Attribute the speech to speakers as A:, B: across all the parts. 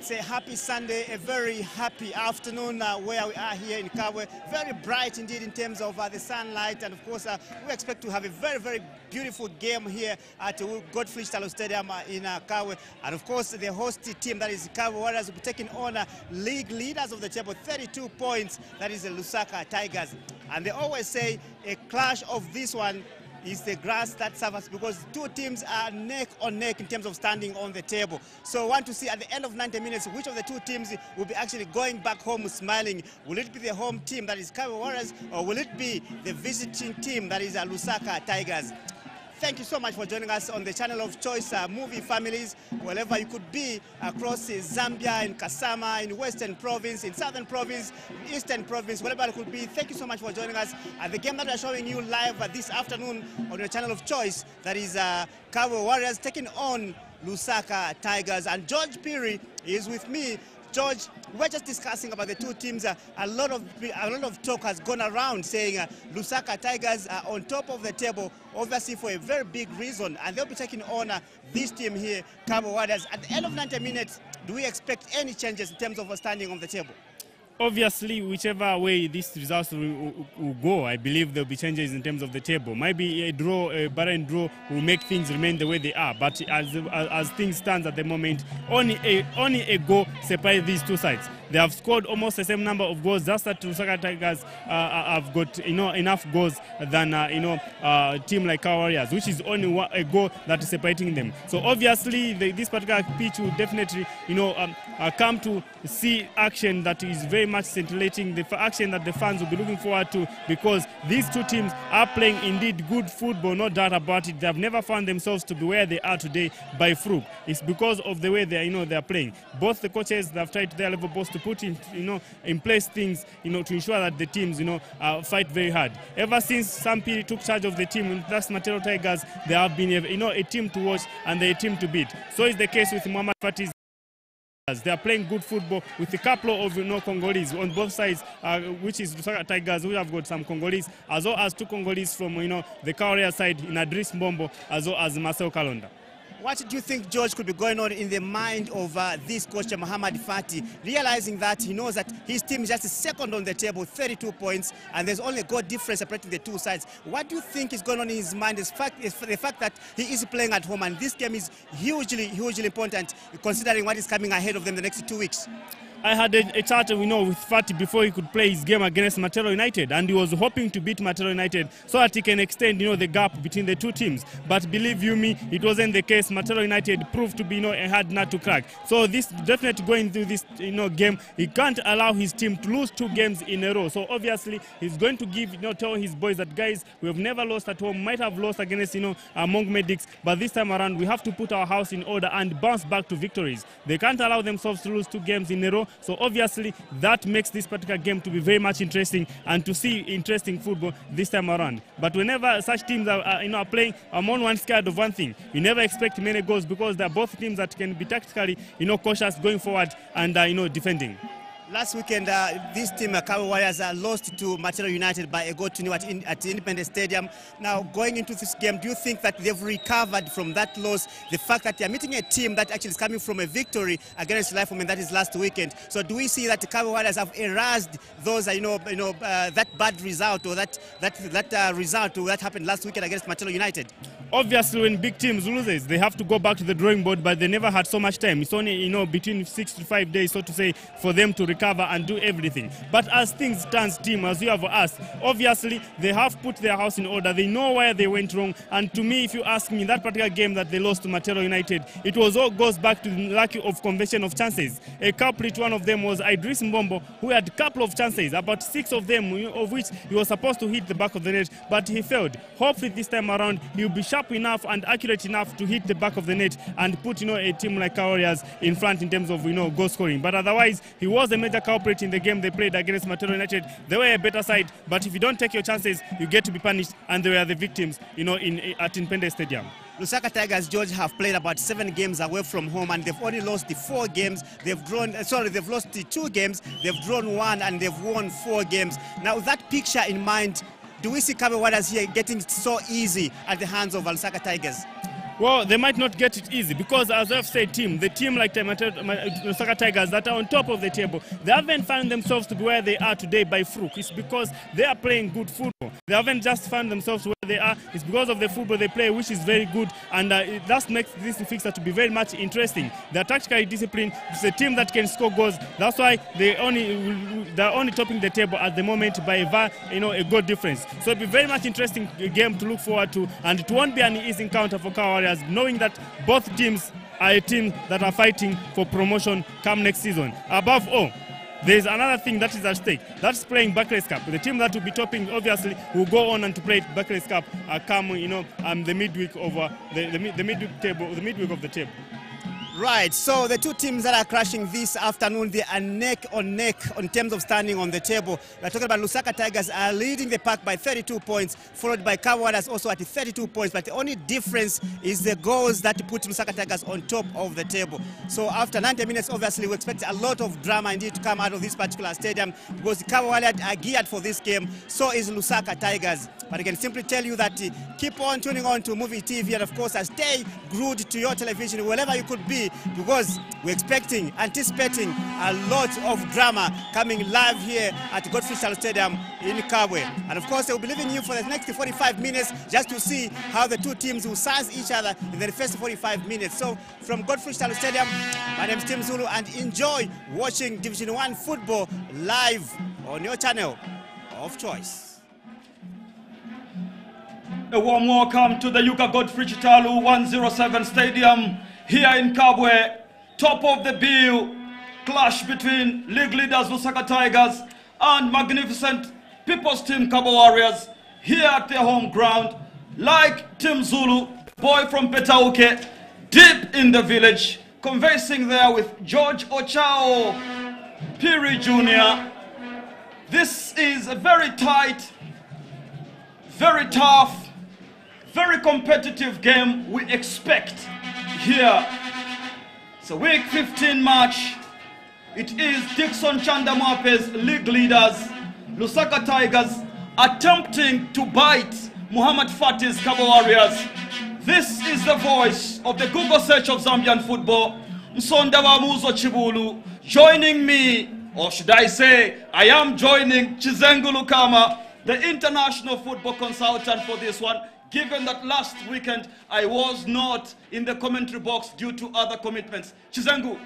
A: It's a happy Sunday, a very happy afternoon uh, where we are here in Kabwe. Very bright indeed in terms of uh, the sunlight, and of course, uh, we expect to have a very, very beautiful game here at Godfrey Chitalu Stadium uh, in uh. And of course, the host team, that is Kabwe Warriors, will be taking on uh, league leaders of the table, 32 points, that is the Lusaka Tigers. And they always say a clash of this one is the grass that suffers because two teams are neck on neck in terms of standing on the table. So I want to see at the end of 90 minutes which of the two teams will be actually going back home smiling. Will it be the home team that is Kabwe Warriors or will it be the visiting team that is Lusaka Tigers? Thank you so much for joining us on the channel of choice uh, Muvi families, wherever you could be across uh, Zambia, in Kasama, in Western Province, in Southern Province, Eastern Province, wherever it could be. Thank you so much for joining us. And the game that we are showing you live uh, this afternoon on your channel of choice, that is uh, Warriors taking on Lusaka Tigers. And George Piri is with me George, we're just discussing about the two teams. Uh, a lot of a lot of talk has gone around saying uh, Lusaka Tigers are on top of the table, obviously for a very big reason, and they'll be taking on uh, this team here, Kabwe Warriors. At the end of 90 minutes, do we expect any changes in terms of standing on the table?
B: Obviously, whichever way these results will, will, go, I believe there'll be changes in terms of the table. Maybe a draw, a barren draw, will make things remain the way they are. But as as, things stand at the moment, only a only a goal separates these two sides. They have scored almost the same number of goals. Just that Lusaka Tigers uh, have got you know enough goals than uh, you know uh, team like our Warriors, which is only one, a goal that is separating them. So obviously, the, this particular pitch will definitely you know um, come to see action that is very much scintillating, the action that the fans will be looking forward to because these two teams are playing indeed good football, no doubt about it. They have never found themselves to be where they are today by fluke. It's because of the way they you know they are playing. Both the coaches have tried their level best to put in you know in place things you know to ensure that the teams you know uh, fight very hard. Ever since Sampiri took charge of the team Plus Matero Tigers, they have been you know a team to watch and a team to beat. So is the case with Muhammad Fatih. They are playing good football with a couple of you know, Congolese on both sides, uh, which is Lusaka Tigers, who have got some Congolese, as well as two Congolese from you know, the Kauria side in Adris Mbombo, as well as Marcel Kalonda.
A: What do you think, George, could be going on in the mind of uh, this coach, Muhammad Fati, realizing that he knows that his team is just second on the table, 32 points, and there's only a goal difference separating the two sides. What do you think is going on in his mind is, fact, is the fact that he is playing at home, and this game is hugely, hugely important, considering what is coming ahead of them the next two weeks?
B: I had a, a chat, you know, with Fati before he could play his game against Matero United, and he was hoping to beat Matero United so that he can extend, you know, the gap between the two teams. But believe you me, it wasn't the case. Matero United proved to be, you know, a hard nut to crack. So this definitely going through this, you know, game, he can't allow his team to lose two games in a row. So obviously, he's going to give, you know, tell his boys that guys, we have never lost at home, might have lost against, you know, Mumbwa Medics, but this time around, we have to put our house in order and bounce back to victories. They can't allow themselves to lose two games in a row. So obviously that makes this particular game to be very much interesting and to see interesting football this time around. But whenever such teams are, are you know, are playing, I'm on one scared of one thing. You never expect many goals because they're both teams that can be tactically you know, cautious going forward and uh, you know, defending.
A: Last weekend, uh, this team, uh, Kabwe Warriors, uh, lost to Matero United by a goal to nil at, in, at Independence Stadium. Now, going into this game, do you think that they've recovered from that loss? The fact that they're meeting a team that actually is coming from a victory against Life Women, that is last weekend. So, do we see that Kabwe Warriors have erased those, uh, you know, you know, uh, that bad result or that that that uh, result that happened last weekend against Matero United?
B: Obviously, when big teams loses, they have to go back to the drawing board, but they never had so much time. It's only, you know, between six to five days, so to say, for them to recover and do everything. But as things stand, team, as you have asked, obviously, they have put their house in order. They know where they went wrong. And to me, if you ask me, that particular game that they lost to Matero United, it was all goes back to the lack of conversion of chances. A culprit, one of them was Idris Mbombo, who had a couple of chances, about six of them, of which he was supposed to hit the back of the net, but he failed. Hopefully, this time around, he'll be sharp enough and accurate enough to hit the back of the net and put you know a team like Warriors in front in terms of you know goal scoring. But otherwise, he was a major culprit in the game they played against Matero United. They were a better side, but if you don't take your chances, you get to be punished, and they were the victims, you know, in eh, at Independence Stadium.
A: Lusaka Tigers, George, have played about seven games away from home, and they've only lost the four games. They've drawn, eh, sorry, they've lost the two games. They've drawn one, and they've won four games. Now, with that picture in mind, do we see Kabwe Warriors here getting so easy at the hands of Lusaka Tigers?
B: Well, they might not get it easy because, as I've said, team, the team like the Lusaka Tigers that are on top of the table, they haven't found themselves to be where they are today by fluke. It's because they are playing good football. They haven't just found themselves where they are. It's because of the football they play, which is very good, and uh, that makes this fixture to be very much interesting. They are tactically disciplined. It's a team that can score goals. That's why they only they're only topping the table at the moment by a, you know a good difference. So it'll be very much interesting game to look forward to, and it won't be an easy encounter for Kabwe Warriors, knowing that both teams are a team that are fighting for promotion come next season. Above all, there is another thing that is at stake. That's playing Barclays Cup. The team that will be topping, obviously, will go on and to play Barclays Cup uh, come, you know, um, the midweek of uh, the, the, the midweek table, the midweek of the table.
A: Right, so the two teams that are crashing this afternoon, they are neck on neck in terms of standing on the table. We're talking about Lusaka Tigers are leading the pack by 32 points, followed by Kawadas also at 32 points. But the only difference is the goals that put Lusaka Tigers on top of the table. So after 90 minutes, obviously, we expect a lot of drama indeed to come out of this particular stadium because Kawadas are geared for this game. So is Lusaka Tigers. But I can simply tell you that uh, keep on tuning on to Muvi TV and, of course, stay glued to your television wherever you could be because we're expecting, anticipating a lot of drama coming live here at Godfrey Chalo Stadium in Kabwe. And of course, we'll be leaving you for the next 45 minutes just to see how the two teams will size each other in the first 45 minutes. So from Godfrey Chalo Stadium, my name is Tim Zulu and enjoy watching Division 1 football live on your channel of choice.
C: A warm welcome to the Yuka Godfrey Chitalu 107 Stadium here in Kabwe. Top of the bill, clash between league leaders Lusaka Tigers and magnificent People's Team Kabwe Warriors here at their home ground. Like Tim Zulu, boy from Petauke, deep in the village, conversing there with George Ochao Piri Jr. This is a very tight, very tough, very competitive game we expect here. A week 15 match. It is Dixon Chandamuape's league leaders, Lusaka Tigers, attempting to bite Muhammad Fati's Kabwe Warriors. This is the voice of the Google search of Zambian football, Msonda Wamuzo Chibulu, joining me, or should I say, I am joining Chizengu Lukama, the international football consultant for this one given that last weekend I was not in the commentary box due to other commitments. Chizengu.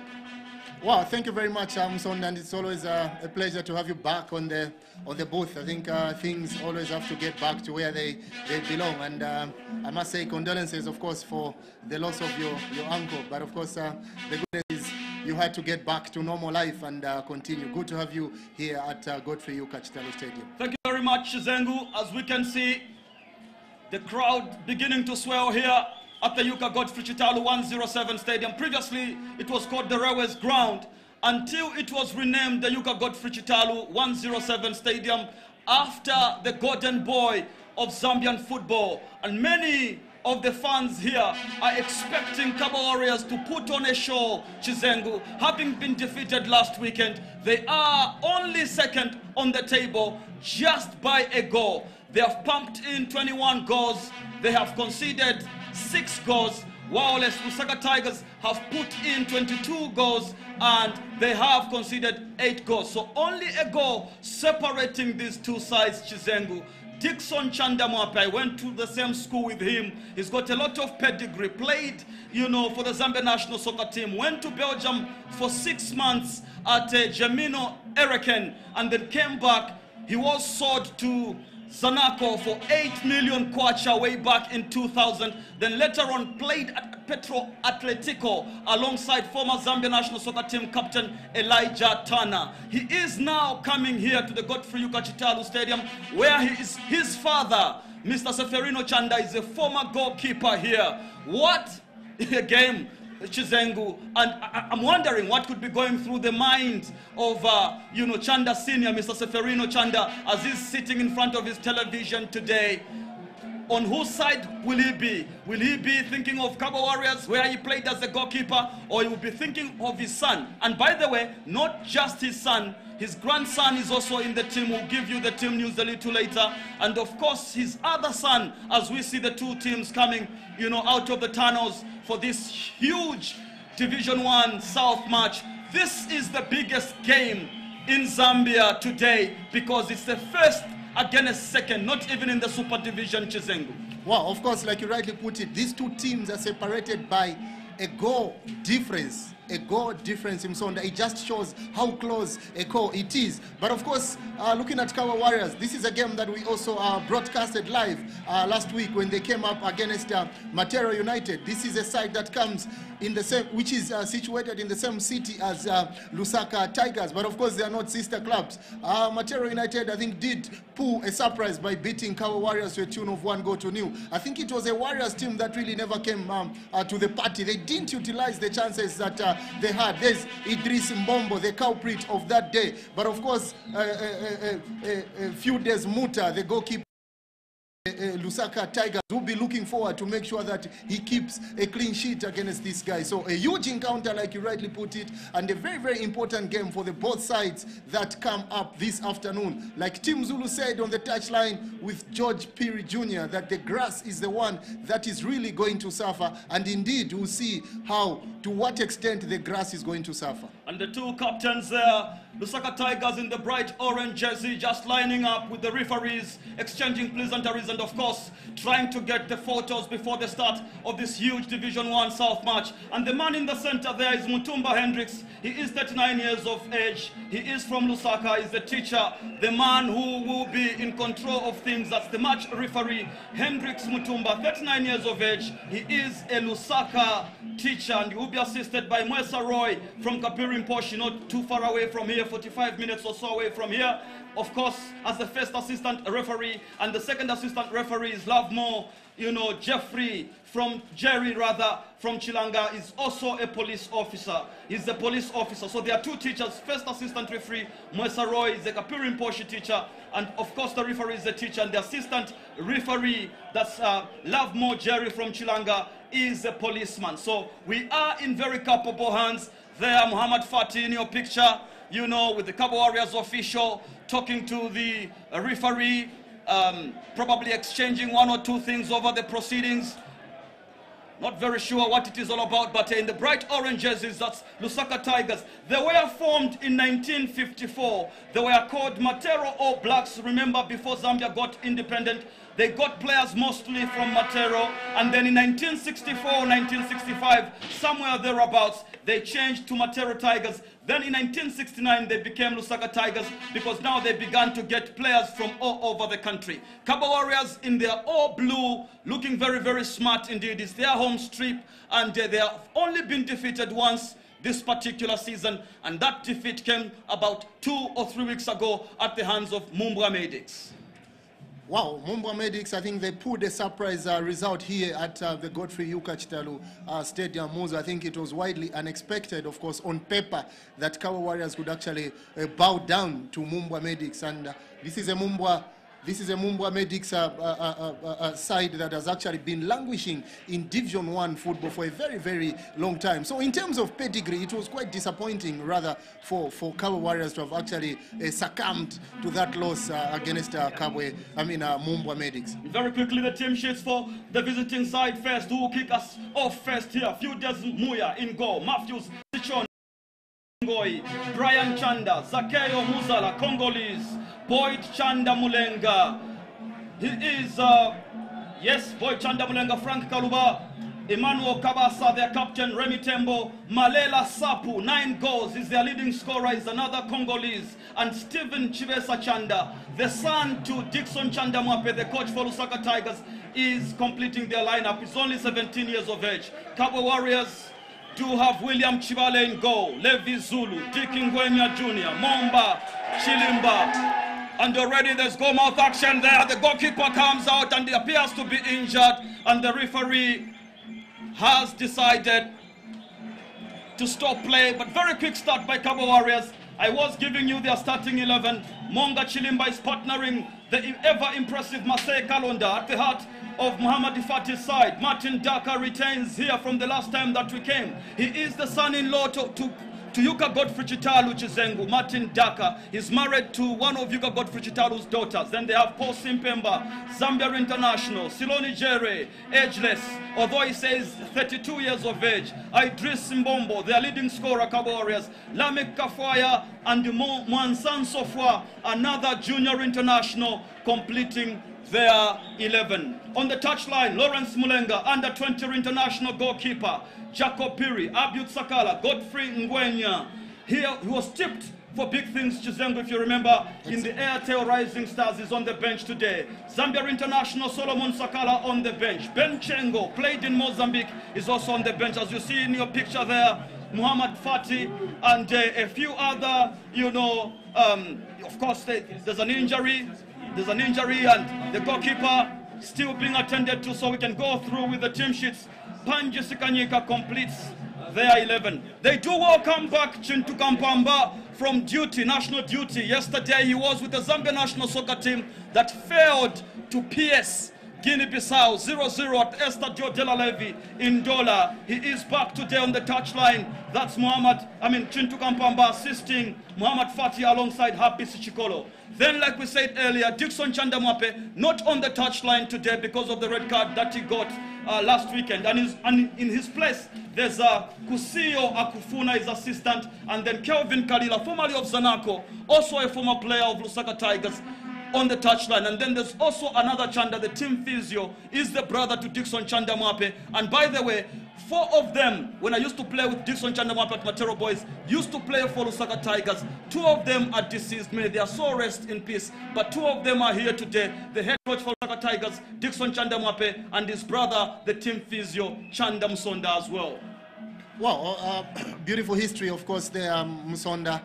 D: Wow, thank you very much, Amson, and it's always uh, a pleasure to have you back on the on the booth. I think uh, things always have to get back to where they, they belong, and uh, I must say condolences, of course, for the loss of your, your uncle. But of course, uh, the goodness is you had to get back to normal life and uh, continue. Good to have you here at uh, Godfrey Yuka Chitalu Stadium.
C: Thank you very much, Chizengu. As we can see, the crowd beginning to swell here at the Yuka Godfrey Chitalu 107 Stadium. Previously, it was called the Railways Ground until it was renamed the Yuka Godfrey Chitalu 107 Stadium after the golden boy of Zambian football. And many of the fans here are expecting Kabwe Warriors to put on a show, Chizengu. Having been defeated last weekend, they are only second on the table just by a goal. They have pumped in 21 goals. They have conceded six goals. While Lusaka Tigers have put in 22 goals and they have conceded eight goals. So only a goal separating these two sides, Chizengu. Dixon Chandamuape, I went to the same school with him. He's got a lot of pedigree, played, you know, for the Zambia national soccer team, went to Belgium for six months at uh, Germinal Ekeren, and then came back. He was sold to Zanaco for 8 million kwacha way back in 2000. Then later on played at Petro Atletico alongside former Zambia national soccer team captain Elijah Tana. He is now coming here to the Godfrey Yukachitalu Stadium where he is, his father, Mr. Seferino Chanda, is a former goalkeeper here. What a game Chizengu, and I, am wondering what could be going through the mind of, uh, you know, Chanda Senior, Mr. Seferino Chanda, as he's sitting in front of his television today. On whose side will he be? Will he be thinking of Kabwe Warriors, where he played as a goalkeeper, or he will be thinking of his son? And by the way, not just his son, His grandson is also in the team. We'll give you the team news a little later. And of course, his other son, as we see the two teams coming, you know, out of the tunnels for this huge Division One South match. This is the biggest game in Zambia today because it's the first against second, not even in the Super Division Chizengu.
D: Well, of course, like you rightly put it, these two teams are separated by a goal difference. A goal difference in Sonda. It just shows how close a goal it is. But of course, uh, looking at Kabwe Warriors, this is a game that we also uh, broadcasted live uh, last week when they came up against uh, Matero United. This is a side that comes in the same, which is uh, situated in the same city as uh, Lusaka Tigers. But of course, they are not sister clubs. Matero United, I think, did pull a surprise by beating Kabwe Warriors to a tune of one goal to nil. I think it was a Warriors team that really never came um, to the party. They didn't utilize the chances that uh, they had. There's Idris Mbombo, the culprit of that day. But of course, uh, a, a, a few days Muta, the goalkeeper. Uh, Lusaka Tigers will be looking forward to make sure that he keeps a clean sheet against this guy. So a huge encounter, like you rightly put it, and a very, very important game for the both sides that come up this afternoon. Like Tim Zulu said on the touchline with George Piri Jr., that the grass is the one that is really going to suffer. And indeed, we'll see how, to what extent the grass is going to suffer.
C: And the two captains there, Lusaka Tigers in the bright orange jersey, just lining up with the referees, exchanging pleasantries, and of course, trying to get the photos before the start of this huge Division 1 South match. And the man in the center there is Mutumba Hendricks. He is 39 years of age. He is from Lusaka. He's the teacher, the man who will be in control of things. That's the match referee, Hendricks Mutumba, 39 years of age. He is a Lusaka teacher, and he will be assisted by Mwesa Roy from Kapiri Mposhi, not too far away from here, 45 minutes or so away from here. Of course, as the first assistant referee, and the second assistant referee is Lovemore, you know, Jeffrey from Jerry rather from Chilanga is also a police officer. He's a police officer. So there are two teachers. First assistant referee, Mwesa Roy, is a Kapiri Mposhi teacher. And of course the referee is the teacher. And the assistant referee, that's uh, Lovemore Jerry from Chilanga, is a policeman. So we are in very capable hands. There, Muhammad Fatih in your picture, you know, with the Kabwe Warriors official talking to the referee, um, probably exchanging one or two things over the proceedings. Not very sure what it is all about, but in the bright orange jerseys, that's Lusaka Tigers. They were formed in 1954. They were called Matero All Blacks. Remember, before Zambia got independent, they got players mostly from Matero. And then in 1964, 1965, somewhere thereabouts, they changed to Matero Tigers. Then in 1969, they became Lusaka Tigers because now they began to get players from all over the country. Kabwe Warriors in their all blue, looking very, very smart indeed. It's their home strip, and uh, they have only been defeated once this particular season, and that defeat came about two or three weeks ago at the hands of Mumbwa Medics.
D: Wow, Mumbwa Medics, I think they pulled a surprise uh, result here at uh, the Godfrey Yuka Chitalu uh, Stadium. Muzo, I think it was widely unexpected, of course, on paper, that Kabwe Warriors could actually uh, bow down to Mumbwa Medics. And uh, this is a Mumbwa this is a Mumbwa Medics uh, uh, uh, side that has actually been languishing in Division 1 football for a very, very long time. So in terms of pedigree, it was quite disappointing, rather, for, for Kabwe Warriors to have actually uh, succumbed to that loss uh, against uh, Kabwe, I mean, uh, Mumbwa Medics.
C: Very quickly, the team sheets for the visiting side first. Who will kick us off first here? Fudes Muya in goal. Matthews Sichone. Ngoi, Brian Chanda, Zakeo Muzala, Congolese, Boyd Chanda Mulenga. He is, uh, yes, Boyd Chanda Mulenga, Frank Kaluba, Emmanuel Kabasa, their captain, Remy Tembo, Malela Sapu, nine goals, is their leading scorer, is another Congolese, and Stephen Chivesa Chanda, the son to Dixon Chanda Mwape, the coach for Lusaka Tigers, is completing their lineup. He's only 17 years of age. Kabwe Warriors, do have William Chivale in goal, Levi Zulu, Dick Ngwenya Jr., Momba, Chilimba. And already there's goal mouth action there. The goalkeeper comes out and he appears to be injured. And the referee has decided to stop play. But very quick start by Kabwe Warriors. I was giving you their starting 11. Monga Chilimba is partnering the ever impressive Marcel Kalonda at the heart of Muhammad Ifati's side. Martin Daka retains here from the last time that we came. He is the son-in-law to, to to Yuka Godfrey Chitalu Chizengu, Martin Daka. He's married to one of Yuka Godfrey Chitalu's daughters. Then they have Paul Simpemba, Zambia International, Siloni Jere, ageless, although he says 32 years of age. Idris Mbombo, their leading scorer, Kabwe Warriors. Lamek Kafwaya and Mwansan Sofwa, another junior international, completing their 11. On the touchline, Lawrence Mulenga, under 20 international goalkeeper, Jacob Piri, Abut Sakala, Godfrey Ngwenya. Here he was tipped for big things, Chizengu, if you remember, in the Airtel Rising Stars is on the bench today. Zambia International Solomon Sakala on the bench. Ben Chengo, played in Mozambique, is also on the bench. As you see in your picture there, Muhammad Fati and uh, a few other, you know, um, of course, there- there's an injury. There's an injury, and the goalkeeper still being attended to, so we can go through with the team sheets. Panji Sikanyika completes their 11. They do welcome back Chintu Kampamba from duty, national duty. Yesterday he was with the Zambia national soccer team that failed to pierce Guinea-Bissau 0-0 at la Levy in Ndola. He is back today on the touchline. That's Muhammad, I mean Chintu Kampamba assisting Muhammad Fati alongside Happy Sichikolo. Then, like we said earlier, Dixon Chandamwape not on the touchline today because of the red card that he got uh, last weekend. And, and in his place, there's uh, Kusio Akufuna, his assistant, and then Kelvin Kalila, formerly of Zanaco, also a former player of Lusaka Tigers on the touchline. And then there's also another Chanda, the team physio, is the brother to Dixon Chandamwape. And by the way, four of them, when I used to play with Dixon Chandamwape at Matero Boys, used to play for Lusaka Tigers. Two of them are deceased. May their soul rest in peace. But two of them are here today. The head coach for Lusaka Tigers, Dixon Chandamwape, and his brother, the team physio, Chanda Msonda as well.
D: Wow, uh, beautiful history, of course, there, um, Musonda.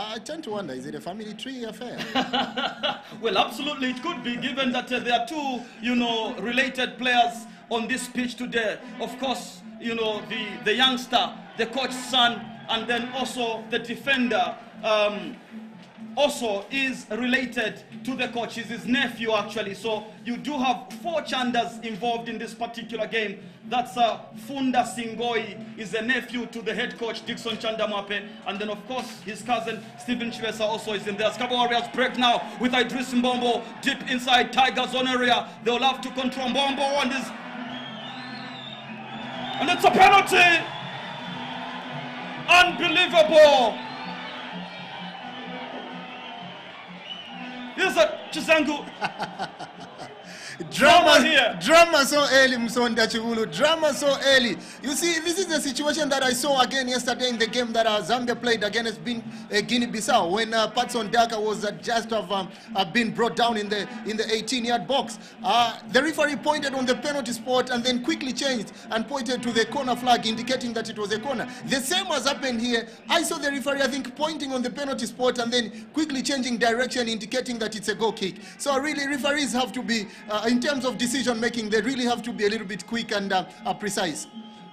D: I tend to wonder, is it a family tree affair?
C: Well, absolutely, it could be, given that uh, there are two, you know, related players on this pitch today. Of course, you know, the, the youngster, the coach's son, and then also the defender. Um, also is related to the coach. He's his nephew, actually. So you do have four Chandas involved in this particular game. That's uh, Funda Singoi is a nephew to the head coach, Dixon Chandamape. And then, of course, his cousin, Stephen Chivesa, also is in there. Scabo Warriors break now with Idris Mbombo deep inside Tiger zone area. They'll have to control Mbombo and his... And it's a penalty! Unbelievable! Here's a Chizengu.
D: Drama
C: Drama here.
D: Drama so early, Msonda Chivulu. Drama so early. You see, this is the situation that I saw again yesterday in the game that uh, Zambia played against being, uh, Guinea-Bissau when uh, Patson Daka was uh, just of, um, uh, been brought down in the in the 18-yard box. Uh, the referee pointed on the penalty spot and then quickly changed and pointed to the corner flag, indicating that it was a corner. The same has happened here. I saw the referee, I think, pointing on the penalty spot and then quickly changing direction, indicating that it's a goal kick. So really, referees have to be, uh, in terms of decision making, they really have to be a little bit quick and uh, uh, precise.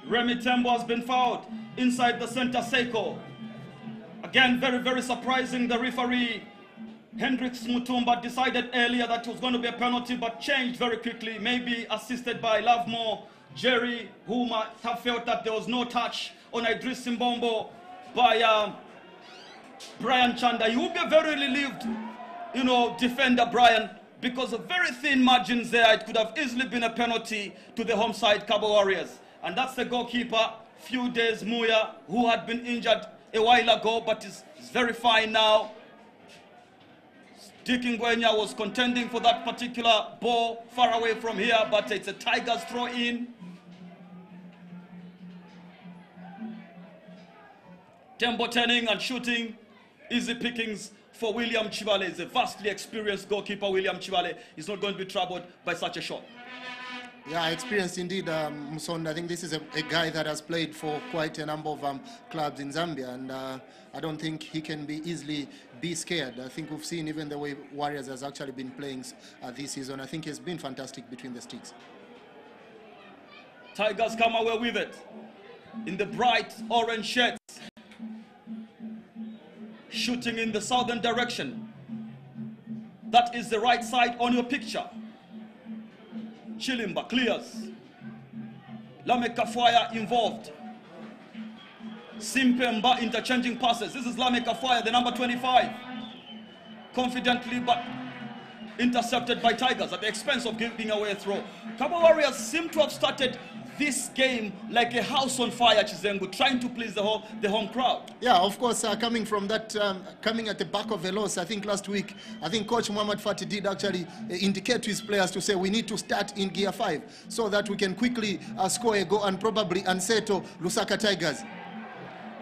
C: Remy Tembo has been fouled inside the center circle. Again, very, very surprising. The referee, Hendricks Mutumba, decided earlier that it was going to be a penalty, but changed very quickly, maybe assisted by Lovemore, Jerry, who might have felt that there was no touch on Idris Simbombo by um, Brian Chanda. He will be very relieved, you know, defender Brian, because of very thin margins there. It could have easily been a penalty to the home side Kabwe Warriors. And that's the goalkeeper, few days Muya, who had been injured a while ago, but is, is very fine now. Dick Ngwenya was contending for that particular ball far away from here, but it's a Tigers throw in. Tembo turning and shooting, easy pickings for William Chivale. He's a vastly experienced goalkeeper, William Chivale. He's not going to be troubled by such a shot.
D: Yeah, experienced indeed, um, Musonda. I think this is a, a guy that has played for quite a number of um, clubs in Zambia, and uh, I don't think he can be easily be scared. I think we've seen even the way Warriors has actually been playing uh, this season. I think he's been fantastic between the sticks.
C: Tigers come away with it in the bright orange shirts. Shooting in the southern direction. That is the right side on your picture. Chilimba clears. Lamek Kafwaya involved. Simpemba interchanging passes. This is Lamek Kafwaya, the number 25. Confidently, but intercepted by Tigers at the expense of giving away a throw. Kabwe Warriors seem to have started this game like a house on fire, Chizengu, trying to please the home, the home crowd.
D: Yeah, of course, uh, coming from that, um, coming at the back of a loss, I think last week, I think Coach Muhammad Fati did actually uh, indicate to his players to say we need to start in gear five so that we can quickly uh, score a goal and probably unsettle Lusaka Tigers.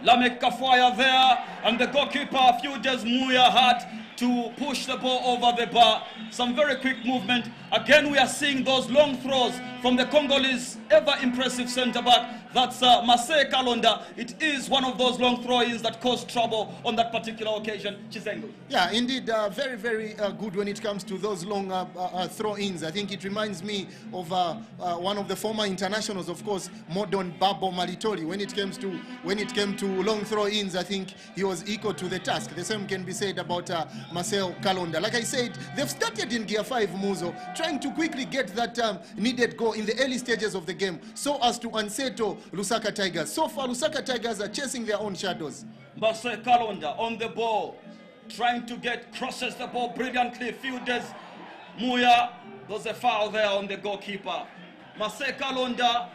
C: Lamek Kafwaya there, and the goalkeeper, days Muya had to push the ball over the bar. Some very quick movement. Again, we are seeing those long throws from the Congolese ever impressive centre back. That's uh, Marcel Kalonda. It is one of those long throw-ins that caused trouble on that particular occasion. Chizengu.
D: Yeah, indeed, uh, very, very uh, good when it comes to those long uh, uh, uh, throw-ins. I think it reminds me of uh, one of the former internationals, of course, Modon Babo Malitori. When it comes to when it came to long throw-ins, I think he was equal to the task. The same can be said about Marcel Kalonda. Like I said, they've started in gear five, Muzo, trying to quickly get that um, needed goal in the early stages of the game, so as to unsettle Lusaka Tigers. So far, Lusaka Tigers are chasing their own shadows.
C: Marcel Kalonda on the ball, trying to get crosses the ball brilliantly. Fielders Muya, there's a foul there on the goalkeeper. Marcel Kalonda,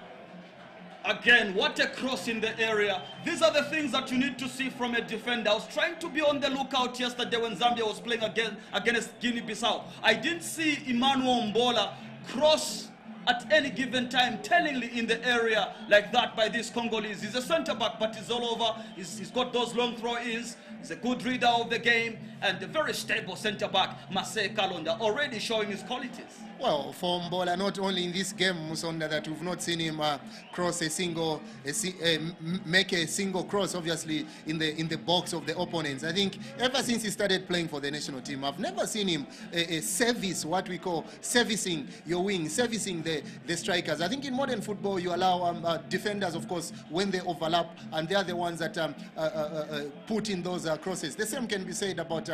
C: again, what a cross in the area. These are the things that you need to see from a defender. I was trying to be on the lookout yesterday when Zambia was playing against, against Guinea-Bissau. I didn't see Emmanuel Mbola cross at any given time, tellingly in the area like that by this Congolese. He's a centre back, but he's all over. He's, he's got those long throw-ins. He's a good reader of the game and a very stable centre back, Marcel Kalonda, already showing his qualities.
D: Well, for Mbola, not only in this game, Musonda, that we've not seen him uh, cross a single, a, make a single cross, obviously, in the in the box of the opponents. I think ever since he started playing for the national team, I've never seen him service what we call servicing your wing, servicing the, the strikers. I think in modern football, you allow um, uh, defenders, of course, when they overlap, and they are the ones that um, uh, uh, put in those crosses. The same can be said about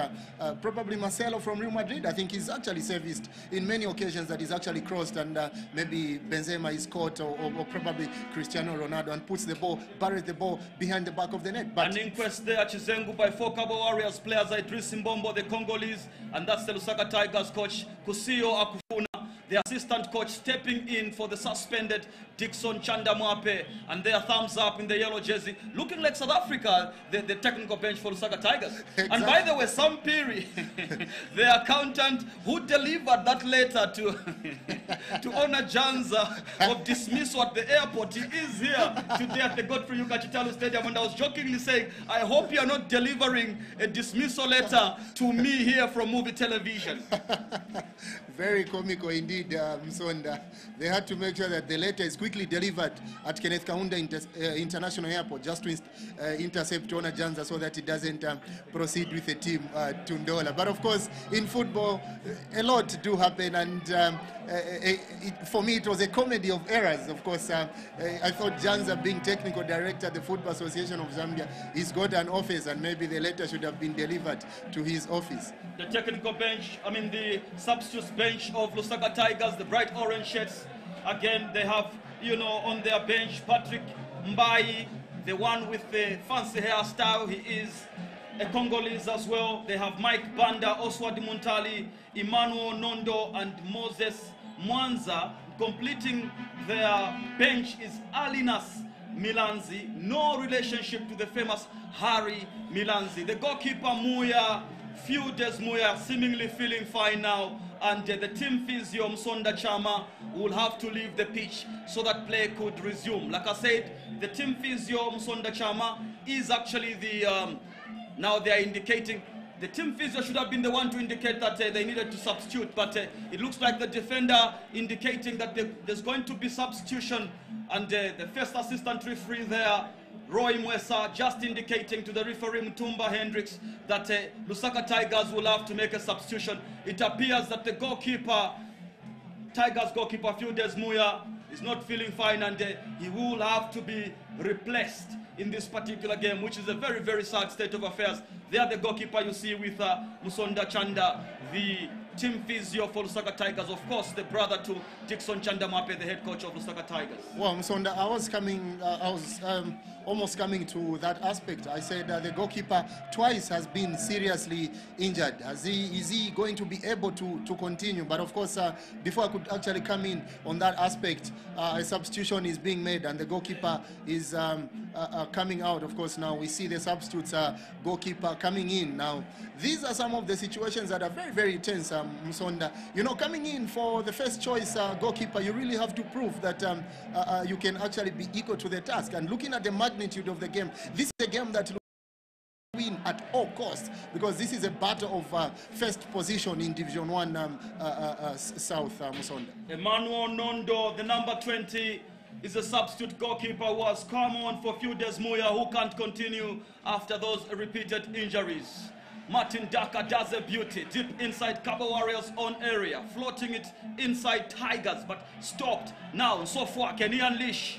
D: probably Marcelo from Real Madrid. I think he's actually serviced in many occasions that he's actually crossed, and uh, maybe Benzema is caught, or, or, or probably Cristiano Ronaldo, and puts the ball, buries the ball behind the back of the net. But
C: An inquest there, at Chizengu, by four Kabwe Warriors players, Idris Mbombo, the Congolese, and that's the Lusaka Tigers coach, Kusio Akufuna. The assistant coach stepping in for the suspended Dixon Chanda Mwape, and their thumbs up in the yellow jersey, looking like South Africa, the, the technical bench for Lusaka Tigers. And by the way, Sam Piri, the accountant who delivered that letter to to Honour Janza of dismissal at the airport, he is here today at the Godfrey Yuka Chitalu Stadium, and I was jokingly saying, I hope you are not delivering a dismissal letter to me here from Muvi television.
D: very comical indeed, uh, Msonda. They had to make sure that the letter is quickly delivered at Kenneth Kaunda Inter- uh, International Airport just to uh, intercept Honour Janza so that it doesn't um, proceed with the team uh, to Ndola. But of course, in football, uh, a lot do happen, and um, uh, it, for me, it was a comedy of errors. Of course, um, I thought Janza, being technical director at the Football Association of Zambia, he's got an office, and maybe the letter should have been delivered to his office.
C: The technical bench, I mean the substitute bench of Lusaka Tigers, the bright orange shirts. Again, they have, you know, on their bench Patrick Mbai, the one with the fancy hairstyle. He is a Congolese as well. They have Mike Banda, Oswald Muntali, Emmanuel Nondo, and Moses Mwanza. Completing their bench is Alinas Milanzi, no relationship to the famous Harry Milanzi. The goalkeeper Muya, few days Muya, seemingly feeling fine now, and uh, the team physio Msonda Chama will have to leave the pitch so that play could resume. Like I said, the team physio Msonda Chama is actually the um, now they are indicating the team physio should have been the one to indicate that uh, they needed to substitute, but uh, it looks like the defender indicating that there- there's going to be substitution, and uh, the first assistant referee there, Roy Mwesa, just indicating to the referee Mutumba Hendricks that uh, Lusaka Tigers will have to make a substitution. It appears that the goalkeeper Tigers goalkeeper Fieldes Muya is not feeling fine and uh, he will have to be replaced in this particular game, which is a very, very sad state of affairs. There, the goalkeeper you see with uh, Musonda Chanda, the team physio for Lusaka Tigers. Of course, the brother to Dixon Chandamape, the head coach of Lusaka Tigers.
D: Well, Msonda, I was coming, uh, I was um, almost coming to that aspect. I said uh, the goalkeeper twice has been seriously injured. Is he, is he going to be able to, to continue? But of course, uh, before I could actually come in on that aspect, uh, a substitution is being made and the goalkeeper is um, uh, uh, coming out. Of course, now we see the substitutes goalkeeper coming in. Now, these are some of the situations that are very, very tense, um, You know, coming in for the first choice uh, goalkeeper, you really have to prove that um, uh, uh, you can actually be equal to the task. And looking at the magnitude of the game, this is a game that win at all costs because this is a battle of uh, first position in Division One um, uh, uh, South.
C: Emmanuel Nondo, the number 20, is a substitute goalkeeper who has come on for few days Muya, who can't continue after those repeated injuries. Martin Daka does a beauty deep inside Kabwe Warriors' own area, floating it inside Tigers, but stopped. Now, so far, can he unleash?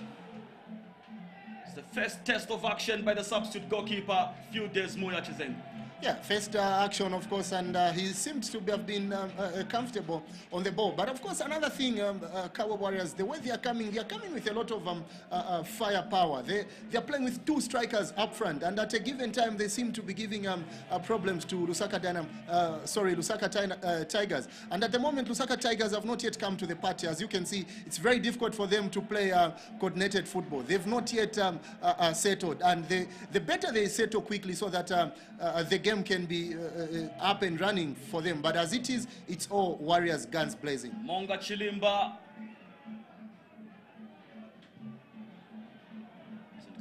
C: It's the first test of action by the substitute goalkeeper, few days Muya Chizeng.
D: Yeah, first uh, action, of course, and uh, he seems to have been um, uh, uh, comfortable on the ball. But of course, another thing, um, uh, Kabwe Warriors, the way they are coming, they are coming with a lot of um, uh, uh, firepower. They they are playing with two strikers up front, and at a given time, they seem to be giving um, uh, problems to Lusaka Dynam, uh, sorry, Lusaka uh, Tigers. And at the moment, Lusaka Tigers have not yet come to the party. As you can see, it's very difficult for them to play uh, coordinated football. They've not yet um, uh, uh, settled, and they, the better they settle quickly, so that um, uh, the game can be uh, uh, up and running for them. But as it is, it's all Warriors guns blazing.
C: Monga Chilimba.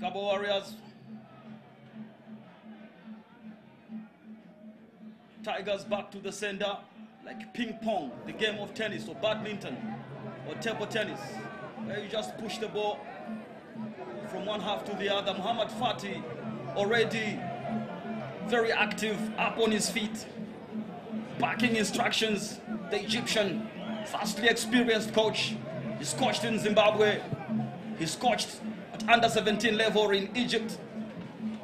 C: Kabwe Warriors. Tigers back to the center like ping pong, the game of tennis or badminton or table tennis, where you just push the ball from one half to the other. Muhammad Fati already very active, up on his feet, backing instructions. The Egyptian, vastly experienced coach. He's coached in Zimbabwe. He's coached at under 17 level in Egypt.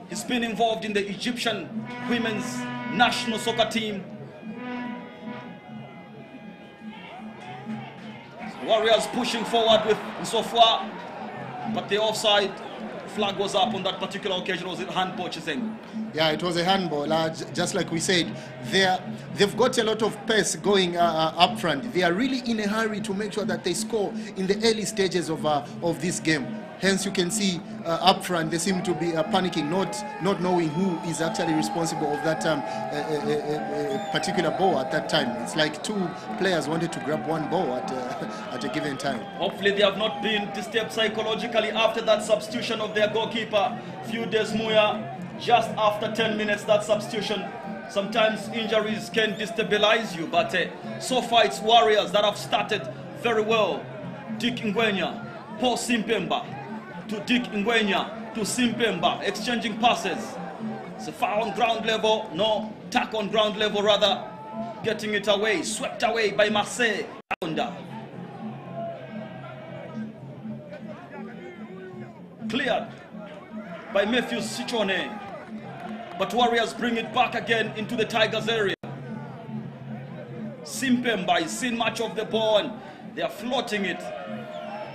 C: He's been involved in the Egyptian women's national soccer team. Warriors pushing forward with Nsofwa, but the offside flag was up on that particular occasion. Was it handball, Chiseng?
D: Yeah, it was a handball. Uh, just like we said, they're, they've got a lot of pace going uh, uh, up front. They are really in a hurry to make sure that they score in the early stages of, uh, of this game. Hence, you can see uh, up front they seem to be uh, panicking, not not knowing who is actually responsible of that um, uh, particular ball at that time. It's like two players wanted to grab one ball at uh, at a given time.
C: Hopefully they have not been disturbed psychologically after that substitution of their goalkeeper, few Muya. Just after 10 minutes, that substitution. Sometimes injuries can destabilize you, but uh, so far it's Warriors that have started very well. Dick Ngwenya, Paul Simpemba, to Dick Ngwenya, to Simpemba, exchanging passes. It's a foul on ground level, no, tack on ground level rather. Getting it away, swept away by Marseille. cleared by Matthew Sichone. But Warriors bring it back again into the Tigers area. Simpemba is seen much of the ball and they are floating it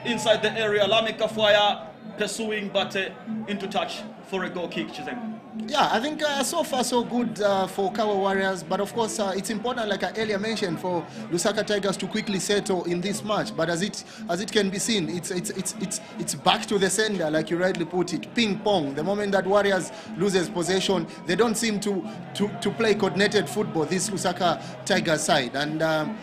C: inside the area. Lamek Kafwaya pursuing but uh, into touch for a goal kick. Chizeng.
D: Yeah, I think uh, so far so good uh, for Kabwe Warriors, but of course uh, it's important, like I earlier mentioned, for Lusaka Tigers to quickly settle in this match. But as it as it can be seen, it's it's it's it's it's back to the sender, like you rightly put it, ping pong. The moment that Warriors loses possession, they don't seem to to, to play coordinated football. This Lusaka Tigers side, and um,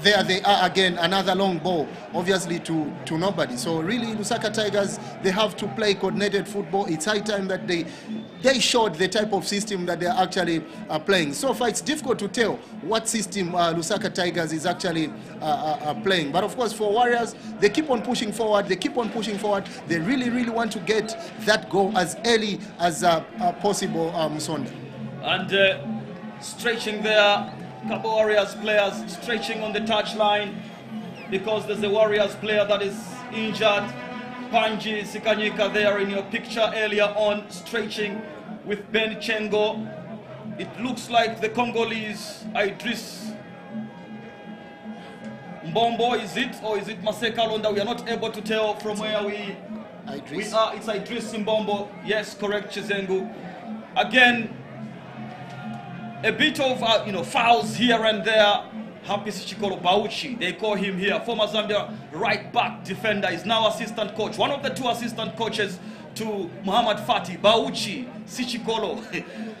D: there they are again, another long ball, obviously to to nobody. So really, Lusaka Tigers they have to play coordinated football. It's high time that they they showed the type of system that they're actually uh, playing. So far, it's difficult to tell what system uh, Lusaka Tigers is actually uh, uh, uh, playing. But of course, for Warriors, they keep on pushing forward. They keep on pushing forward. They really, really want to get that goal as early as uh, possible, um.
C: And stretching there, couple Warriors players stretching on the touchline because there's a Warriors player that is injured. Panji Sikanyika there in your picture earlier on, stretching with Ben Chengo. It looks like the Congolese Idris Mbombo, is it? Or is it Maseka Londa? We are not able to tell from where we, we
D: Idris.
C: are. It's Idris Mbombo. Yes, correct, Chizengu. Again, a bit of uh, you know fouls here and there. Happy Chikolo Bauchi, they call him here. Former Zambia right back defender is now assistant coach. One of the two assistant coaches to Muhammad Fati, Bauchi, Sichikolo.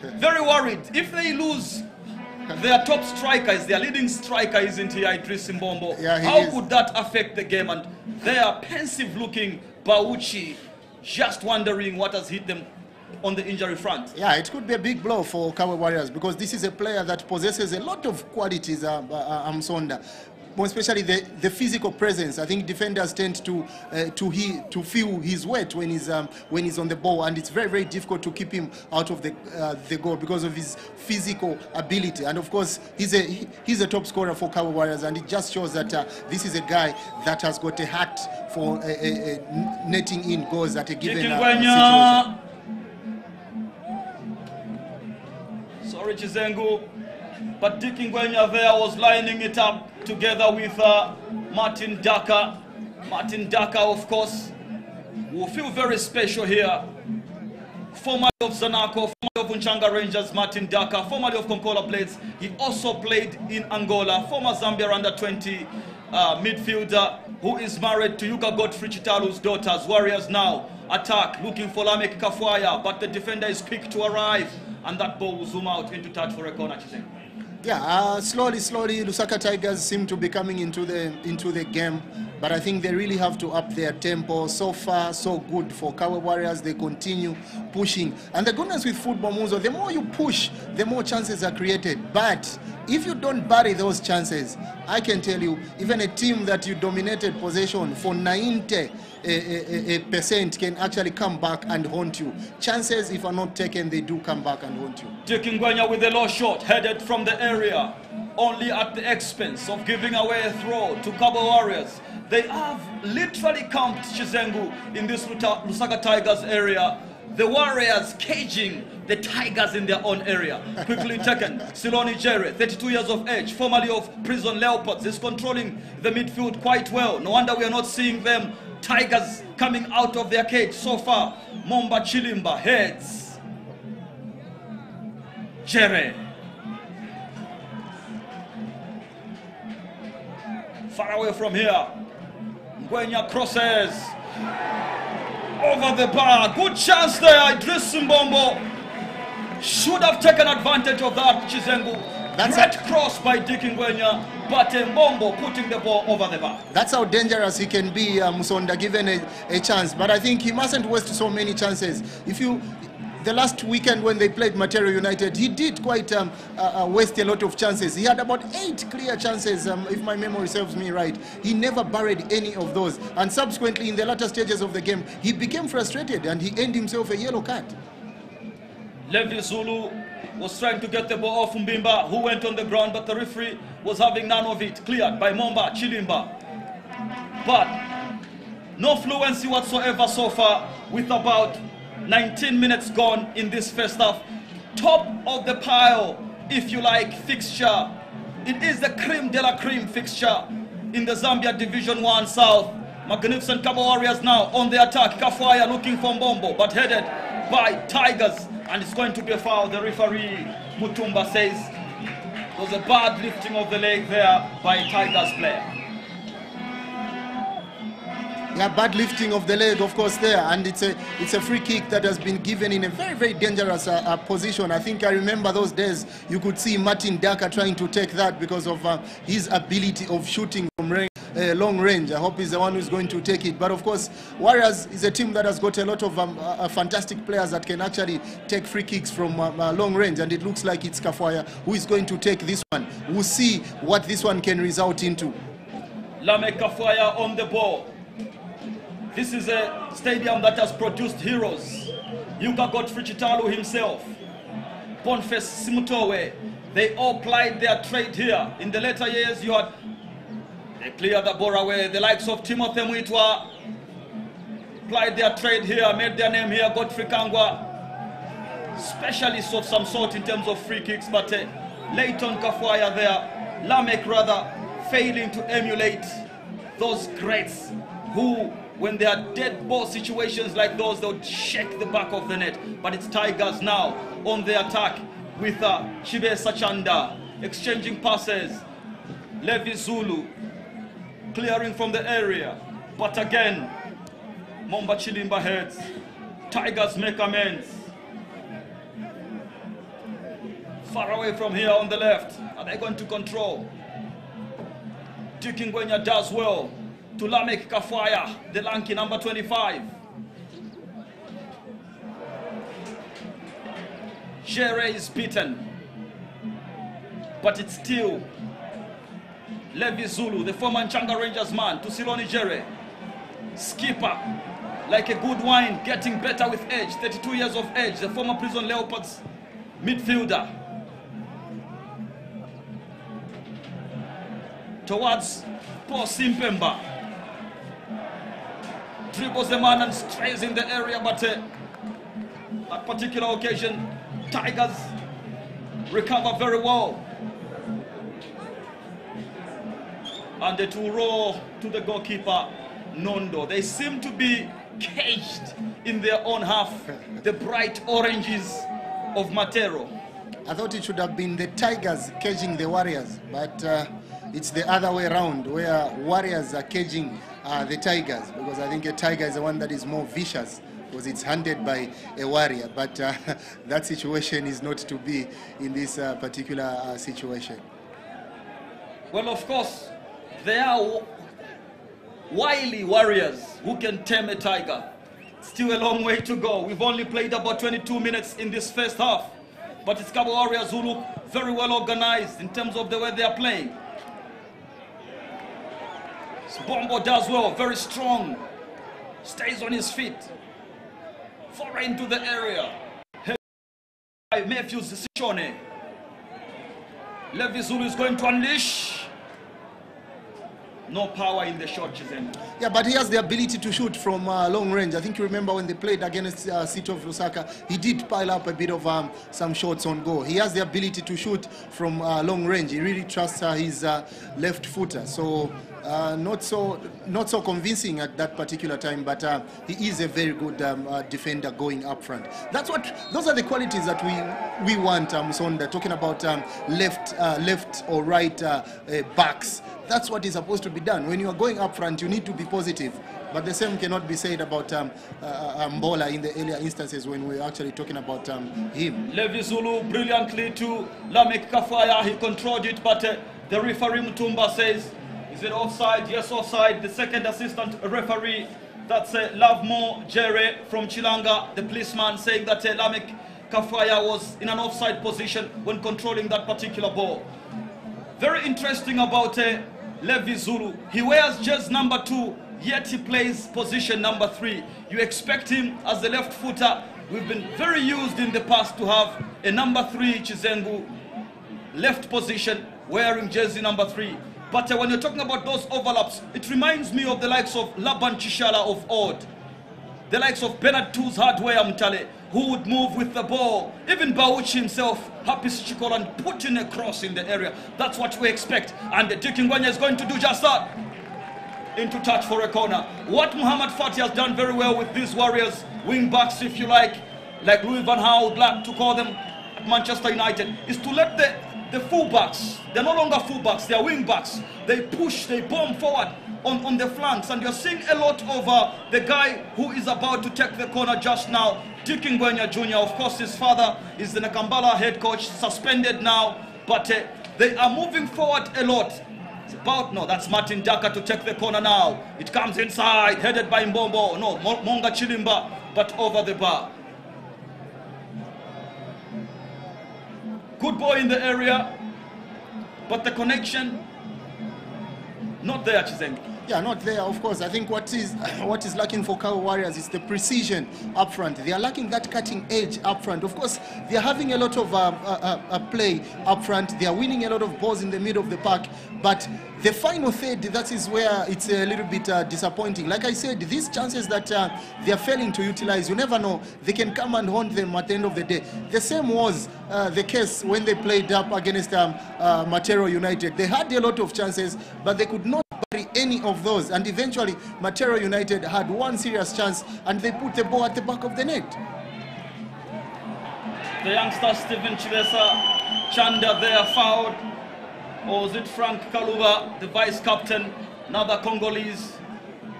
C: Very worried. If they lose their top striker, is their leading striker, isn't he, Idris Mbombo?
D: Yeah, he
C: How
D: is.
C: could that affect the game? And they are pensive looking Bauchi, just wondering what has hit them on the injury front.
D: Yeah, it could be a big blow for Kabwe Warriors because this is a player that possesses a lot of qualities, uh, uh, Amsonda. More especially the, the physical presence. I think defenders tend to uh, to he to feel his weight when he's um, when he's on the ball, and it's very very difficult to keep him out of the uh, the goal because of his physical ability. And of course, he's a he's a top scorer for Kabwe Warriors, and it just shows that uh, this is a guy that has got a heart for uh, uh, uh, netting in goals at a given uh, situation.
C: Sorry, Chizengu. But Dick Ngwenya there was lining it up together with uh, Martin Daka. Martin Daka, of course, will feel very special here. Formerly of Zanaco, formerly of Nchanga Rangers, Martin Daka, formerly of Konkola Blades. He also played in Angola, former Zambia under 20 uh, midfielder who is married to Ucar Godfrey Chitalu's daughters. Warriors now attack, looking for Lamek Kafwaya, but the defender is quick to arrive, and that ball will zoom out into touch for a corner. Chizengu.
D: Yeah, uh, slowly, slowly, Lusaka Tigers seem to be coming into the into the game, but I think they really have to up their tempo. So far, so good for Kabwe Warriors. They continue pushing, and the goodness with football, Muzo, the more you push, the more chances are created. But if you don't bury those chances, I can tell you, even a team that you dominated possession for 90 a, a, percent can actually come back and haunt you. Chances, if are not taken, they do come back and haunt you.
C: Dick Ngwenya with a low shot headed from the area, only at the expense of giving away a throw to Kabwe Warriors. They have literally camped Chizengu in this Lusaka Tigers area. The Warriors caging the Tigers in their own area. Quickly taken, Siloni Jere, 32 years of age, formerly of Prison Leopards, is controlling the midfield quite well. No wonder we are not seeing them Tigers coming out of their cage so far. Momba Chilimba heads. Jere. Far away from here. Ngwenya crosses. Over the bar. Good chance there. Idris Mbombo should have taken advantage of that. Chizengu.
D: That's
C: Great cross by Dick Ngwenya. But Mbombo putting the ball over the bar.
D: That's how dangerous he can be, uh, Musonda, given a, a chance. But I think he mustn't waste so many chances. If you, the last weekend when they played Matero United, he did quite um, uh, uh, waste a lot of chances. He had about eight clear chances, um, if my memory serves me right. He never buried any of those. And subsequently, in the latter stages of the game, he became frustrated and he earned himself a yellow card.
C: Levi Zulu was trying to get the ball off Mbimba, who went on the ground, but the referee was having none of it. Cleared by Momba Chilimba. But no fluency whatsoever so far, with about 19 minutes gone in this first half. Top of the pile, if you like, fixture. It is the cream de la cream fixture in the Zambia Division 1 South. Magnificent Kabwe Warriors now on the attack. Kafwaya looking for Mbombo, but headed by Tigers. And it's going to be a foul. The referee, Mutumba, says it was a bad lifting of the leg there by Tigers player.
D: Yeah, bad lifting of the leg, of course, there, and it's a it's a free kick that has been given in a very very dangerous uh, uh, position. I think I remember those days. You could see Martin Daka trying to take that because of uh, his ability of shooting from range, uh, long range. I hope he's the one who's going to take it. But of course, Warriors is a team that has got a lot of um, uh, uh, fantastic players that can actually take free kicks from uh, uh, long range, and it looks like it's Kafwaya who is going to take this one. We'll see what this one can result into.
C: Lamek Kafwaya on the ball. This is a stadium that has produced heroes. Yuka Godfrey Chitalu himself, Boniface Simutowe, they all plied their trade here. In the later years, you had they cleared the away. The likes of Timothy Mwitwa plied their trade here, made their name here. Godfrey Kangwa, specialists of some sort in terms of free kicks, but uh, Leighton Kafwaya there, Lamek rather, failing to emulate those greats who, when there are dead ball situations like those, they'll shake the back of the net. But it's Tigers now on the attack with uh, Chibe Sachanda exchanging passes. Levi Zulu clearing from the area. But again, Momba Chilimba heads. Tigers make amends. Far away from here on the left. Are they going to control? Duke Ngwenya does well to Lamek Kafwaya, the lanky number 25. Jere is beaten. But it's still Levi Zulu, the former Nchanga Rangers man, to Siloni Jere. Skipper, like a good wine, getting better with age, 32 years of age, the former Prison Leopards midfielder. Towards Paul Simpemba. Dribbles the man and strays in the area, but uh, that particular occasion, Tigers recover very well. And it will roll to the goalkeeper, Nondo. They seem to be caged in their own half, the bright oranges of Matero.
D: I thought it should have been the Tigers caging the Warriors, but uh, it's the other way around, where Warriors are caging uh, the Tigers, because I think a Tiger is the one that is more vicious, because it's hunted by a warrior. But uh, that situation is not to be in this uh, particular uh, situation.
C: Well, of course, there are wily warriors who can tame a tiger. Still a long way to go. We've only played about 22 minutes in this first half. But it's Kabwe Warriors who look very well organized in terms of the way they are playing. Bombo does well, very strong. Stays on his feet. Far into the area. Matthews Sichone. Levi Zulu is going to unleash. No power in the shot, Chizen.
D: Yeah, but he has the ability to shoot from uh, long range. I think you remember when they played against uh, City of Lusaka, he did pile up a bit of um, some shots on goal. He has the ability to shoot from uh, long range. He really trusts uh, his uh, left footer. So uh, not so not so convincing at that particular time, but uh, he is a very good um, uh, defender going up front. That's what those are the qualities that we we want. Um, Sonda talking about um, left uh, left or right uh, uh, backs. That's what is supposed to be done. When you are going up front, you need to be positive. But the same cannot be said about um, uh, Mbola in the earlier instances when we were actually talking about um, him.
C: Levi Zulu brilliantly to Lamek Kafwaya. He controlled it, but uh, the referee Mutumba says, is it offside? Yes, offside. The second assistant referee, that's uh, Lovemore Jere from Chilanga, the policeman, saying that uh, Lamek Kafwaya was in an offside position when controlling that particular ball. Very interesting about uh, Levi Zulu. He wears jersey number two, yet he plays position number three. You expect him as a left footer. We've been very used in the past to have a number three Chizengu left position wearing jersey number three. But uh, when you're talking about those overlaps, it reminds me of the likes of Laban Chishala of Odd, the likes of Bernard Tools Hardware Mtale, who would move with the ball. Even Bauchi himself, Happy Chikol, and put in a cross in the area. That's what we expect. And Duke Ngwenya is going to do just that. Into touch for a corner. What Muhammad Fati has done very well with these Warriors, wing backs if you like, like Louis Van Gaal would like to call them Manchester United, is to let the, the fullbacks, they're no longer fullbacks, they're wingbacks. They push, they bomb forward on, on the flanks. And you're seeing a lot of uh, the guy who is about to take the corner just now, Duke Ngwenya Jr. Of course, his father is the Nakambala head coach, suspended now, but uh, they are moving forward a lot. It's about, no, that's Martin Daka to take the corner now. It comes inside, headed by Mbombo. No, Mo- Monga Chilimba, but over the bar. Good ball in the area, but the connection, not there, Chizengu.
D: Yeah, not there, of course. I think what is what is lacking for Kabwe Warriors is the precision up front. They are lacking that cutting edge up front. Of course, they are having a lot of uh, uh, uh, play up front. They are winning a lot of balls in the middle of the park. But the final third, that is where it's a little bit uh, disappointing. Like I said, these chances that uh, they are failing to utilize, you never know. They can come and haunt them at the end of the day. The same was uh, the case when they played up against um, uh, Matero United. They had a lot of chances, but they could not any of those. And eventually, Matero United had one serious chance, and they put the ball at the back of the net.
C: The youngster Stephen Chilesa Chanda there fouled. Or is it Frank Kaluba, the vice captain, another Congolese,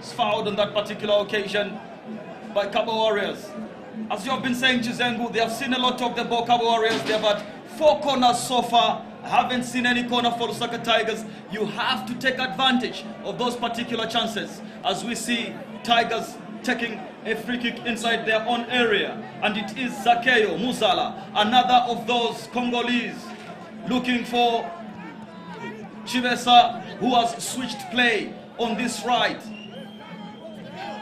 C: fouled on that particular occasion by Kabwe Warriors. As you have been saying, Chizengu, they have seen a lot of the ball Kabwe Warriors. They have had four corners so far. Haven't seen any corner for Lusaka Tigers. You have to take advantage of those particular chances. As we see Tigers taking a free kick inside their own area. And it is Zakeo Muzala, another of those Congolese looking for Chivesa, who has switched play on this right.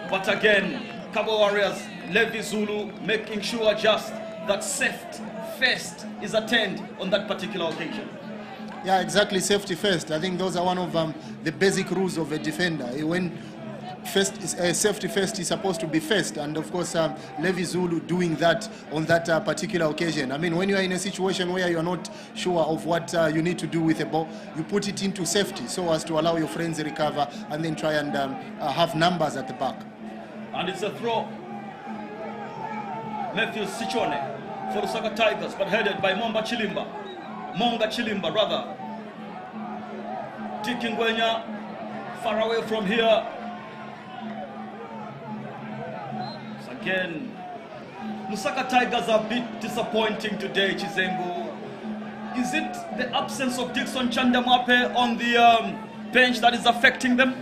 C: But again, Kabwe Warriors, Levi Zulu making sure just that safety first is attained on that particular occasion.
D: Yeah, exactly. Safety first. I think those are one of um, the basic rules of a defender. When first uh, safety first is supposed to be first, and of course, um, Levi Zulu doing that on that uh, particular occasion. I mean, when you are in a situation where you are not sure of what uh, you need to do with a ball, you put it into safety so as to allow your friends to recover and then try and um, uh, have numbers at the back.
C: And it's a throw. Matthew Sichone for the Saka Tigers, but headed by Momba Chilimba. Monga Chilimba, rather. Dick Ngwenya, far away from here. So again, Lusaka Tigers are a bit disappointing today, Chizengu. Is it the absence of Dixon Chandamwape on the um, bench that is affecting them?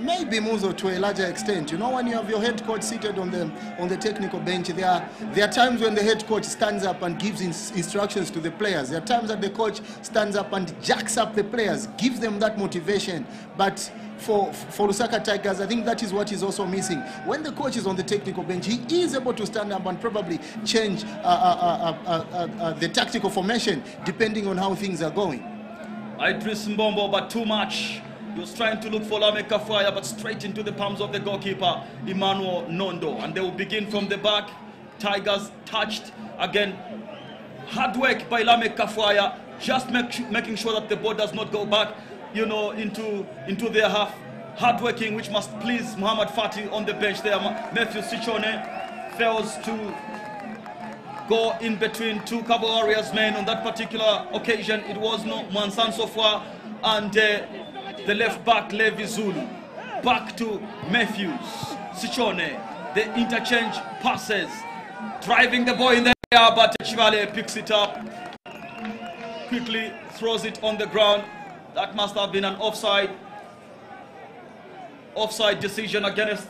D: Maybe Muzo to a larger extent. You know, when you have your head coach seated on the on the technical bench, there are there are times when the head coach stands up and gives ins- instructions to the players. There are times that the coach stands up and jacks up the players, gives them that motivation. But for for Lusaka Tigers, I think that is what is also missing. When the coach is on the technical bench, he is able to stand up and probably change uh, uh, uh, uh, uh, uh, the tactical formation depending on how things are going.
C: Idris Mbombo, but too much. He was trying to look for Lame Kafwaya, but straight into the palms of the goalkeeper, Emmanuel Nondo. And they will begin from the back. Tigers touched again. Hard work by Lame Kafwaya, just make, making sure that the ball does not go back, you know, into, into their half. Hard working, which must please Muhammad Fatih on the bench there. Matthew Sichone fails to go in between two Kabwe Warriors men on that particular occasion. It was no Mansan Sofwa and uh, the left back Levi Zulu. Back to Matthews, Sichone. The interchange passes, driving the ball in the air, but Chivale picks it up, quickly throws it on the ground. That must have been an offside. Offside decision against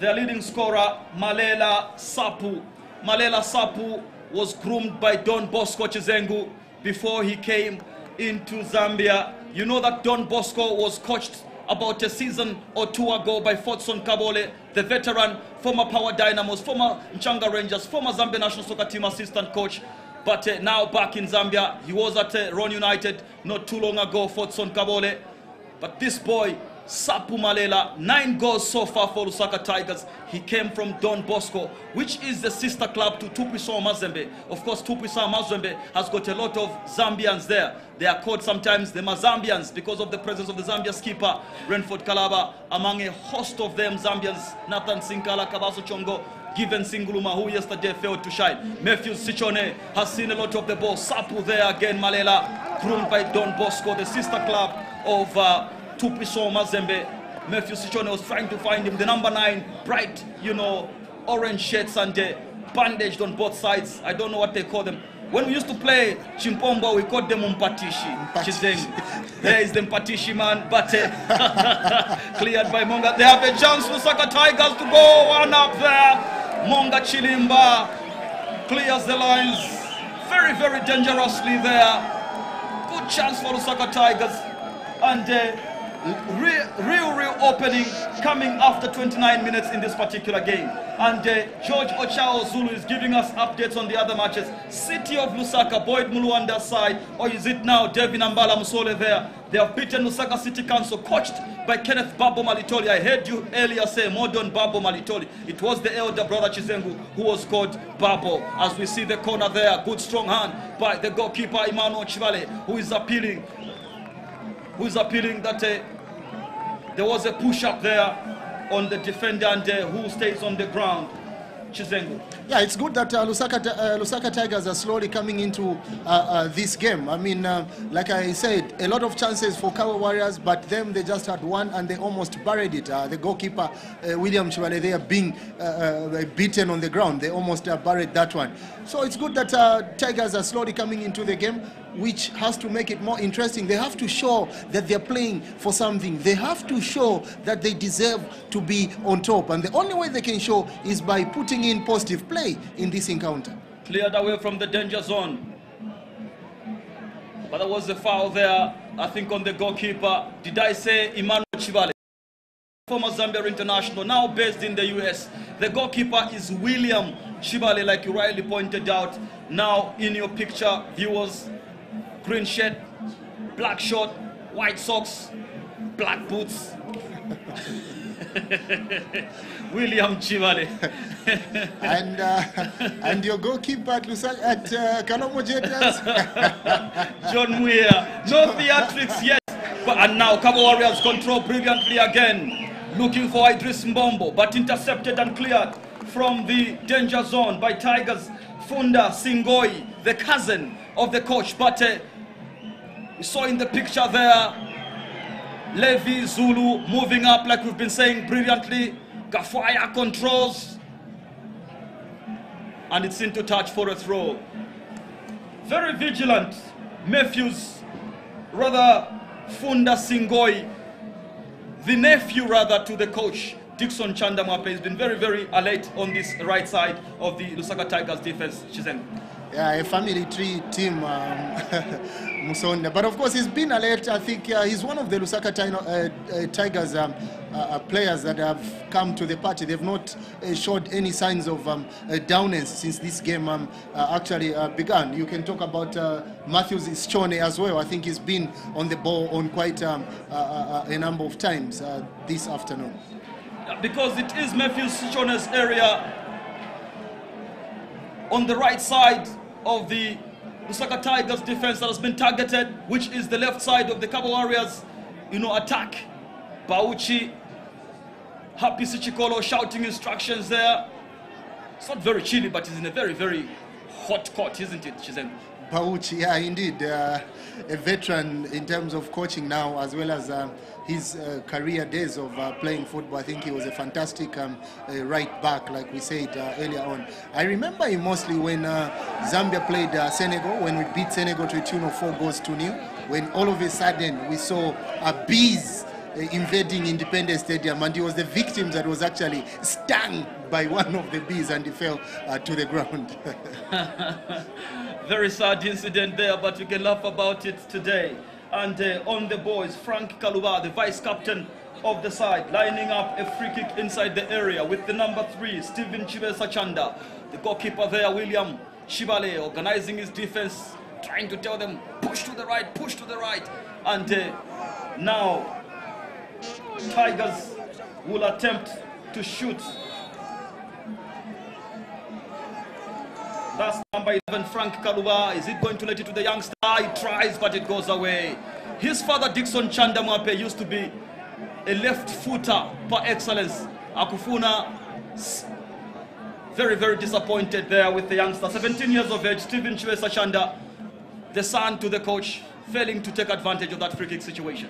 C: their leading scorer, Malela Sapu. Malela Sapu was groomed by Don Bosco Chizengu before he came into Zambia. You know that Don Bosco was coached about a season or two ago by Fordson Kabole, the veteran, former Power Dynamos, former Nchanga Rangers, former Zambia national soccer team assistant coach. But uh, now back in Zambia, he was at uh, Roan United not too long ago, Fordson Kabole. But this boy, Sapu Malela, nine goals so far for Lusaka Tigers. He came from Don Bosco, which is the sister club to Tupiso Mazembe. Of course, Tupiso Mazembe has got a lot of Zambians there. They are called sometimes the Mazambians because of the presence of the Zambia skipper, Rainford Kalaba, among a host of them Zambians, Nathan Sinkala, Kabaso Chongo, Given Singuluma, who yesterday failed to shine. Matthew Sichone has seen a lot of the ball. Sapu there again, Malela, groomed by Don Bosco, the sister club of uh, Tupiso Mazembe. Matthew Sichone was trying to find him. The number nine, bright, you know, orange shirts and uh, bandaged on both sides. I don't know what they call them. When we used to play Chimpombo, we called them Mpatishi. Chizeng. There is the Mpatishi man, but uh, cleared by Monga. They have a chance for Saka Tigers to go one up there. Monga Chilimba clears the lines very, very dangerously there. Good chance for Lusaka Tigers. And uh, real, real, real opening coming after 29 minutes in this particular game. And uh, George Ochao Zulu is giving us updates on the other matches. City of Lusaka, Boyd Muluanda's side, or is it now Devin Ambala Musole there? They have beaten Lusaka City Council, coached by Kenneth Babo Malitoli. I heard you earlier say modern Babo Malitoli. It was the elder brother Chizengu who was called Babo. As we see the corner there, good strong hand by the goalkeeper Emmanuel Chivale, who is appealing who is appealing that uh, there was a push up there on the defender and uh, who stays on the ground. Chizengu.
D: Yeah, it's good that uh, Lusaka, uh, Lusaka Tigers are slowly coming into uh, uh, this game. I mean, uh, like I said, a lot of chances for Kabwe Warriors, but them they just had one and they almost buried it. Uh, the goalkeeper William Chivale they are being beaten on the ground. They almost buried that one. So it's good that uh, Tigers are slowly coming into the game, which has to make it more interesting. They have to show that they're playing for something. They have to show that they deserve to be on top, and the only way they can show is by putting in positive play in this encounter.
C: Cleared away from the danger zone. But there was a foul there, I think, on the goalkeeper. Did I say Emmanuel Chivale? Former Zambia international, now based in the US. The goalkeeper is William Chibale, like you rightly pointed out. Now in your picture, viewers, green shirt, black short, white socks, black boots. William Chibale.
D: and uh, and your goalkeeper at, Lusaka, at uh, Kalomo
C: John Muir. No theatrics yet. But, and now Kabwe Warriors control brilliantly again. Looking for Idris Mbombo, but intercepted and cleared from the danger zone by Tigers. Funda Singoi, the cousin of the coach. But uh, we saw in the picture there, Levi Zulu moving up like we've been saying brilliantly. Gafaya controls. And it's into touch for a throw. Very vigilant. Matthews, rather Funda Singoi, the nephew rather to the coach, Dixon Chandamwape, has been very, very alert on this right side of the Lusaka Tigers defense. Chizen.
D: yeah, a family tree team, um, Musonda. But of course, he's been alert. I think uh, he's one of the Lusaka uh, uh, Tigers um, uh, uh, players that have come to the party. They've not uh, showed any signs of um, downers since this game um, actually began. You can talk about Matthews Sichone as well. I think he's been on the ball on quite um, a number of times this afternoon.
C: Because it is Matthews Sichone's area on the right side of the Lusaka Tigers defense that has been targeted, which is the left side of the Kabwe Warriors, you know, attack. Bauchi, Happy Sichikolo shouting instructions there. It's not very chilly, but it's in a very, very hot court, isn't it, Chizen?
D: Pauchi, yeah, indeed, uh, a veteran in terms of coaching now, as well as uh, his uh, career days of uh, playing football. I think he was a fantastic um, uh, right back, like we said uh, earlier on. I remember him mostly when uh, Zambia played uh, Senegal, when we beat Senegal to a tune of four goals to nil. When all of a sudden we saw uh, bees invading Independence Stadium, and he was the victim that was actually stung by one of the bees, and he fell to the ground.
C: Very sad incident there, but we can laugh about it today. And uh, on the boys, Frank Kaluba, the vice captain of the side, lining up a free kick inside the area with the number three, Stephen Chive Sachanda. The goalkeeper there, William Shibale, organizing his defense, trying to tell them, push to the right, push to the right. And uh, now, Tigers will attempt to shoot That's number 11, Frank Kaluba. Is it going to let it to the youngster? He tries, but it goes away. His father, Dixon Chandamwape, used to be a left footer par excellence. Akufuna, very, very disappointed there with the youngster. 17 years of age, Stephen Chwesa Chanda, the son to the coach, failing to take advantage of that free kick situation.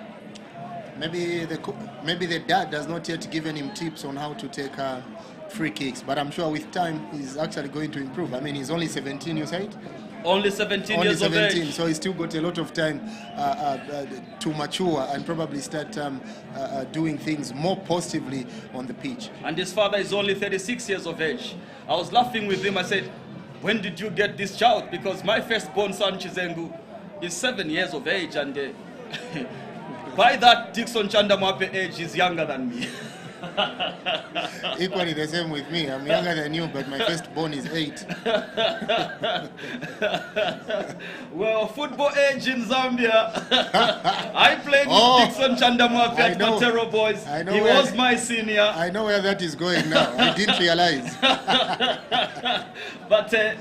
D: Maybe the maybe the dad has not yet given him tips on how to take uh, free kicks, but I'm sure with time he's actually going to improve. I mean, he's only 17, you said?
C: Only 17
D: Only
C: years
D: 17,
C: of age.
D: so he's still got a lot of time uh, uh, uh, to mature and probably start um, uh, uh, doing things more positively on the pitch.
C: and his father is only 36 years of age. I was laughing with him. I said, When did you get this child? Because my firstborn son, Chizengu, is seven years of age and uh, by that Dixon Chandamwape age, eh, is younger than me.
D: Equally the same with me. I'm younger than you, but my firstborn is eight.
C: well, football age in Zambia. I played with
D: Oh,
C: Dixon Chandamwape
D: I
C: at
D: know.
C: Matero Boys.
D: I know
C: he was my senior.
D: I know where that is going now. I didn't realize.
C: but uh,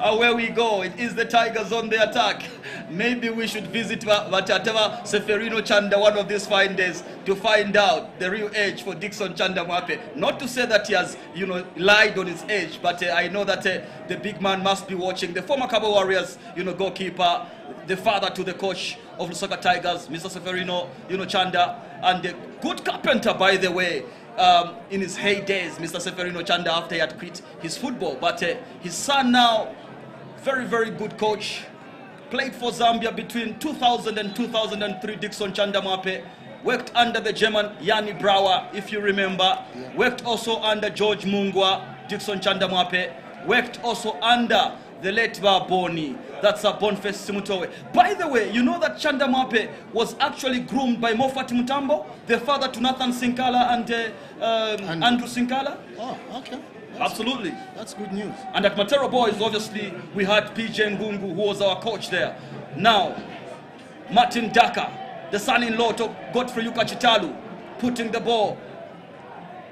C: uh, where we go, it is the Tigers on the attack. Maybe we should visit Va- Vatatava Seferino Chanda one of these fine days to find out the real age for Dixon Chanda Mwape. Not to say that he has, you know, lied on his age, but uh, I know that uh, the big man must be watching. The former Cabo Warriors, you know, goalkeeper, the father to the coach of Lusaka Tigers, Mr. Seferino, you know, Chanda, and the good carpenter, by the way um, in his heydays, Mr. Seferino Chanda, after he had quit his football. But uh, his son now, very, very good coach, played for Zambia between 2000 and 2003, Dixon Chanda Mwape. Worked under the German Yanni Brauer, if you remember. Worked also under George Mungwa, Dixon Chanda Mwape. Worked also under the late Boni. That's a Boniface Simutowe. By the way, you know that Chanda Mwape was actually groomed by Mofat Mutambo, the father to Nathan Sinkala and uh, um,
D: And-
C: Andrew Sinkala?
D: Oh, okay. That's,
C: Absolutely.
D: that's good news.
C: And at Matero Boys, obviously, we had PJ Ngungu, who was our coach there. Now, Martin Daka, the son-in-law to Godfrey Yukachitalu, putting the ball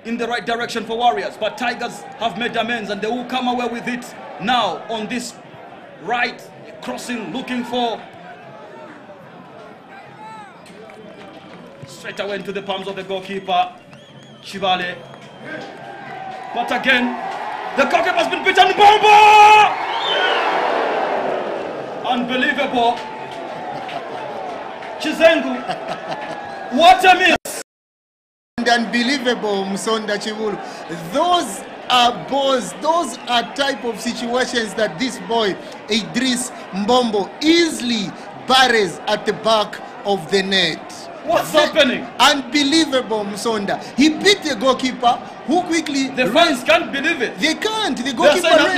C: in the right direction for Warriors. But Tigers have made amends, and they will come away with it now on this right crossing, looking for straight away into the palms of the goalkeeper, Chivale. But again, the goalkeeper has been beaten. Bomba! Unbelievable. Chizengu. What a miss.
D: And unbelievable, Msonda Chivulu. Those are balls, those are type of situations that this boy, Idris Mbombo, easily buries at the back of the net.
C: What's happening?
D: Unbelievable, Msonda. He beat the goalkeeper, who quickly
C: The fans can't believe it.
D: They can't. The goalkeeper.
C: saying.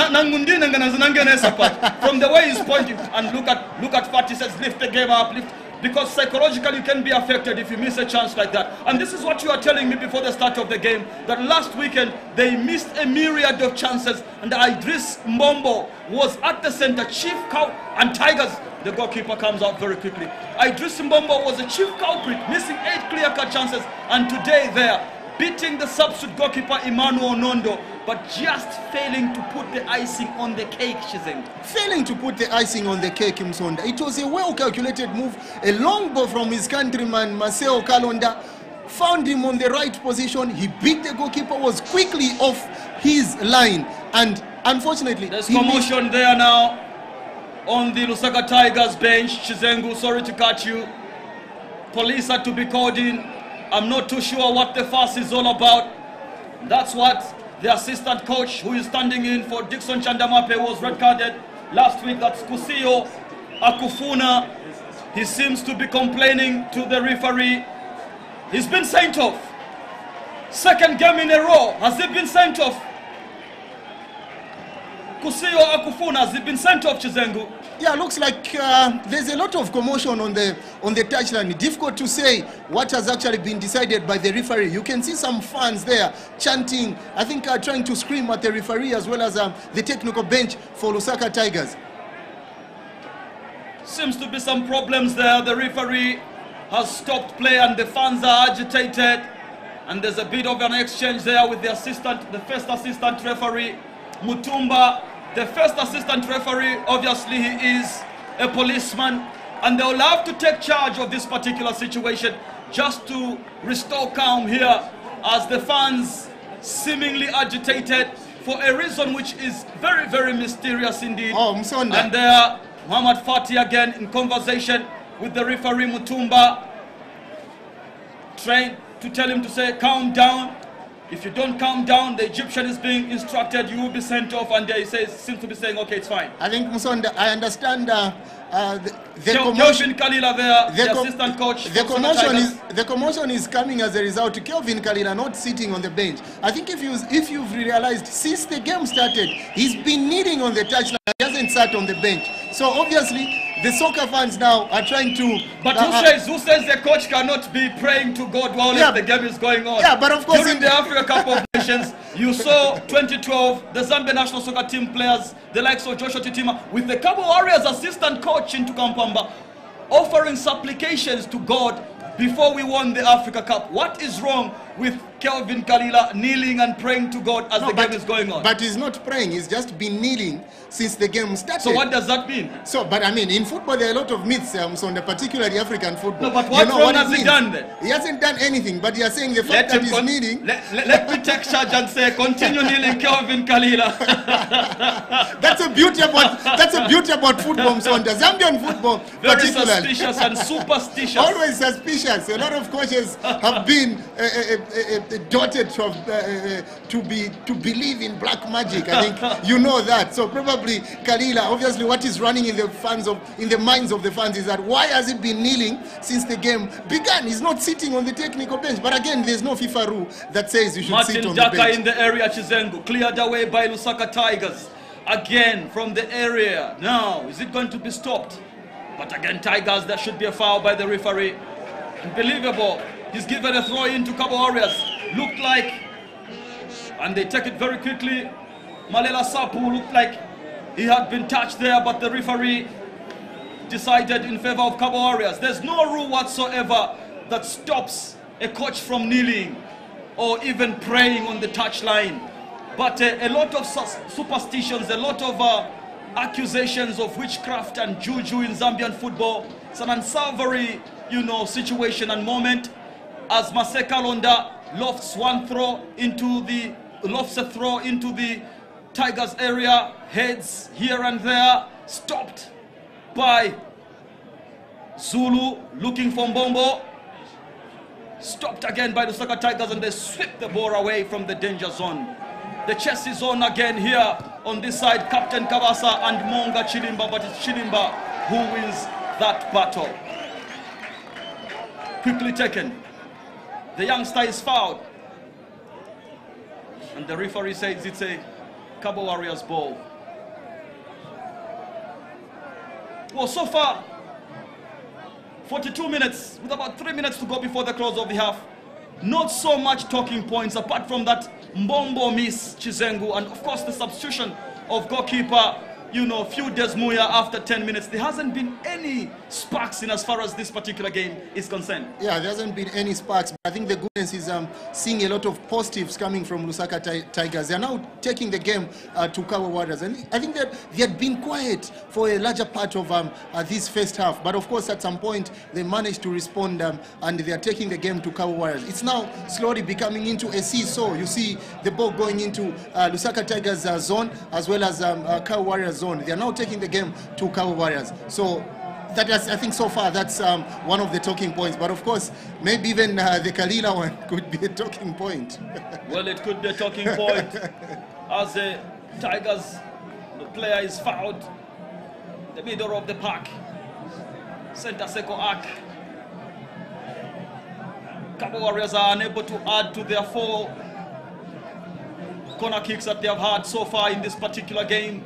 C: From the way he's pointing, and look at look at Fatih says, lift the game up, lift. Because psychologically you can be affected if you miss a chance like that. And this is what you are telling me before the start of the game, that last weekend they missed a myriad of chances and Idris Mbombo was at the center, chief cow and Tigers. The goalkeeper comes out very quickly. Idris Mbombo was a chief culprit, missing eight clear-cut chances, and today there, beating the substitute goalkeeper Emmanuel Nondo, but just failing to put the icing on the cake, Shizeng.
D: failing to put the icing on the cake, Msonda. It was a well-calculated move, a long ball from his countryman, Marcel Kalonda, found him on the right position. He beat the goalkeeper, was quickly off his line, and unfortunately,
C: There's
D: he missed-
C: commotion there now on the Lusaka Tigers bench. Chizengu, sorry to cut you. Police are to be called in. I'm not too sure what the fuss is all about. That's what the assistant coach who is standing in for Dixon Chandamwape was red carded last week. That's Kusio Akufuna. He seems to be complaining to the referee. He's been sent off. Second game in a row. Has he been sent off? Kusio Akufuna, has been sent off, Chizengu?
D: Yeah, looks like uh, there's a lot of commotion on the on the touchline. Difficult to say what has actually been decided by the referee. You can see some fans there chanting. I think uh, trying to scream at the referee as well as um, the technical bench for Lusaka Tigers.
C: Seems to be some problems there. The referee has stopped play and the fans are agitated. And there's a bit of an exchange there with the assistant, the first assistant referee, Mutumba. The first assistant referee, obviously, he is a policeman. And they'll have to take charge of this particular situation just to restore calm here as the fans seemingly agitated for a reason which is very, very mysterious indeed.
D: Oh, Msonda.
C: And there, Muhammad Fatih again in conversation with the referee Mutumba, trying to tell him to say, calm down. If you don't calm down, the Egyptian is being instructed, you will be sent off. And there he says, seems to be saying, okay, it's fine.
D: I think Musonda, I understand uh, uh, the, the
C: Kel-
D: commotion.
C: Kelvin Kalila there, the,
D: com-
C: assistant coach.
D: the commotion is the commotion is coming as a result to Kelvin Kalila not sitting on the bench. I think if you if you've realized since the game started, he's been kneeling on the touchline. He hasn't sat on the bench. So obviously the soccer fans now are trying to.
C: But
D: uh,
C: who
D: uh,
C: says who says the coach cannot be praying to God while
D: Yeah.
C: the game is going on?
D: Yeah, but of course
C: during the Africa Cup of Nations, you saw 2012 the Zambia national soccer team players, the likes of Joshua Titima, with the Kabwe Warriors assistant coach into Kampamba, offering supplications to God before we won the Africa Cup. What is wrong with Kelvin Kalila kneeling and praying to God as
D: no,
C: the
D: but,
C: game is going on?
D: But he's not praying. He's just been kneeling since the game started.
C: so what does that mean?
D: So, but I mean, in football, there are a lot of myths, um, so on the particularly African football.
C: No, but
D: You
C: what
D: know
C: wrong
D: it
C: has he done then?
D: He hasn't done anything, but you are saying the fact
C: Let
D: that he's kneeling.
C: let, let, let me take charge and say, continue kneeling, Kelvin Kalila.
D: That's a beauty about that's a beauty about football, so on the Zambian football,
C: Very
D: particularly.
C: suspicious and superstitious.
D: Always suspicious. A lot of coaches have been uh, uh, uh, uh, dotted to, uh, uh, to be to believe in black magic. I think you know that. So probably Kalila. Obviously, what is running in the fans of in the minds of the fans is that why has he been kneeling since the game began? He's not sitting on the technical bench. But again, there's no FIFA rule that says you should
C: Martin
D: sit on the
C: Daka
D: bench.
C: in the area, Chizengu, cleared away by Lusaka Tigers. Again from the area. Now, is it going to be stopped? But again, Tigers, that should be a foul by the referee. Unbelievable. He's given a throw in to Kabwe Warriors. Looked like, and they take it very quickly. Malela Sapu looked like he had been touched there, but the referee decided in favor of Kabwe Warriors. There's no rule whatsoever that stops a coach from kneeling or even praying on the touchline. But uh, a lot of superstitions, a lot of uh, accusations of witchcraft and juju in Zambian football. It's an unsavory, you know, situation and moment as Maseka Londa lofts one throw into the lofts a throw into the Tigers area, heads here and there, stopped by Zulu looking for Mbombo. Stopped again by the Saka Tigers and they sweep the ball away from the danger zone. The chess is on again here on this side. Captain Kabasa and Monga Chilimba, but it's Chilimba who wins that battle. Quickly taken. The youngster is fouled. And the referee says it's a Kabwe Warriors ball. Well, so far, 42 minutes, with about three minutes to go before the close of the half. Not so much talking points, apart from that Mbombo miss Chizengu, and of course the substitution of goalkeeper, you know, a few Desmuya after 10 minutes. There hasn't been any sparks in as far as this particular game is concerned.
D: Yeah, there hasn't been any sparks. I think the goodness is um, seeing a lot of positives coming from Lusaka Ti- Tigers. They're now taking the game uh, to Kabwe Warriors. And I think that they had been quiet for a larger part of um, uh, this first half. But of course, at some point, they managed to respond um, and they are taking the game to Kabwe Warriors. It's now slowly becoming into a seesaw. You see the ball going into uh, Lusaka Tigers uh, zone as well as um, uh, Warriors zone. They are now taking the game to Kabwe Warriors. So that is, I think so far that's um, one of the talking points. But of course, maybe even uh, the Kalila one could be a talking point.
C: Well, it could be a talking point as the Tigers, the player is fouled. The middle of the park. Center Seko Arc. Kabwe Warriors are unable to add to their four corner kicks that they have had so far in this particular game.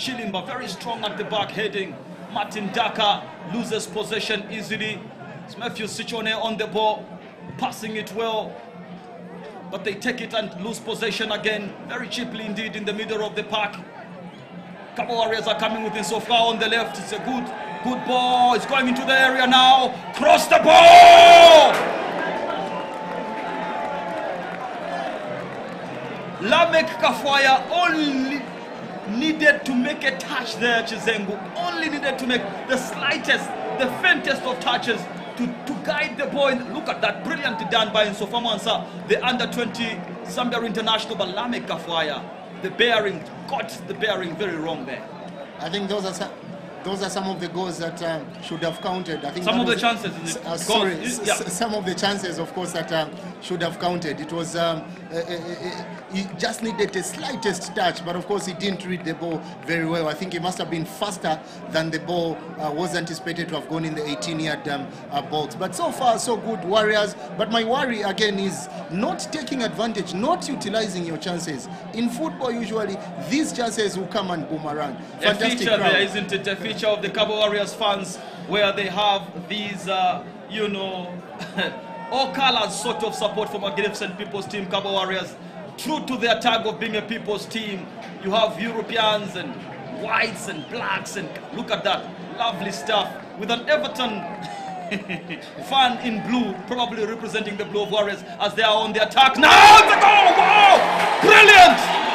C: Chilimba very strong at the back heading. Martin Daka loses possession easily. It's Matthew Sichone on the ball, passing it well. But they take it and lose possession again, very cheaply indeed in the middle of the park. Kabwe Warriors are coming within so far on the left. It's a good, good ball. It's going into the area now. Cross the ball! Lamek only needed to make a touch there, Chizengu. Only needed to make the slightest, the faintest of touches to, to guide the ball. in- Look at that, brilliantly done by Nsofa Mwansa, the under 20 Zambia international, but Lamek Kafwaya, the bearing, got the bearing very wrong there.
D: I think those are some, those are some of the goals that um, should have counted. I think
C: Some of the chances.
D: Uh, sorry,
C: yeah.
D: some of the chances, of course, that um, should have counted. It was um, uh, uh, uh, he just needed the slightest touch, but of course he didn't read the ball very well. I think he must have been faster than the ball uh, was anticipated to have gone in the 18-yard um, uh, box. But so far, so good, Warriors. But my worry again is not taking advantage, not utilizing your chances. In football, usually these chances will come and boomerang.
C: a
D: Fantastic
C: feature
D: crowd.
C: there, isn't it? A feature of the Kabwe Warriors fans where they have these, uh, you know, all colors sort of support from magnificent people's team, Kabwe Warriors. True to their tag of being a people's team, you have Europeans and whites and blacks, and look at that lovely stuff with an Everton fan in blue, probably representing the Blue of Warriors as they are on the attack. Now the goal! Wow! Brilliant!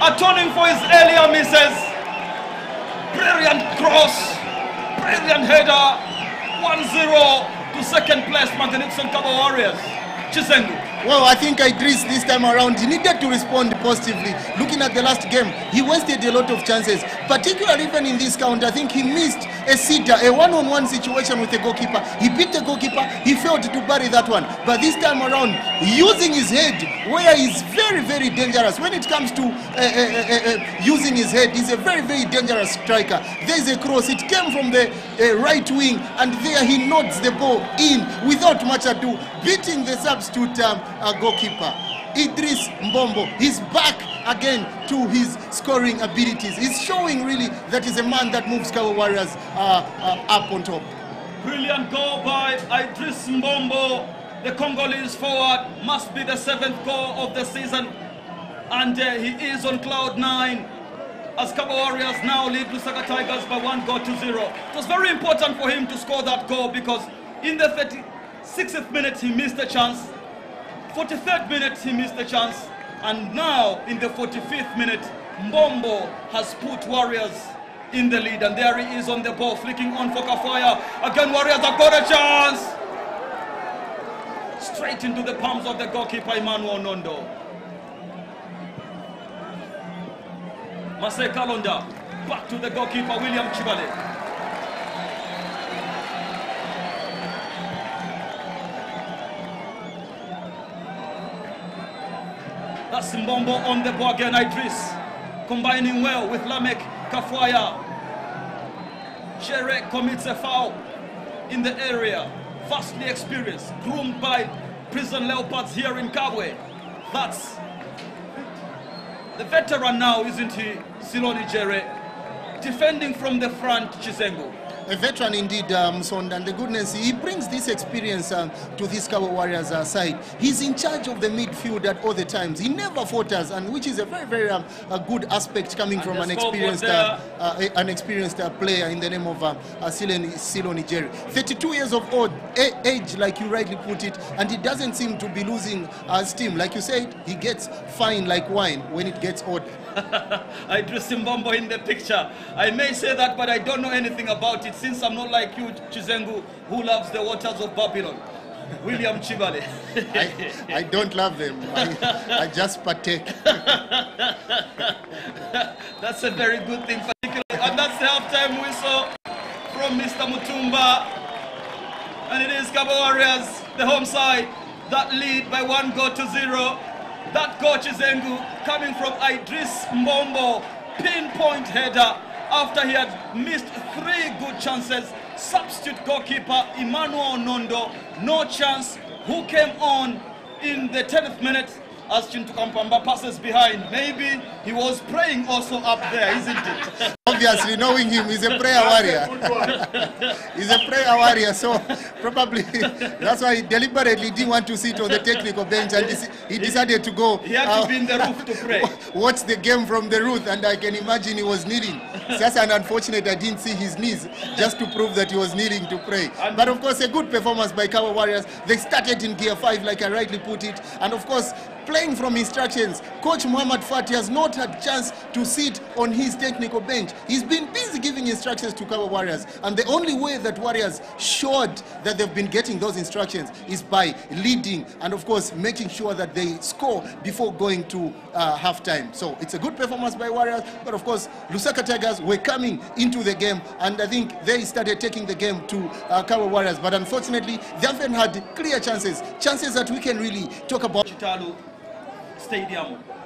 C: Atoning for his earlier misses. Brilliant cross, brilliant header. 1-0 to second place, Magnificent Kabwe Warriors. Chizengu.
D: Well, I think Idris this time around, he needed to respond positively. Looking at the last game, he wasted a lot of chances, particularly even in this count. I think he missed a sitter, a one-on-one situation with the goalkeeper. He beat the goalkeeper, he failed to bury that one. But this time around, using his head, where he's very, very dangerous. When it comes to uh, uh, uh, uh, using his head, he's a very, very dangerous striker. There's a cross, it came from the uh, right wing, and there he nods the ball in without much ado, beating the substitute um, uh, goalkeeper. Idris Mbombo, he's back again to his scoring abilities. He's showing really that he's a man that moves Kabwe Warriors uh, uh, up on top.
C: Brilliant goal by Idris Mbombo. The Congolese forward must be the seventh goal of the season. And uh, he is on cloud nine as Kabwe Warriors now lead Lusaka Tigers by one goal to zero. It was very important for him to score that goal because in the 36th minute he missed a chance. 43rd minute he missed a chance. And now in the 45th minute, Mbombo has put Warriors in the lead. And there he is on the ball, flicking on for Kafwaya. Again, Warriors have got a chance. Straight into the palms of the goalkeeper, Emmanuel Nondo. Marcel Kalonda, back to the goalkeeper, William Chibale. That's Mbombo on the ball again, Idris. Combining well with Lamek Kafwaya. Shere commits a foul in the area. Vastly experienced, groomed by prison leopards here in Kabwe. That's the veteran now, isn't he? Siloni Jere. Defending from the front, Chizengu.
D: A veteran indeed, um, Sonda, and the goodness, he brings this experience um, to this Kabwe Warriors uh, side. He's in charge of the midfield at all the times. He never falters, and which is a very, very um, a good aspect coming
C: And
D: from an experienced, uh, uh, an experienced uh, player in the name of uh, uh, Siloni, Siloni Jere. 32 years of old, age, like you rightly put it, and he doesn't seem to be losing uh, steam. Like you said, he gets fine like wine when it gets old.
C: Idris Mbombo in the picture. I may say that, but I don't know anything about it since I'm not like you, Chizengu, who loves the waters of Babylon. William Chibale.
D: I, I don't love them. I, I just partake.
C: That's a very good thing, particularly. And that's the halftime whistle from Mr. Mutumba. And it is Cabo Warriors, the home side, that lead by one goal to zero. That goal Chizengu coming from Idris Mbombo, pinpoint header after he had missed three good chances. Substitute goalkeeper Emmanuel Nondo, no chance. Who came on in the 10th minute as Chintu Kampamba passes behind. Maybe he was praying also up there, isn't it?
D: Obviously, knowing him, he's a prayer warrior. he's a prayer warrior, so probably that's why he deliberately didn't want to sit on the technical bench and he decided to go.
C: He had
D: uh,
C: to be in the roof to pray.
D: watch the game from the roof, and I can imagine he was kneeling. Just an unfortunate I didn't see his knees just to prove that he was kneeling to pray. But of course, a good performance by Kabwe Warriors. They started in gear five, like I rightly put it, and of course, playing from instructions. Coach Muhammad Fati has not had chance to sit on his technical bench. He's been busy giving instructions to Kabwe Warriors, and the only way that Warriors showed that they've been getting those instructions is by leading and, of course, making sure that they score before going to uh, halftime. So it's a good performance by Warriors, but of course, Lusaka Tigers were coming into the game, and I think they started taking the game to uh, Warriors. But unfortunately, they haven't had clear chances, chances that we can really talk about.
C: Chitalu Stadium.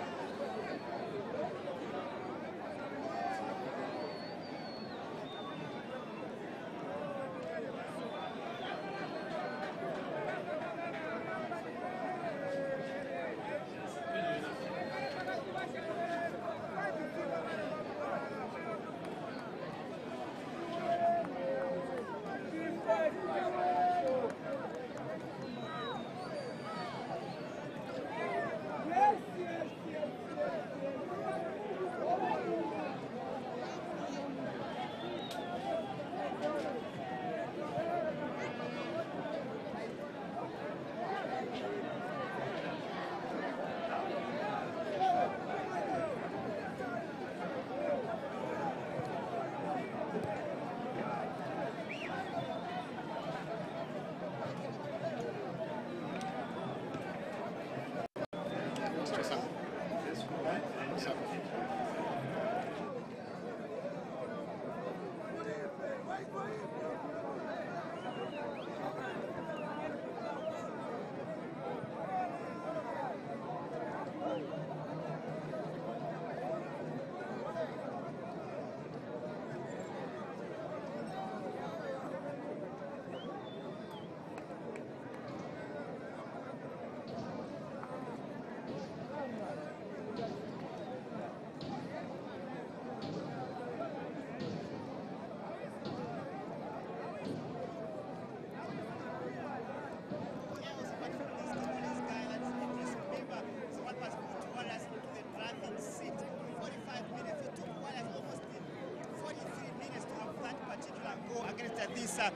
A: This, uh,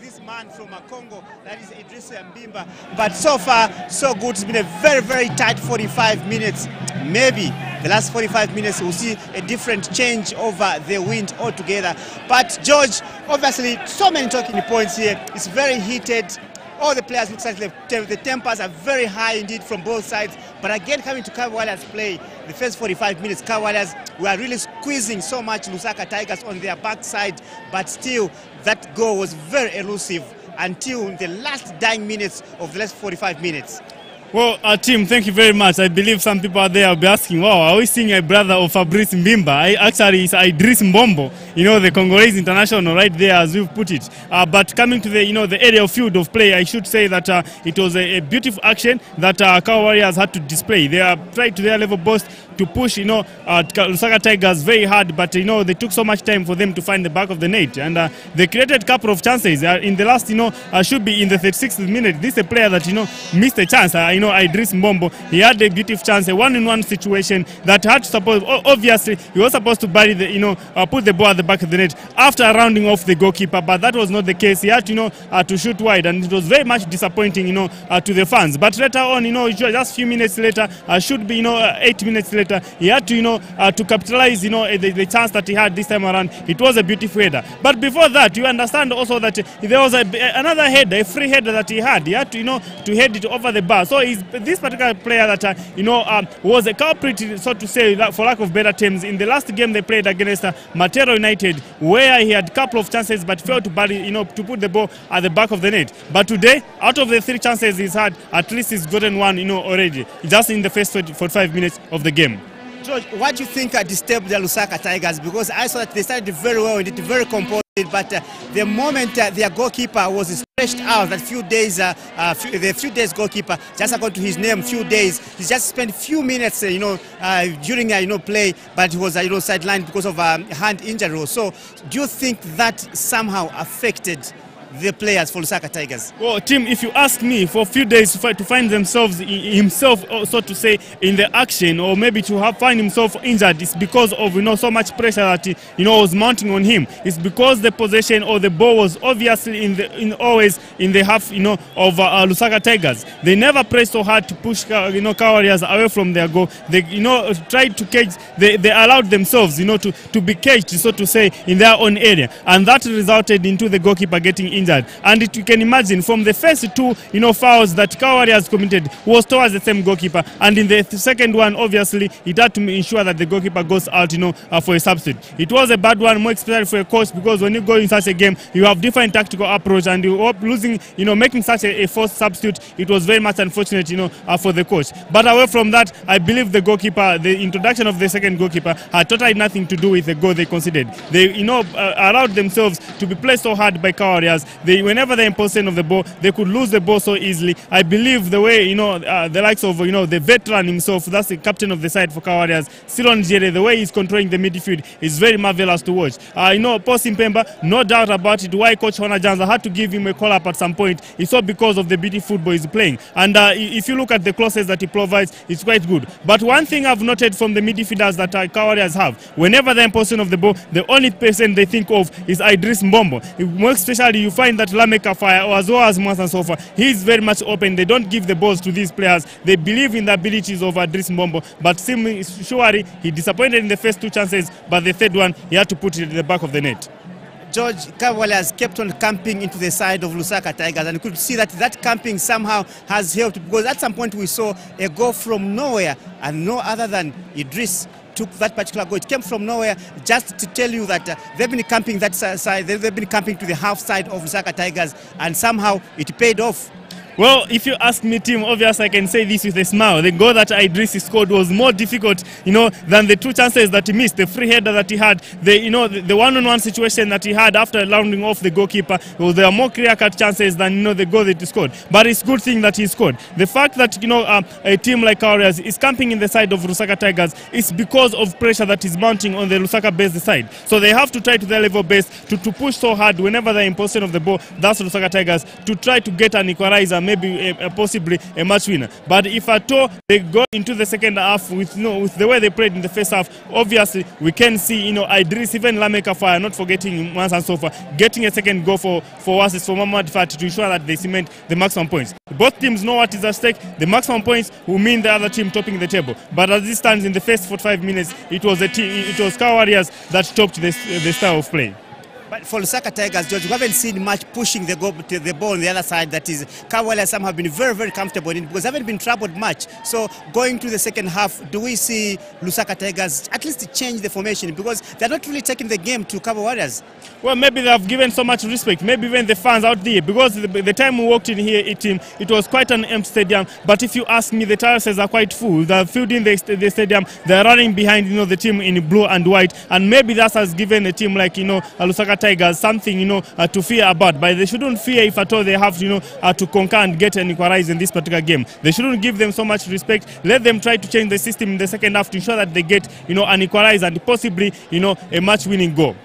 A: this man from uh, Congo, that is Idris Mbimba. But so far, so good. It's been a very, very tight 45 minutes. Maybe the last 45 minutes we'll see a different change over the wind altogether. But George, obviously, so many talking points here. It's very heated. All the players looks like the, tempers are very high indeed from both sides. But again, coming to Kawala's play, the first 45 minutes, Kawalas were really squeezing so much Lusaka Tigers on their backside. But still, that goal was very elusive until the last dying minutes of the last 45 minutes.
B: Well, uh, team, thank you very much. I believe some people out there will be asking, wow, are we seeing a brother of Fabrice Mbimba? I, actually, it's Idris Mbombo, you know, the Congolese international right there, as you've put it. Uh, but coming to the, you know, the area of field of play, I should say that uh, it was a, a beautiful action that uh, Kawa Warriors had to display. They are tried to their level best to push, you know, uh, Lusaka Tigers very hard, but, you know, they took so much time for them to find the back of the net. And uh, they created a couple of chances. Uh, in the last, you know, uh, should be in the 36th minute. This is a player that, you know, missed a chance. Uh, you know, Idris Mbombo, he had a beautiful chance, a one-in-one situation that had to suppose, obviously, he was supposed to bury the, you know, uh, put the ball at the back of the net after rounding off the goalkeeper, but that was not the case. He had, you know, uh, to shoot wide, and it was very much disappointing, you know, uh, to the fans. But later on, you know, just a few minutes later, uh, should be, you know, uh, eight minutes later, he had to, you know, uh, to capitalize, you know, the, the chance that he had this time around. It was a beautiful header. But before that, you understand also that there was a, another header, a free header that he had. He had to, you know, to head it over the bar. So this particular player that, uh, you know, um, was a culprit, so to say, for lack of better terms, in the last game they played against uh, Matero United, where he had a couple of chances but failed to bury, you know, to put the ball at the back of the net. But today, out of the three chances he's had, at least he's gotten one, you know, already, just in the first 45 minutes of the game.
A: George, what do you think uh, disturbed the Lusaka Tigers? Because I saw that they started very well, indeed, very composed. But uh, the moment uh, their goalkeeper was stretched out, that few days, uh, uh, few, the few days goalkeeper, just according to his name, few days, he just spent few minutes, uh, you know, uh, during uh, you know play, but he was you know sidelined because of a hand injury. So, do you think that somehow affected the players for Lusaka Tigers?
B: Well, Tim, if you ask me, for a few days to, find, themselves himself, uh, so to say, in the action, or maybe to have find himself injured, it's because of you know so much pressure that you know was mounting on him. It's because the possession or the ball was obviously in the in always in the half, you know, of uh, uh, Lusaka Tigers. They never pressed so hard to push, you know, Warriors away from their goal. They, you know, tried to cage. They, they allowed themselves, you know, to, to be caged, so to say, in their own area, and that resulted into the goalkeeper getting injured. And it, you can imagine from the first two, you know, fouls that Kawari has committed was towards the same goalkeeper, and in the th- second one, obviously, it had to ensure that the goalkeeper goes out, you know, uh, for a substitute. It was a bad one, more especially for a coach, because when you go in such a game, you have different tactical approach, and you hope losing, you know, making such a, a forced substitute, it was very much unfortunate, you know, uh, for the coach. But away from that, I believe the goalkeeper, the introduction of the second goalkeeper, had totally nothing to do with the goal they conceded. They, you know, uh, allowed themselves to be played so hard by Warriors. They, whenever they're in possession of the ball, they could lose the ball so easily. I believe the way, you know, uh, the likes of, you know, the veteran himself, that's the captain of the side for Warriors, Silon Jere, the way he's controlling the midfield is very marvelous to watch. Uh, you know, Paul Simpemba, no doubt about it, why Coach Honour Janza had to give him a call up at some point. It's all because of the beautiful football he's playing. And uh, if you look at the crosses that he provides, it's quite good. But one thing I've noted from the midfielders that uh, Warriors have, whenever they're in possession of the ball, the only person they think of is Idris Mbombo. More especially, you find that Lameka Fire, or as well as Mwansa Sofa, he's very much open. They don't give the balls to these players. They believe in the abilities of Adris Mbombo. But surely, he disappointed in the first two chances, but the third one, he had to put it in the back of the net.
A: George Cavaliers kept on camping into the side of Lusaka Tigers, and you could see that that camping somehow has helped because at some point we saw a goal from nowhere, and no other than Idris took that particular goal. It came from nowhere just to tell you that uh, they've been camping that side, they've been camping to the half side of Lusaka Tigers, and somehow it paid off.
B: Well, if you ask me, Tim, obviously I can say this with a smile. The goal that Idris scored was more difficult, you know, than the two chances that he missed. The free header that he had, the you know, the, one-on-one situation that he had after rounding off the goalkeeper. Well, there are more clear-cut chances than you know the goal that he scored. But it's good thing that he scored. The fact that you know uh, a team like Warriors is camping in the side of Lusaka Tigers is because of pressure that is mounting on the Lusaka-based side. So they have to try to their level best to, to push so hard whenever they're in possession of the ball. That's Lusaka Tigers to try to get an equalizer, maybe a, a possibly a match winner. But if at all they go into the second half with you know with the way they played in the first half, obviously we can see you know Idris even Lameka Fire, not forgetting once and so far, getting a second goal for for us is for Mamad Fati to ensure that they cement the maximum points. Both teams know what is at stake. The maximum points will mean the other team topping the table. But as this stands in the first 45 minutes, it was the team, it was Cow Warriors that topped the, the style of play.
A: But for Lusaka Tigers, George, we haven't seen much pushing the, goal, to the ball on the other side. That is, Kawala have been very, very comfortable in because they haven't been troubled much. So going to the second half, do we see Lusaka Tigers at least change the formation because they're not really taking the game to Kabwe Warriors?
B: Well, maybe they have given so much respect. Maybe even the fans out there, because the, the time we walked in here, it, it was quite an empty stadium. But if you ask me, the terraces are quite full. They're filled in the, the stadium. They're running behind, you know, the team in blue and white, and maybe that has given a team like you know Lusaka Tigers something you know uh, to fear about. But they shouldn't fear if at all they have you know uh, to conquer and get an equalize in this particular game. They shouldn't give them so much respect. Let them try to change the system in the second half to ensure that they get you know an equalize and possibly you know a match-winning goal.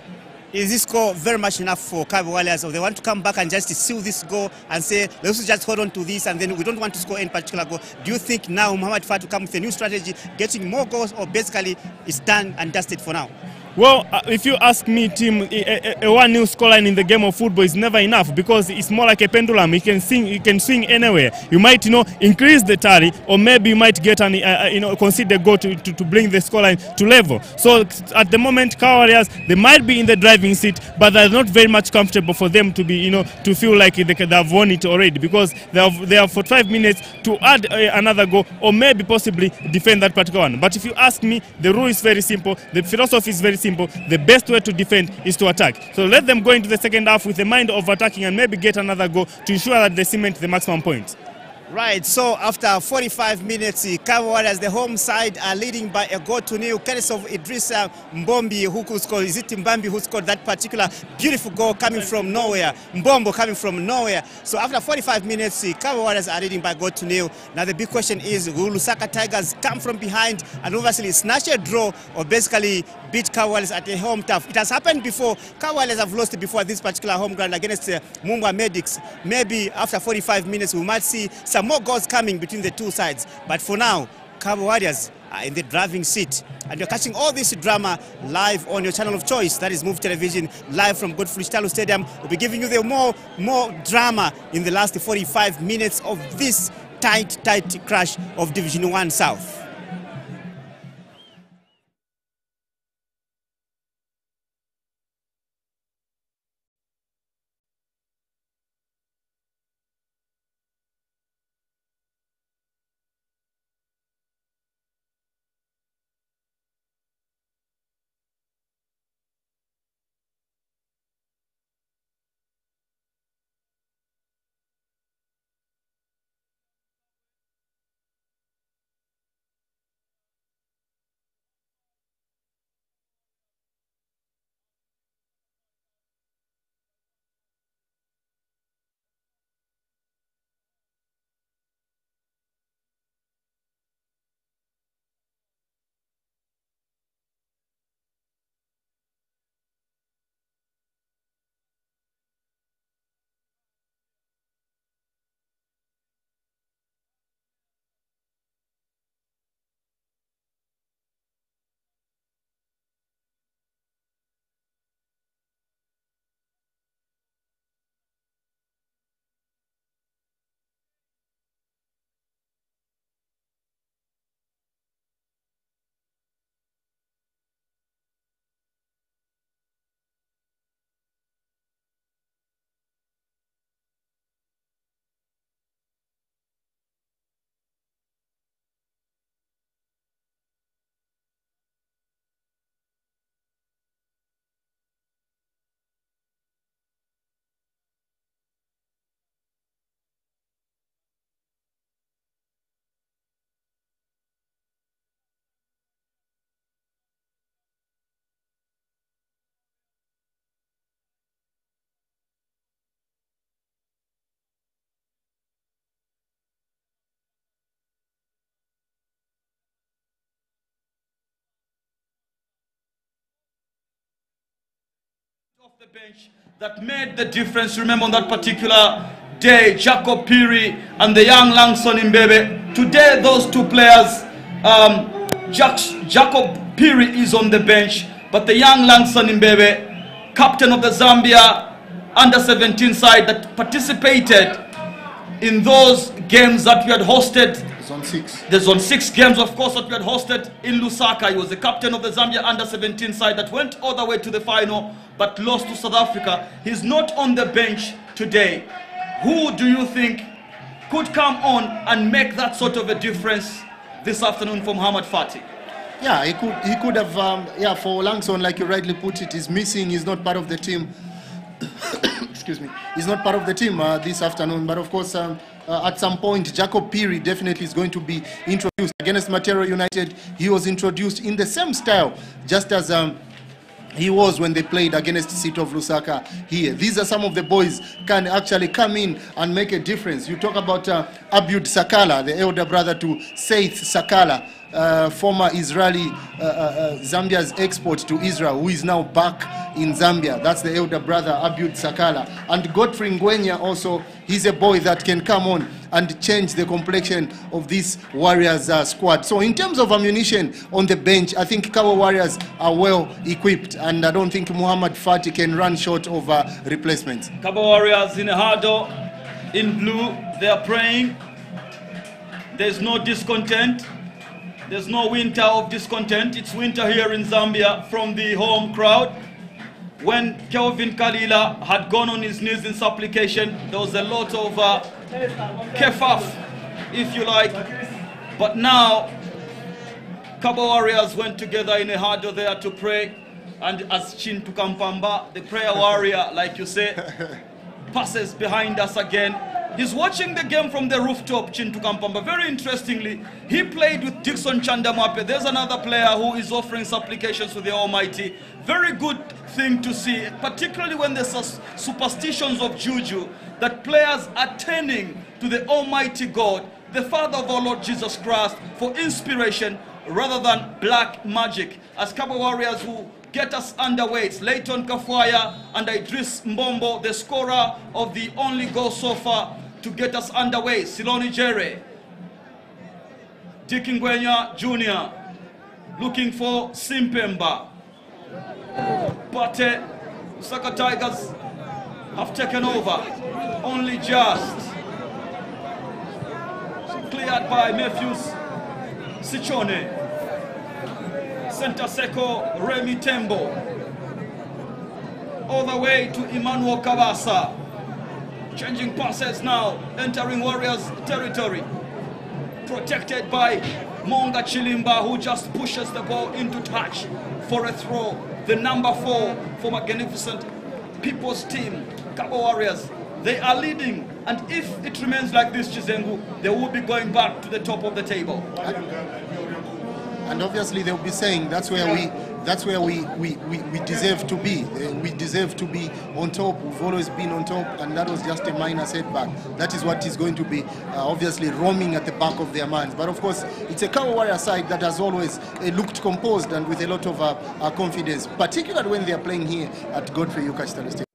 A: Is this score very much enough for Kabwe Warriors or they want to come back and just seal this goal and say, let's just hold on to this and then we don't want to score any particular goal? Do you think now Muhammad Fatu come with a new strategy, getting more goals or basically it's done and dusted for now?
B: Well, uh, if you ask me, Tim, a, a, a one new scoreline in the game of football is never enough because it's more like a pendulum. You can swing, you can swing anywhere. You might, you know, increase the tally, or maybe you might get an, uh, uh, you know, consider goal to, to, to bring the scoreline to level. So at the moment, Car Warriors, they might be in the driving seat, but they're not very much comfortable for them to be, you know, to feel like they, have won it already because they have they have for five minutes to add uh, another goal or maybe possibly defend that particular one. But if you ask me, the rule is very simple. The philosophy is very simple. The best way to defend is to attack. So let them go into the second half with the mind of attacking and maybe get another goal to ensure that they cement the maximum points.
A: Right, so after 45 minutes, Kabwe Warriors, the home side, are leading by a goal to nil, courtesy of Idrissa Mbombi, who could score. Is it Mbambi who scored that particular beautiful goal coming from nowhere? Mbombo coming from nowhere. So after 45 minutes, Kabwe Warriors are leading by goal to nil. Now the big question is, will Lusaka Tigers come from behind and obviously snatch a draw or basically beat Kabwe Warriors at a home turf? It has happened before. Kabwe Warriors have lost before this particular home ground against uh, Mumbwa Medics. Maybe after 45 minutes, we might see some more goals coming between the two sides. But for now, Cabo Warriors are in the driving seat. And you're catching all this drama live on your channel of choice, that is Move Television, live from Godfrey Stalo Stadium. We'll be giving you the more, more drama in the last 45 minutes of this tight, tight crash of Division 1 South.
C: The bench that made the difference. Remember on that particular day, Jacob Piri and the young Langson Mbebe. Today, those two players, um, Jack, Jacob Piri is on the bench, but the young Langson Mbebe, captain of the Zambia under 17 side that participated in those games that we had hosted
D: Zone 6.
C: the Zone 6 games, of course, that we had hosted in Lusaka. He was the captain of the Zambia under 17 side that went all the way to the final but lost to South Africa. He's not on the bench today. Who do you think could come on and make that sort of a difference this afternoon for Muhammad Fatih?
D: Yeah, he could he could have um, yeah for Langson, like you rightly put it, he's missing. He's not part of the team. Excuse me. He's not part of the team uh, this afternoon. But of course, um, uh, at some point, Jacob Piri definitely is going to be introduced against Matero United. He was introduced in the same style, just as. Um, he was when they played against City of Lusaka here. These are some of the boys can actually come in and make a difference. You talk about uh, Abud Sakala, the elder brother to Saith Sakala, uh, former Israeli uh, uh, Zambia's export to Israel, who is now back in Zambia. That's the elder brother Abud Sakala. And Godfrey Ngwenya also, he's a boy that can come on and change the complexion of this Warriors uh, squad. So in terms of ammunition on the bench, I think Kabwe Warriors are well equipped, and I don't think Muhammad Fati can run short of uh, replacements.
C: Kabwe Warriors in huddle in blue. They are praying. There's no discontent. There's no winter of discontent. It's winter here in Zambia from the home crowd. When Kelvin Kalila had gone on his knees in supplication, there was a lot of uh, kefaf, if you like. But now, Kabwe Warriors went together in a huddle there to pray. And as Chintu Kampamba, the prayer warrior, like you say, passes behind us again. He's watching the game from the rooftop, Chintu Kampamba. Very interestingly, he played with Dixon Chandamwape. There's another player who is offering supplications to the Almighty. Very good thing to see, particularly when there's superstitions of juju, that players are turning to the Almighty God, the Father of our Lord Jesus Christ, for inspiration rather than black magic. As Kabwe Warriors who get us underway. It's Leighton Kafwaya and Idris Mbombo, the scorer of the only goal so far to get us underway. Siloni Jere, Dick Ngwenya Jr. looking for Simpemba. but uh, Pate Saka Tigers have taken over. Only just. Cleared by Matthews Sichone. Center Seko Remy Tembo. All the way to Emmanuel Kawasa. Changing passes now, entering Warriors territory. Protected by Monga Chilimba, who just pushes the ball into touch for a throw. The number four for Magnificent People's Team, Kabwe Warriors. They are leading, and if it remains like this, Chizengu, they will be going back to the top of the table.
D: and obviously they'll be saying that's where we that's where we, we, we, we deserve to be. Uh, we deserve to be on top. We've always been on top, and that was just a minor setback. That is what is going to be uh, obviously roaming at the back of their minds. But of course, it's a Warrior side that has always uh, looked composed and with a lot of uh, uh, confidence, particularly when they are playing here at Godfrey Yukachi Stadium.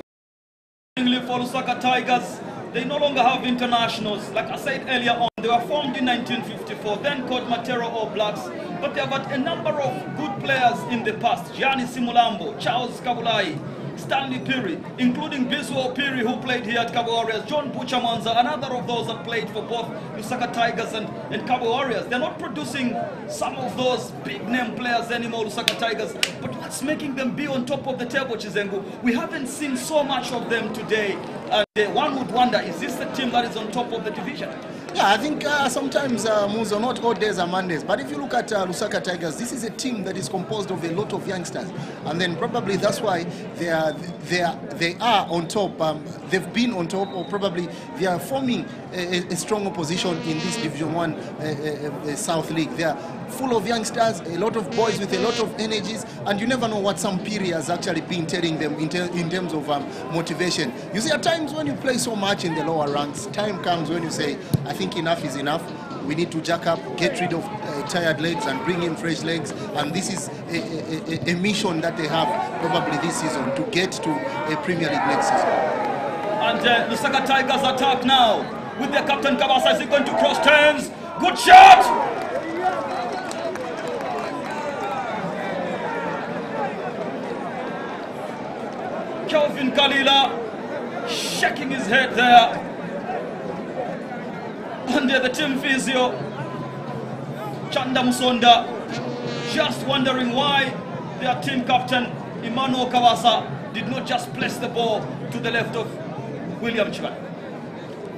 C: For Lusaka Tigers, they no longer have internationals. Like I said earlier on, they were formed in 1954, then called Matero All Blacks. But they have had a number of good players in the past. Gianni Simulambo, Charles Kabulai, Stanley Piri, including Biswell Piri, who played here at Kabwe Warriors, John Puchamanza, another of those that played for both Lusaka Tigers and, and Kabwe Warriors. They're not producing some of those big name players anymore, Lusaka Tigers. But what's making them be on top of the table, Chizengu? We haven't seen so much of them today. And uh, one would wonder, is this the team that is on top of the division?
D: Yeah, I think uh, sometimes uh, Muzo, not all days are Mondays. But if you look at uh, Lusaka Tigers, this is a team that is composed of a lot of youngsters, and then probably that's why they are they are they are on top. Um, they've been on top, or probably they are forming a, a- strong opposition in this Division One uh, uh, uh, South League. They are full of youngsters, a lot of boys with a lot of energies, and you never know what some Piri has actually been telling them in, in terms of um, motivation. You see, at times when you play so much in the lower ranks, time comes when you say, I think enough is enough. We need to jack up, get rid of uh, tired legs and bring in fresh legs. And this is a, a, a, mission that they have probably this season to get to a Premier League next season.
C: And uh, Lusaka Tigers attack now with their captain Kabasa. Is going to cross turns? Good shot! Kelvin Kalila shaking his head there. Under the team physio, Chanda Musonda, just wondering why their team captain Emmanuel Kawasa did not just place the ball to the left of William Chibale.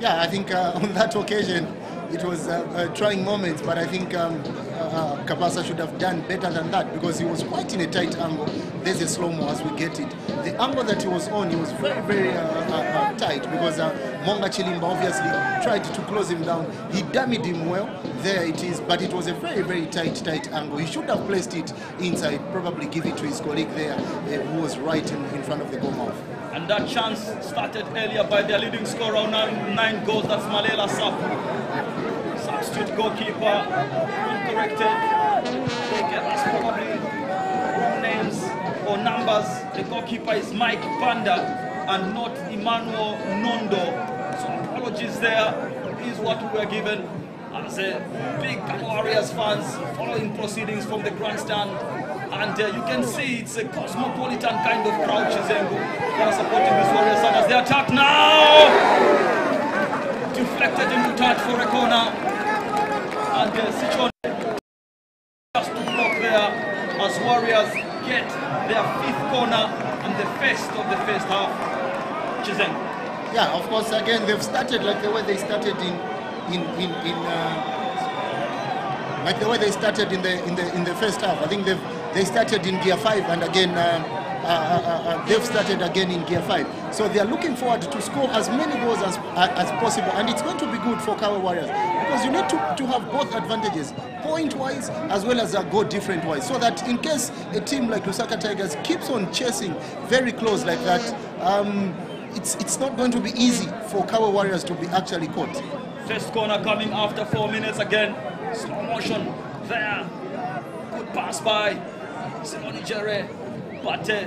D: Yeah, I think uh, on that occasion it was uh, a trying moment, but I think um, uh, Kabasa should have done better than that because he was quite in a tight angle. There's a slow mo as we get it. The angle that he was on, he was very, very uh, uh, uh, tight because uh, Monga Chilimba obviously tried to close him down. He dummied him well. There it is, but it was a very, very tight, tight angle. He should have placed it inside, probably give it to his colleague there uh, who was right in, in front of the goal mouth.
C: And that chance started earlier by their leading scorer on nine, nine goals. That's Malela Sapu. Substitute goalkeeper, uncorrected. They get us probably names or numbers. The goalkeeper is Mike Panda and not Emmanuel Nondo. So apologies there. Is what we were given as a big Warriors fans following proceedings from the grandstand. And uh, you can see it's a cosmopolitan kind of crowd, Chizengu, that are supporting this Warriors side as they attack now. Deflected into touch for a corner. And uh, Sichone just to block there as Warriors get their fifth corner and the first of the first half. Chizengu.
D: Yeah, of course. Again, they've started like the way they started in, in, in, in uh, like the way they started in the in the in the first half. I think they've they started in gear five, and again, uh, uh, uh, they've started again in gear five. So they are looking forward to score as many goals as, uh, as possible. And it's going to be good for Kabwe Warriors because you need to, to have both advantages, point-wise as well as uh, goal different-wise. So that in case a team like Lusaka Tigers keeps on chasing very close like that, um, it's, it's not going to be easy for Kabwe Warriors to be actually caught.
C: First corner coming after four minutes again. Slow motion there. Good pass by Simoni Jere. But uh,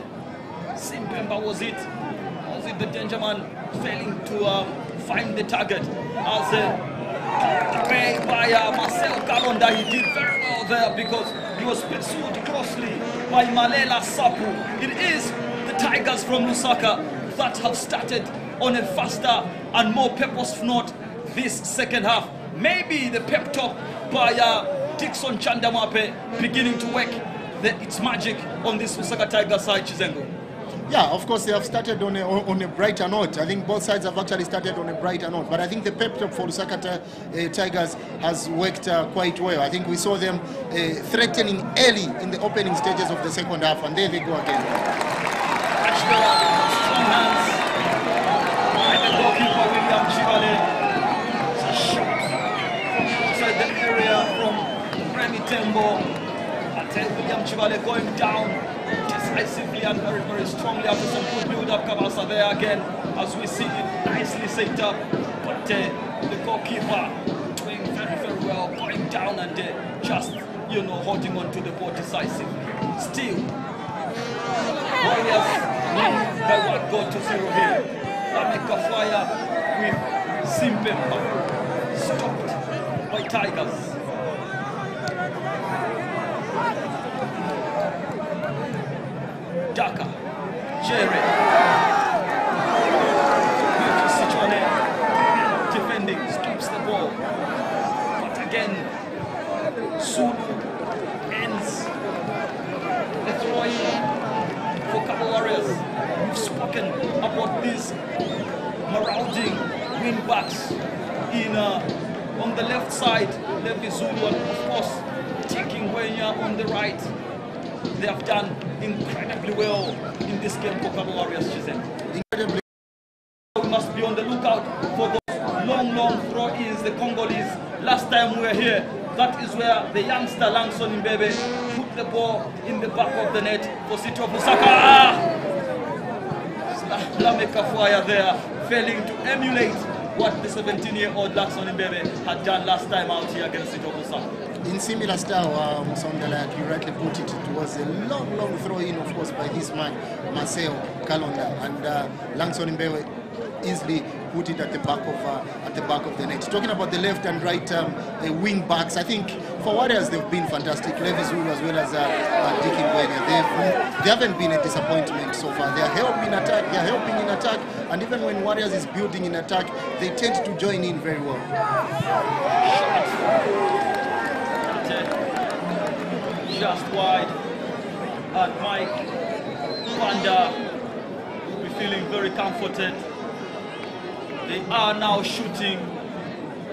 C: Simpemba was it. Was it the danger man failing to um, find the target? As uh, away by uh, Marcel Kalonda. He did very well there because he was pursued closely by Malela Sapu. It is the Tigers from Lusaka that have started on a faster and more purposeful note this second half. Maybe the pep talk by uh, Dixon Chandamwape beginning to work the, its magic on this Lusaka Tiger side, Chizengu.
D: Yeah, of course, they have started on a, on a brighter note. I think both sides have actually started on a brighter note. But I think the pep talk for Lusaka uh, Tigers has worked uh, quite well. I think we saw them uh, threatening early in the opening stages of the second half, and there they go again.
C: Strong hands by the goalkeeper, William Chivale. It's a shot from outside the area from Remy Tembo. But uh, William Chivale going down decisively and very, very strongly after some good build-up. Kabasa there again, as we see it nicely set up. But uh, the goalkeeper doing very, very well, going down and uh, just, you know, holding on to the ball decisively. Still, Warriors win by one goal to zero here. Lamek Kafwaya with Simpemba stopped by Tigers. Daka, Jerry. Sichone defending, stops the ball. But again, Zulu ends the throw-in for Kabwe Warriors. We've spoken about these marauding wing backs in uh, on the left side, Levi Zulu, and of course, taking Wenya on the right. They have done incredibly well in this game for Kabwe Warriors, Chizen.
D: Incredibly
C: We must be on the lookout for those long, long throw-ins, the Congolese. Last time we were here, that is where the youngster Langson Mbebe put the ball in the back of the net for City of Lusaka. Ah! Lamek Kafwaya there, failing to emulate what the 17-year-old Langson Mbebe had done last time out here against City of Lusaka.
D: In similar style, uh, Musonda, like you rightly put it, it was a long, long throw in, of course, by this man, Marcel Kalonda, and uh, Langson Mbewe easily put it at the back of uh, at the back of the net. Talking about the left and right um, uh, wing backs, I think for Warriors they've been fantastic. Levi Zulu as well as uh, uh, Mbwenya. They've they haven't been a disappointment so far. They are helping in attack. They are helping in attack, and even when Warriors is building in attack, they tend to join in very well.
C: Just wide. And Mike Panda will be feeling very comforted. They are now shooting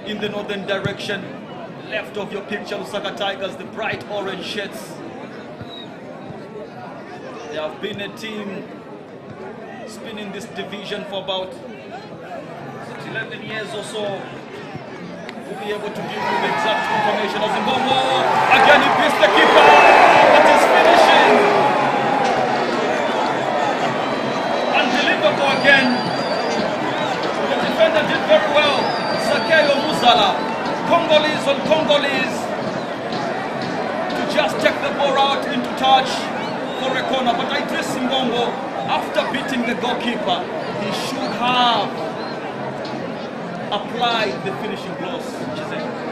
C: in the northern direction. Left of your picture, Lusaka Tigers, the bright orange shirts. They have been a team spinning this division for about 11 years or so will be able to give you the exact information as Mbombo again he beats the keeper. But is finishing. Unbelievable again. The defender did very well. Sakeyo Muzala. Congolese on Congolese. To just take the ball out into touch for a corner. But Idris Mbombo after beating the goalkeeper he should have applied the finishing blows.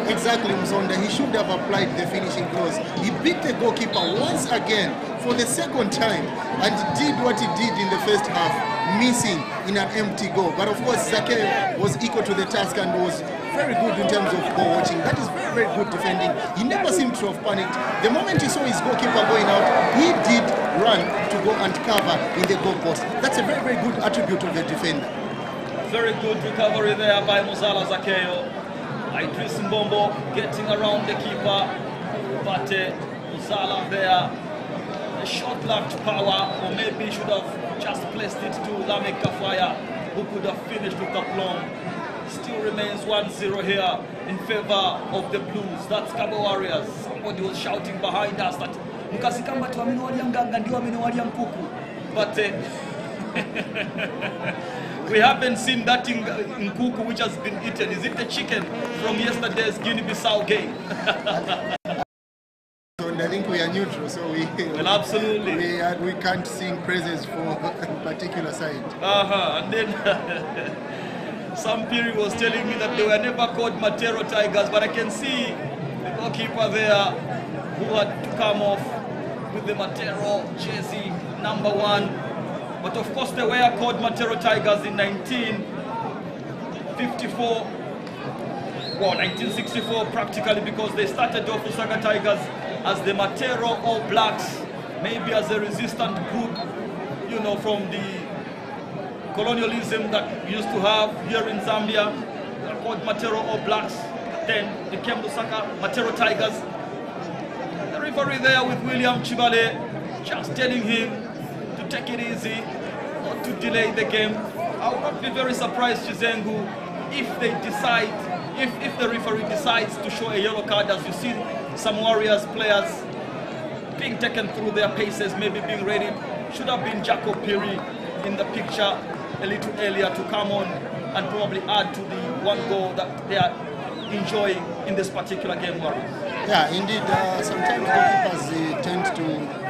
D: Exactly, Mzonda. He should have applied the finishing blows. He beat the goalkeeper once again for the second time and did what he did in the first half, missing in an empty goal. But of course, Zake was equal to the task and was very good in terms of goal watching. That is very, very good defending. He never seemed to have panicked. The moment he saw his goalkeeper going out, he did run to go and cover in the goal post. That's a very, very good attribute of a defender.
C: Very good recovery there by Muzala Zakeo. Idris Mbombo getting around the keeper, but uh, there a short left power, or maybe should have just placed it to Lamek Kafwaya, who could have finished with a plumb. Still remains 1-0 here in favor of the Blues. That's Kabwe Warriors. Somebody was shouting behind us that mkasikamba tuamini walia mganga ndio amini walia mkuku. But uh, we haven't seen that in, in Kuku which has been eaten. Is it the chicken from yesterday's Guinea-Bissau game?
D: And I think we are neutral, so we
C: Well, absolutely.
D: we, uh, we can't sing praises for a particular side.
C: Uh-huh. And then some Piri was telling me that they were never called Matero Tigers, but I can see the goalkeeper there who had to come off with the Matero jersey number one. But of course they were called Matero Tigers in 1954 well, 1964 practically because they started off Lusaka Tigers as the Matero All Blacks, maybe as a resistant group, you know, from the colonialism that used to have here in Zambia. Called Matero All Blacks, then became Lusaka Matero Tigers. The referee there with William Chibale just telling him take it easy, not to delay the game. I would not be very surprised, Chizengu, if they decide, if, if the referee decides to show a yellow card, as you see some Warriors players being taken through their paces, maybe being ready. Should have been Jacob Piri in the picture a little earlier to come on and probably add to the one goal that they are enjoying in this particular game, Warriors.
D: Yeah, indeed. Uh, sometimes goalkeepers tend to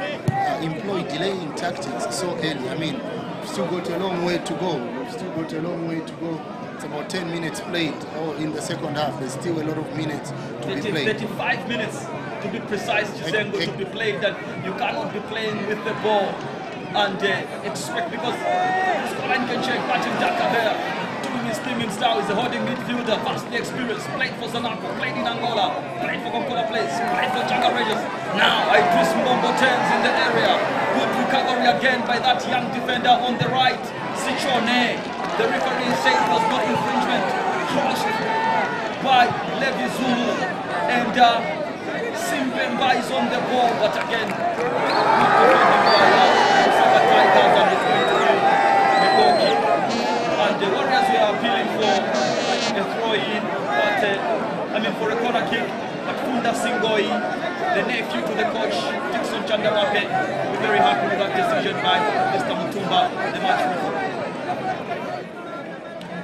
D: employ delaying tactics so early. I mean, we've still got a long way to go. We've still got a long way to go. It's about 10 minutes played, or in the second half. There's still a lot of minutes to be played.
C: 35 minutes to be precise, Chizengu,
D: Okay.
C: to be played, that you cannot be playing with the ball and uh, expect because Scolan can check Martin Daka there. Doing his in style, he's a holding midfielder, vastly experienced, played for Zanaco, played in Angola, played for Konkola Blades, played for Nchanga Rangers. Now Idris Mbombo turns in the area. Good recovery again by that young defender on the right, Sichone. The referee said it was not infringement. Crossed by Levi Zulu and uh, is on the ball, but again, not uh, and it's going to be the goal kick. And the Warriors were appealing for a throw in, but uh, I mean for a corner kick. But Funda Singoi, the nephew to the coach, Dixon Chandamwape, we're very happy with that decision by Mr. Mutumba, the match referee.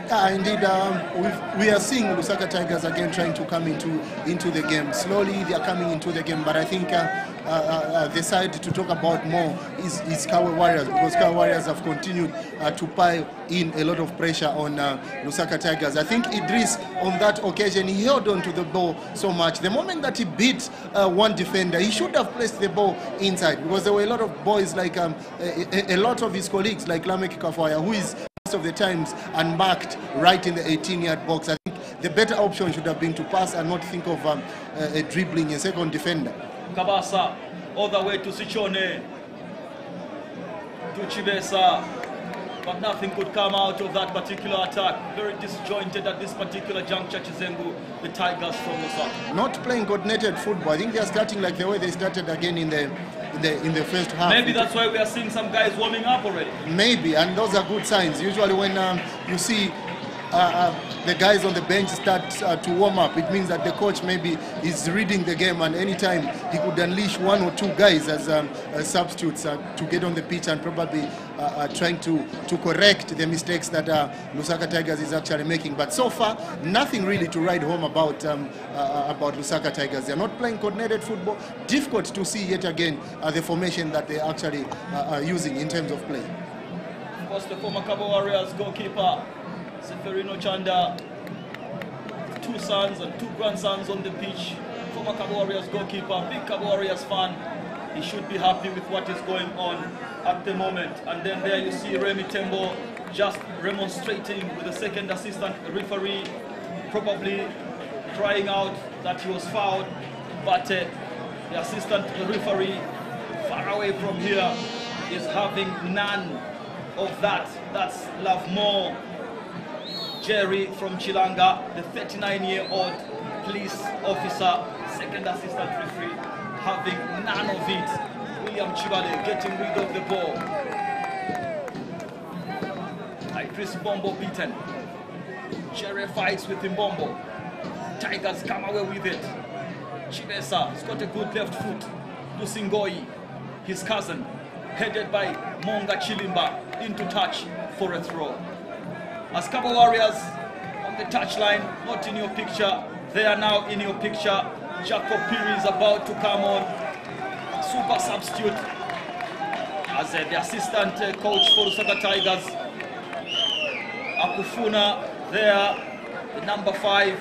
D: Yeah, indeed, um, we are seeing Lusaka Tigers again trying to come into into the game. Slowly, they are coming into the game, but I think uh, uh, uh, the side to talk about more is, is Kabwe Warriors because Kabwe Warriors have continued uh, to pile in a lot of pressure on uh, Lusaka Tigers. I think Idris, on that occasion, he held on to the ball so much. The moment that he beat uh, one defender, he should have placed the ball inside because there were a lot of boys like um, a, a, a lot of his colleagues like Lamek Kafwaya, who is of the times unmarked right in the 18-yard box. I think the better option should have been to pass and not think of um, a dribbling a second defender.
C: Kabasa all the way to Sichone to Chibesa but nothing could come out of that particular attack very disjointed at this particular juncture Chizengu the Tigers from Lusaka
D: Not playing coordinated football. I think they are starting like the way they started again in the in the in the first half.
C: maybe that's why we are seeing some guys warming up already
D: Maybe, and those are good signs. Usually, when um, you see the guys on the bench start uh, to warm up, it means that the coach maybe is reading the game, and anytime he could unleash one or two guys as, um, substitutes uh, to get on the pitch and probably uh, uh, trying to, to correct the mistakes that uh, Lusaka Tigers is actually making. But so far, nothing really to write home about um, uh, about Lusaka Tigers. They are not playing coordinated football. Difficult to see yet again uh, the formation that they actually uh, are using in terms of play.
C: of the former Kabwe Warriors goalkeeper Seferino Chanda two sons and two grandsons on the pitch former Kabwe Warriors goalkeeper big Kabwe Warriors fan he should be happy with what is going on at the moment and then there you see Remy Tembo just remonstrating with the second assistant referee probably crying out that he was fouled but uh, the assistant referee far away from here is having none of that. That's Love More. Jerry from Chilanga, the 39-year-old police officer, second assistant referee, having none of it. William Chibale getting rid of the ball. Idris Mbombo beaten. Jerry fights with Mbombo. Tigers come away with it. Chibesa has got a good left foot. Lusingoi, his cousin, headed by Monga Chilimba into touch for a throw. As Kabwe Warriors on the touchline, not in your picture, they are now in your picture. Jacob Piri is about to come on. Super substitute as uh, the assistant uh, coach for Lusaka Tigers. Akufuna there, the number five.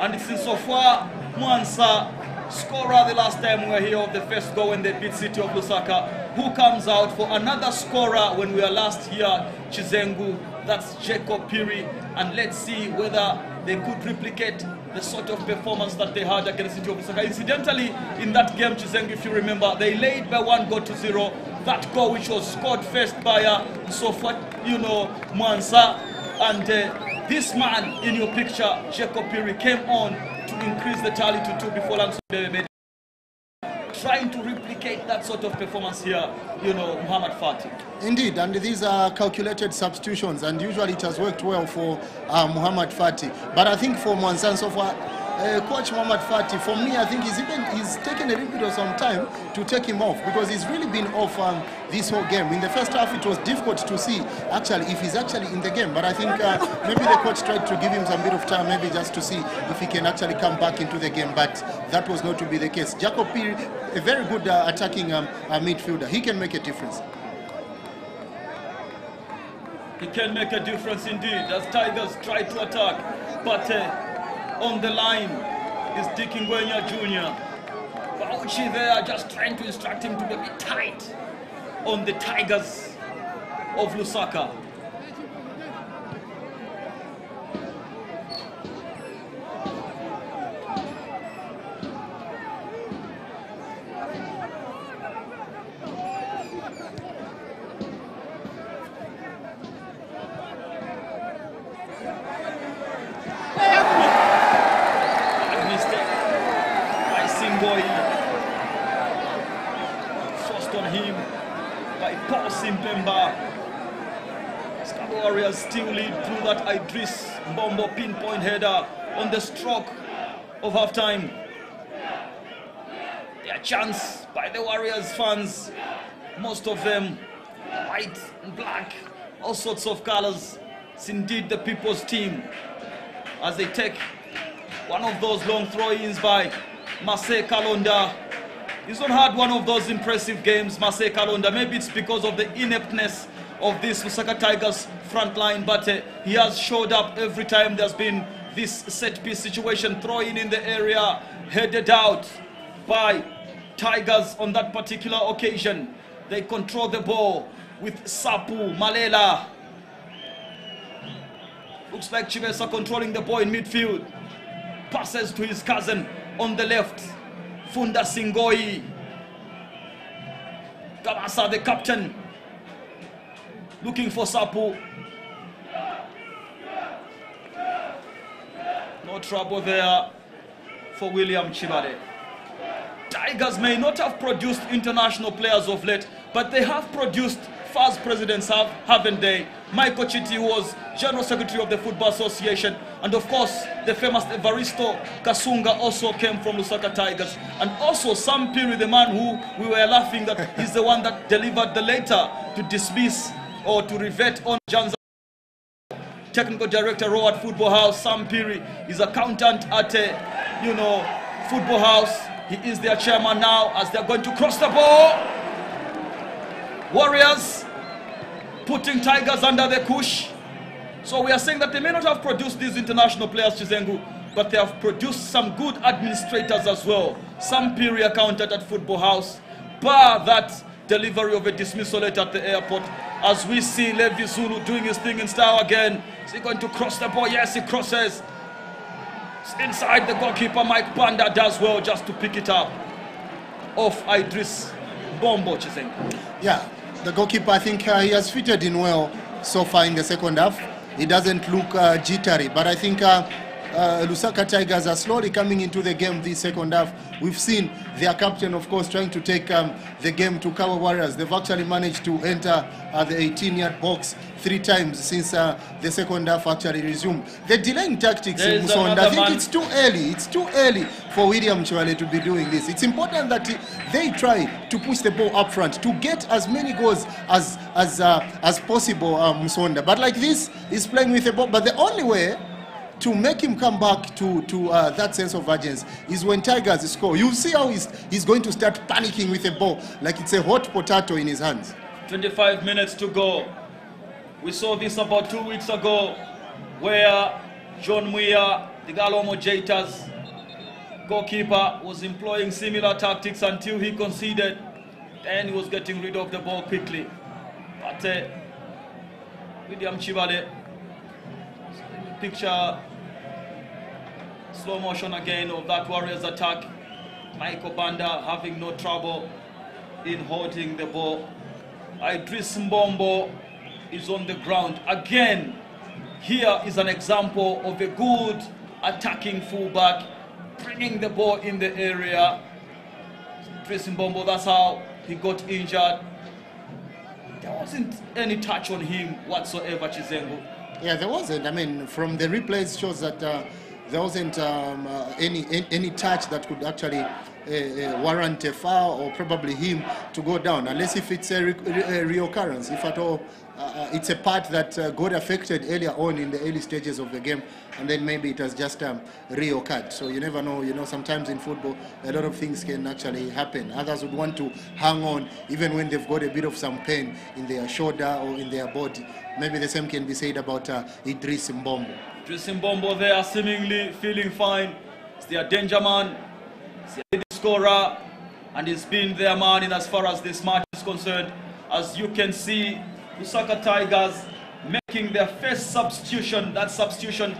C: And it's in so far Mwansa, scorer the last time we were here of the first goal when they beat City of Lusaka, who comes out for another scorer when we were last here, Chizengu. That's Jacob Piri. And let's see whether they could replicate the sort of performance that they had against City of Lusaka. Incidentally, in that game, Chizengu, if you remember, they laid by one goal to zero. That goal which was scored first by uh, Sofat, you know, Mwansa. And uh, this man in your picture, Jacob Piri, came on to increase the tally to two before Lamson Bebe trying to replicate that sort of performance here, you know, Muhammad Fatih.
D: Indeed, and these are calculated substitutions, and usually it has worked well for uh, Muhammad Fati. But I think for Mwansan so far, uh, Coach Muhammad Fati, for me, I think he's even he's taken a little bit of some time to take him off because he's really been off um, this whole game. In the first half, it was difficult to see actually if he's actually in the game. But I think uh, maybe the coach tried to give him some bit of time, maybe just to see if he can actually come back into the game. But that was not to be the case. Jacob a very good uh, attacking um, uh, midfielder, he can make a difference.
C: He can make a difference indeed as Tigers try to attack. But uh, on the line is Dick Ngwenya Jr. Bauchi there just trying to instruct him to be tight on the Tigers of Lusaka. Bad mistake by Singoi. Forced on him by Paul Simpemba. Scarborough Warriors still lead through that Idris Mbombo pinpoint header the stroke of halftime. Their chance by the Warriors fans, most of them white and black, all sorts of colors. It's indeed the people's team as they take one of those long throw-ins by Marcel Kalonda. He's not had one of those impressive games, Marcel Kalonda. Maybe it's because of the ineptness of this Lusaka Tigers front line, but uh, he has showed up every time there's been this set-piece situation, throwing in the area, headed out by Tigers on that particular occasion. They control the ball with Sapu Malela. Looks like Chivesa controlling the ball in midfield. Passes to his cousin on the left. Funda Singoi. Gamasa, the captain, looking for Sapu. No trouble there for William Chibale. Tigers may not have produced international players of late, but they have produced first presidents, have, haven't they? Michael Chiti was General Secretary of the Football Association, and of course, the famous Evaristo Kasunga also came from Lusaka Tigers. And also, Sam Piri, the man who we were laughing that he's the one that delivered the letter to dismiss or to revert on Janza technical director role at Football House, Sam Piri, is accountant at, uh, you know, Football House. He is their chairman now as they're going to cross the ball. Warriors putting Tigers under the cush. So we are saying that they may not have produced these international players, Chizengu, but they have produced some good administrators as well. Sam Piri accountant at Football House. Bar that delivery of a dismissal at the airport as we see Levi Zulu doing his thing in style again. Is he going to cross the ball? Yes, he crosses. It's inside the goalkeeper, Mike Banda does well just to pick it up off Idris Mbombo Chizengu.
D: Yeah, the goalkeeper, I think uh, he has fitted in well so far in the second half. He doesn't look uh, jittery, but I think uh, uh, Lusaka Tigers are slowly coming into the game this second half. We've seen their captain, of course, trying to take um, the game to Kabwe Warriors. They've actually managed to enter uh, the 18-yard box three times since uh, the second half actually resumed. The delaying tactics in Musonda, I think
C: man.
D: it's too early. It's too early for William Chibale to be doing this. It's important that they try to push the ball up front to get as many goals as as uh, as possible, uh, Musonda. But like this, he's playing with the ball. But the only way to make him come back to, to uh, that sense of urgency is when Tigers score. You see how he's, he's going to start panicking with a ball like it's a hot potato in his hands.
C: 25 minutes to go. We saw this about two weeks ago where John Muir, the Galomo Jaitas goalkeeper, was employing similar tactics until he conceded. Then he was getting rid of the ball quickly. But uh, William Chibale, picture slow motion again of that Warriors attack. Michael Banda having no trouble in holding the ball. Idris Mbombo is on the ground. Again, here is an example of a good attacking fullback, bringing the ball in the area. Idris Mbombo, that's how he got injured. There wasn't any touch on him whatsoever, Chizengu.
D: Yeah, there wasn't. I mean, from the replays shows that uh, there wasn't um, uh, any, any touch that could actually uh, uh, warrant a foul or probably him to go down, unless if it's a, re- a reoccurrence. If at all, uh, uh, it's a part that uh, got affected earlier on in the early stages of the game, and then maybe it has just um, reoccurred. So you never know. You know, sometimes in football, a lot of things can actually happen. Others would want to hang on even when they've got a bit of some pain in their shoulder or in their body. Maybe the same can be said about uh, Idris Mbombo.
C: Idris Mbombo there seemingly feeling fine. It's their danger man, it's scorer, and he's been their man in as far as this match is concerned. As you can see, Lusaka Tigers making their first substitution, that substitution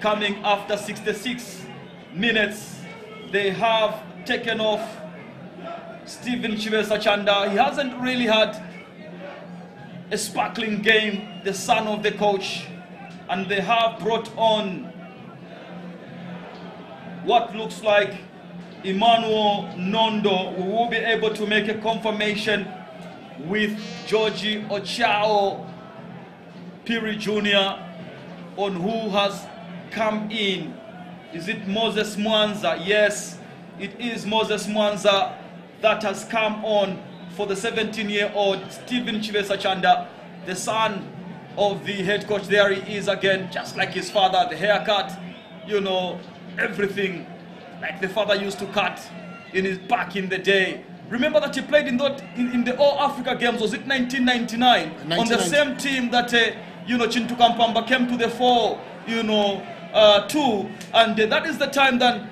C: coming after 66 minutes. They have taken off Stephen Chivesa Chanda. He hasn't really had a sparkling game, the son of the coach, and they have brought on what looks like Emmanuel Nondo. We will be able to make a confirmation with Georgie Ochao Piri Jr. on who has come in. Is it Moses Mwanza? Yes, it is Moses Mwanza that has come on for the 17-year-old Stephen Chivesa Chanda, the son of the head coach. There he is again, just like his father, the haircut, you know, everything like the father used to cut in his back in the day. Remember that he played in, that, in, in the All Africa Games, was it 1999? On the same team that, uh, you know, Chintu Kampamba came to the fore, you know, uh, too. And uh, that is the time then,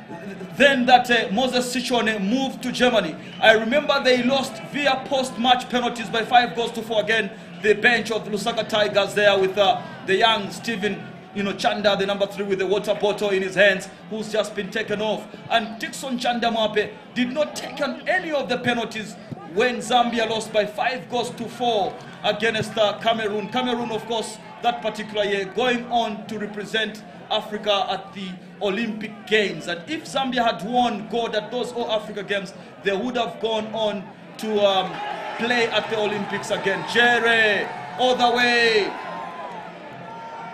C: then that uh, Moses Sichone moved to Germany. I remember they lost via post-match penalties by five goals to four again. The bench of Lusaka Tigers there with uh, the young Stephen you know, Chanda, the number three with the water bottle in his hands, who's just been taken off. And Dixon Chanda Mwape did not take on any of the penalties when Zambia lost by five goals to four against uh, Cameroon. Cameroon, of course, that particular year going on to represent Africa at the Olympic Games. And if Zambia had won gold at those All Africa Games, they would have gone on to um, play at the Olympics again. Jerry, all the way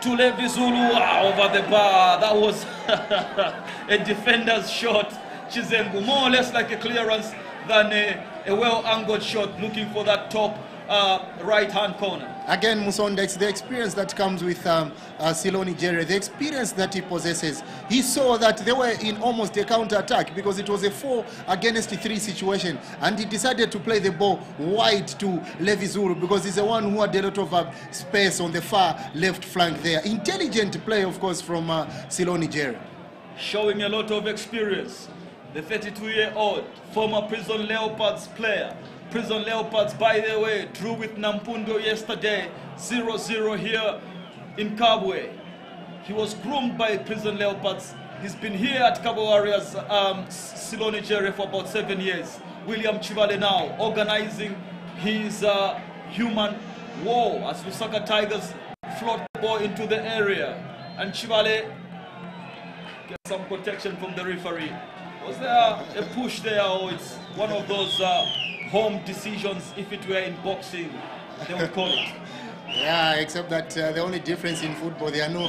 C: to Levi Zulu ah, over the bar. That was a defender's shot. Chizengu, more or less like a clearance than a, a well-angled shot looking for that top uh, right-hand corner.
D: Again, Musonda, it's the experience that comes with um, uh, Siloni Jere, the experience that he possesses. He saw that they were in almost a counter-attack because it was a four against three situation, and he decided to play the ball wide to Levi Zulu because he's the one who had a lot of uh, space on the far left flank there. Intelligent play, of course, from uh, Siloni Jere.
C: showing a lot of experience. The 32-year-old former Prison Leopards player. Prison Leopards, by the way, drew with Nampundo yesterday, 0-0 here in Kabwe. He was groomed by Prison Leopards. He's been here at Kabwe Warriors, um, Jerry for about seven years. William Chibale now organizing his uh, human war as Lusaka Tigers float the ball into the area. And Chibale get some protection from the referee. Was there a push there, or it's one of those uh, home decisions? If it were in boxing, they would call it.
D: Yeah, except that uh, the only difference in football, there are no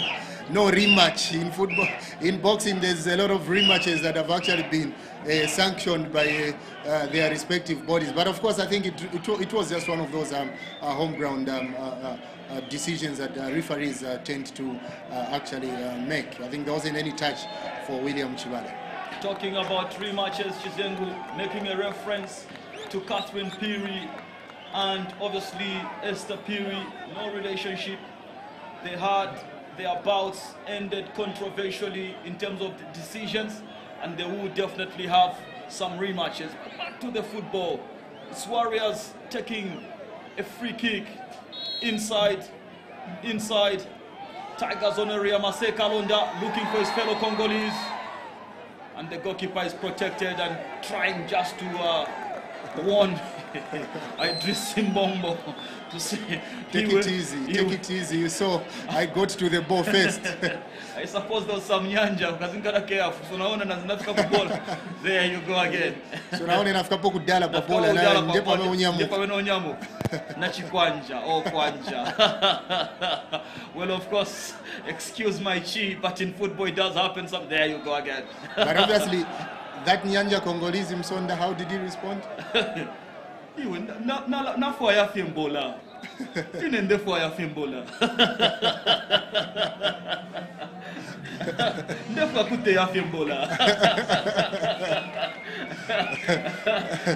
D: no rematch in football. In boxing, there's a lot of rematches that have actually been uh, sanctioned by uh, uh, their respective bodies. But of course, I think it, it, it was just one of those um, uh, home ground um, uh, uh, uh, decisions that uh, referees uh, tend to uh, actually uh, make. I think there wasn't any touch for William Chibale.
C: Talking about rematches, Chizengu making a reference to Catherine Phiri and obviously Esther Phiri. No relationship. They had their bouts ended controversially in terms of decisions, and they will definitely have some rematches. But back to the football. It's Warriors taking a free kick inside, inside. Tigers on area, Marcel Kalonda looking for his fellow Congolese and the goalkeeper is protected and trying just to uh, warn Idris Simbombo to say
D: Take
C: will-
D: it easy, take
C: will-
D: it easy. You saw I got to the ball first.
C: I suppose there was some nyanja. Ukazingana careful so unaona na zinafika kubola there you go again.
D: So naona inafikapo kudala
C: Nafika
D: papola
C: udala
D: na ndipo
C: moja,
D: ameunyamuka.
C: ndipo amenonyamuka na chikwanja. Oh kwanja. Well of course excuse my chi but in football it does happen some there you go again.
D: But obviously, that Nyanja Congolese Musonda, how did he respond?
C: iwe na- na- na nafuwa yafe mbola ine ndefuwa yafe mbola ndefuwa kute yafe mbola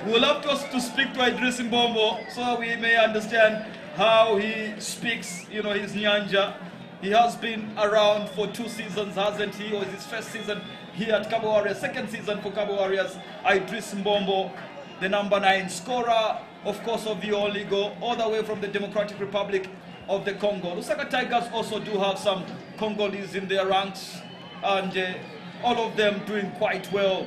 C: we'll have to, to speak to Idris Mbombo so we may understand how he speaks, you know, his Nyanja. He has been around for two seasons, hasn't he? Or is his first season here at Kabwe Warriors, second season for Kabwe Warriors. Idris Mbombo, the number nine scorer, of course, of the League, all the way from the Democratic Republic of the Congo. Lusaka Tigers also do have some Congolese in their ranks, and uh, all of them doing quite well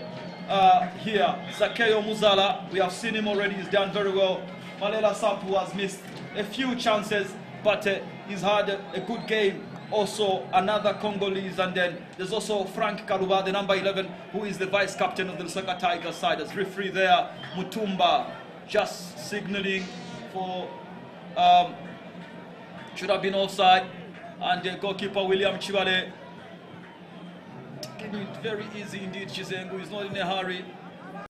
C: uh, here. Zakeo Muzala, we have seen him already, he's done very well. Malela Sapu has missed a few chances, but uh, he's had a, a good game. Also, another Congolese, and then there's also Frank Kaluba, the number 11, who is the vice captain of the Lusaka Tigers side. As referee there, Mutumba, just signaling for um, should have been offside. And the goalkeeper William Chibale taking it very easy indeed. Chizengu is not in a hurry.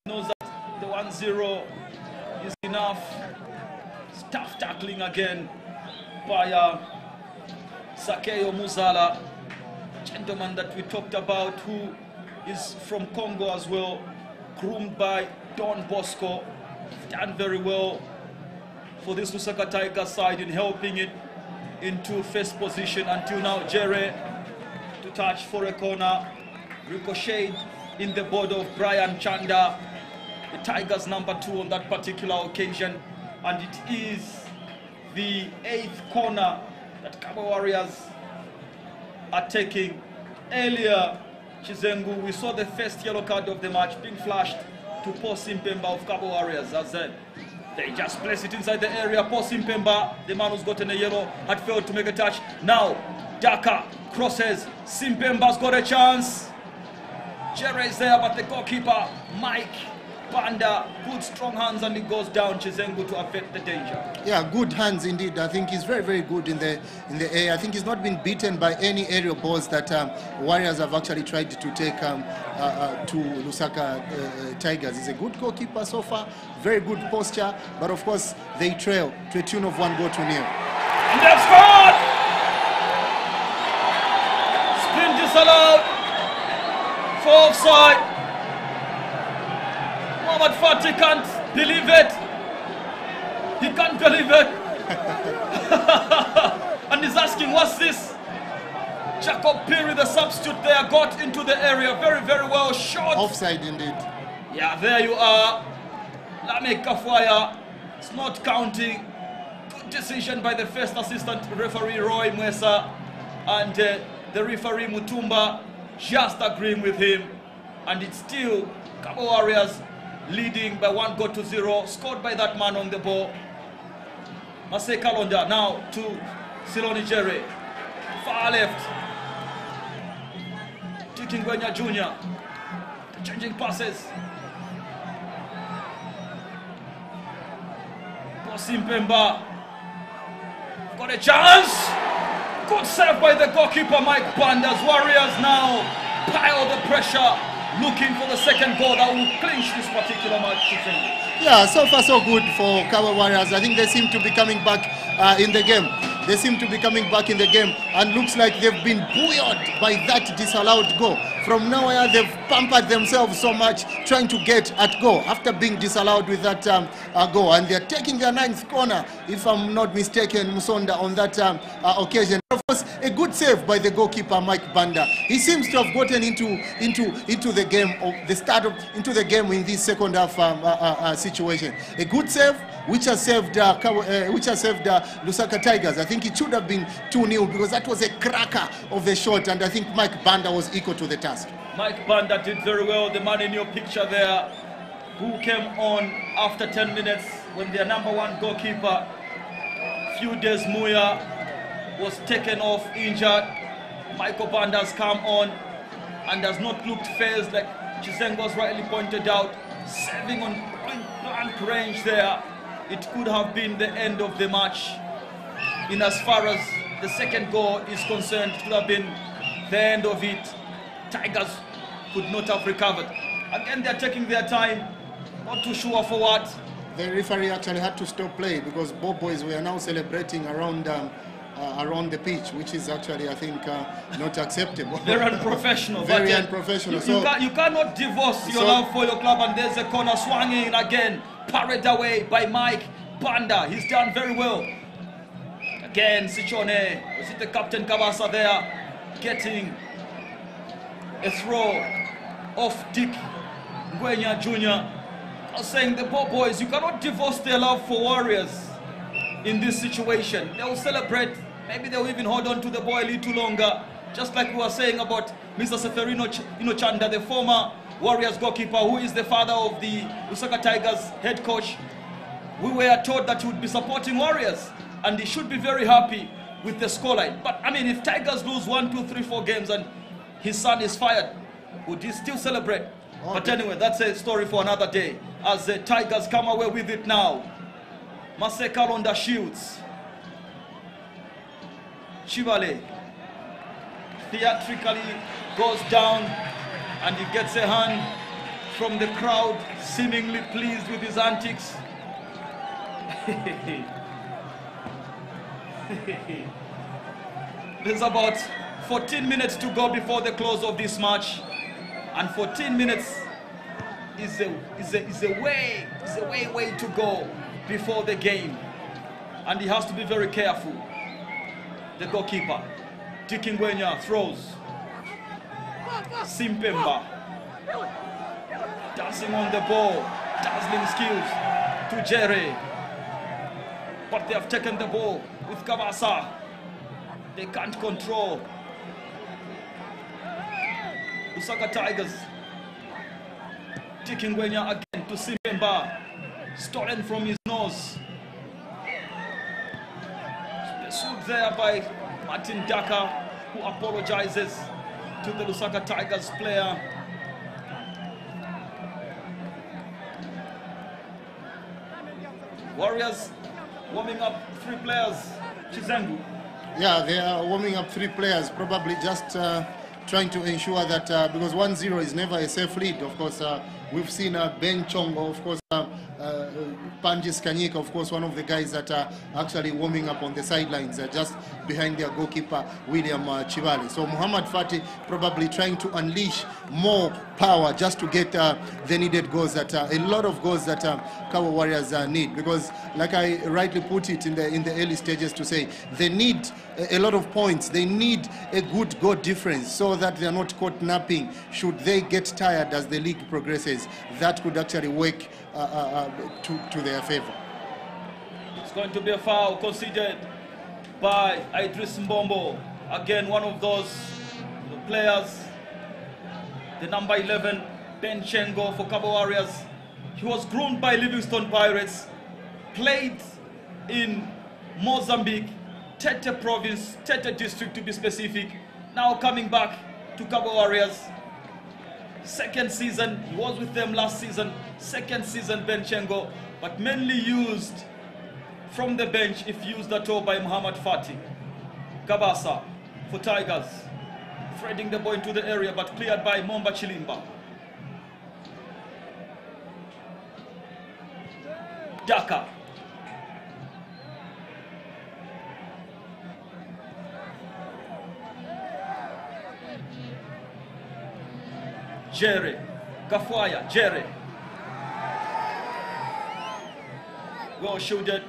C: Knows that the 1-0 is enough. Tough tackling again by uh, Sakeo Muzala, gentleman that we talked about, who is from Congo as well, groomed by Don Bosco, done very well for this Lusaka Tiger side in helping it into first position until now. Jere to touch for a corner, ricocheted in the board of Brian Chanda, the Tigers number two on that particular occasion, and it is the eighth corner that Kabwe Warriors are taking. Earlier, Chizengu, we saw the first yellow card of the match being flashed to Paul Simpemba of Kabwe Warriors as uh, they just place it inside the area. Paul Simpemba, the man who's gotten a yellow, had failed to make a touch. Now, Daka crosses. Simpemba's got a chance. Jere is there, but the goalkeeper, Mike Banda, good strong hands, and it goes down Chizengu to avert the danger.
D: Yeah, good hands indeed. I think he's very, very good in the in the air. I think he's not been beaten by any aerial balls that um, Warriors have actually tried to take um, uh, uh, to Lusaka uh, uh, Tigers. He's a good goalkeeper so far, very good posture, but of course they trail to a tune of one goal to nil.
C: And they've scored! Spin disallowed for offside. Mohamed Fatih can't believe it. He can't believe it. and he's asking, what's this? Jacob Piri, the substitute there, got into the area very, very well. Shot.
D: Offside indeed.
C: Yeah, there you are. Lamek Kafwaya. It's not counting. Good decision by the first assistant referee Roy Mwesa and uh, the referee Mutumba just agreeing with him. And it's still Kabwe Warriors leading by one goal to zero, scored by that man on the ball. Marcel Kalonda now to Siloni Jere. Far left. Dick Ngwenya Jr. Changing passes. Bosi Mpemba. Got a chance. Good save by the goalkeeper Mike Bandas. Warriors now pile the pressure, looking for the second goal that will clinch this particular match.
D: Yeah, so far so good for Kabwe Warriors. I think they seem to be coming back uh, in the game. They seem to be coming back in the game and looks like they've been buoyed by that disallowed goal. From nowhere, they've pampered themselves so much trying to get at goal after being disallowed with that um, uh, goal. And they're taking their ninth corner, if I'm not mistaken, Musonda, on that um, uh, occasion. Of course, a good save by the goalkeeper, Mike Banda. He seems to have gotten into into into the game of the start of into the game in this second half um, uh, uh, uh, situation. A good save, which has saved uh, uh, which has saved uh, Lusaka Tigers. I think it should have been 2 0 because that was a cracker of the shot, and I think Mike Banda was equal to the task.
C: Mike Banda did very well, the man in your picture there, who came on after 10 minutes when their number one goalkeeper, days Muya, was taken off injured. Michael Banda has come on and has not looked phased like Chizengu's rightly pointed out, saving on point blank range there. It could have been the end of the match. In as far as the second goal is concerned, it could have been the end of it. Tigers could not have recovered. Again, they're taking their time, not too sure for what.
D: The referee actually had to stop play because both boys were now celebrating around um, uh, around the pitch, which is actually, I think, uh, not acceptable.
C: Very unprofessional.
D: Very
C: but, uh,
D: unprofessional.
C: You,
D: So-
C: you, can, you cannot divorce your
D: So-
C: love for your club, and there's a corner swung in again, parried away by Mike Banda. He's done very well. Again, Sichone, was it the captain Kabasa there, getting a throw off Dick Ngwenya Jr. I was saying the poor boys, you cannot divorce their love for Warriors in this situation. They'll celebrate. Maybe they'll even hold on to the boy a little longer. Just like we were saying about Mr. Seferino Ch- Inochanda, the former Warriors goalkeeper, who is the father of the Lusaka Tigers head coach. We were told that he would be supporting Warriors, and he should be very happy with the scoreline. But I mean, if Tigers lose one, two, three, four games and his son is fired, would he still celebrate? Oh, but anyway, that's a story for another day. As the Tigers come away with it now. Marcel Kalonda shields. Chibale theatrically goes down and he gets a hand from the crowd, seemingly pleased with his antics. There's about 14 minutes to go before the close of this match, and 14 minutes is a is a is a way is a way way to go before the game, and he has to be very careful. The goalkeeper, Dick Ngwenya throws. Simpemba dancing on the ball, dazzling skills to Jerry. But they have taken the ball with Kabasa. They can't control. Usaka Tigers. Dick Ngwenya again to Simpemba. Stolen from his nose. Pursued there by Martin Daka, who apologizes to the Lusaka Tigers player. Warriors warming up three players. Chizengu.
D: Yeah, they are warming up three players, probably just uh, trying to ensure that uh, because 1-0 is never a safe lead. Of course, uh, we've seen uh, Ben Chongo, of course, uh, uh, Panjis Kanyika, of course, one of the guys that are actually warming up on the sidelines, uh, just behind their goalkeeper, William uh. So Muhammad Fati probably trying to unleash more power just to get uh, the needed goals that uh, a lot of goals that uh, Kabwe Warriors uh, need. Because like I rightly put it in the in the early stages to say they need a lot of points. They need a good goal difference so that they are not caught napping. Should they get tired as the league progresses that could actually work uh, uh, uh, to, to their favor
C: It's going to be a foul considered by Idris Mbombo. Again, one of those players, the number 11, Ben Chengo for Kabwe Warriors. He was groomed by Livingstone Pirates, played in Mozambique, Tete province, Tete district to be specific. Now coming back to Kabwe Warriors. Second season, he was with them last season. Second season, Benchengo, but mainly used from the bench if used at all by Muhammad Fati. Kabasa for Tigers. Threading the ball into the area, but cleared by Momba Chilimba. Daka. Jerry. Kafwaya. Jerry. Well shielded.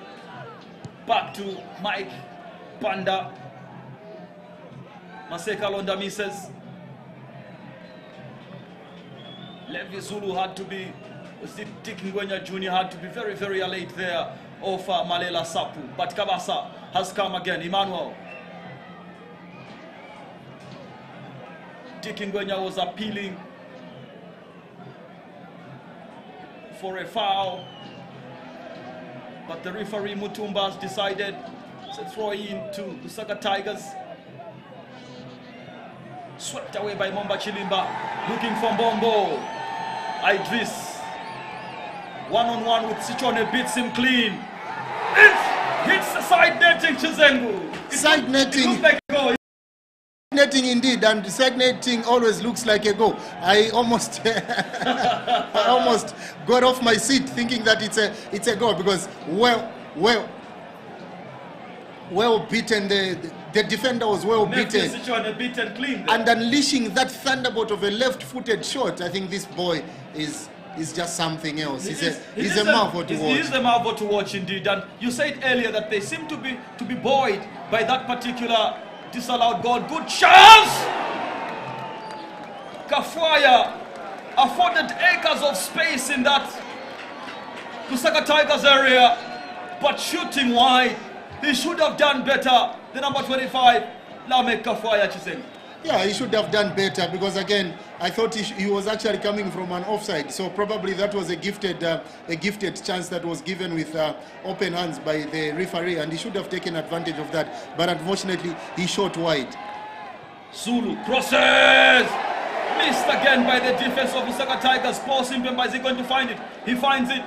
C: Back to Mike Banda. Marcel Kalonda misses. Levi Zulu had to be, Dick Jr. had to be very, very late there of uh, Malela Sapu. But Kabasa has come again. Emmanuel. Dick Ngwenya was appealing for a foul. But the referee Mutumba has decided to throw in to Lusaka Tigers. Swept away by Momba Chilimba. Looking for Mbombo. Idris. One on one with Sichone beats him clean. It hits the side netting Chizengu. It
D: Side netting.
C: It looks like a goal.
D: Netting indeed, and netting always looks like a goal. I almost, I almost got off my seat thinking that it's a, it's a goal because well, well, well beaten. The the defender was well beaten,
C: beaten clean.
D: and unleashing that thunderbolt of a left-footed shot. I think this boy is is just something else. He's a
C: is-
D: he's
C: is
D: a marvel to
C: he's- He is a marvel to watch indeed. And you said earlier that they seem to be to be buoyed by that particular disallowed goal. Good chance! Kafwaya afforded acres of space in that Lusaka Tigers area, but shooting wide. He should have done better. The number 25, Lamek Kafwaya Chiseng.
D: Yeah, he should have done better because again, I thought he, he was actually coming from an offside. So probably that was a gifted, uh, a gifted chance that was given with uh, open hands by the referee, and he should have taken advantage of that. But unfortunately, he shot wide.
C: Zulu crosses! Missed again by the defense of Lusaka Tigers. Paul Simpemba, is going to find it? He finds it.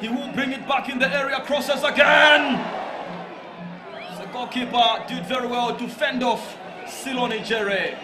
C: He will bring it back in the area. Crosses again! The goalkeeper did very well to fend off Siloni Jere.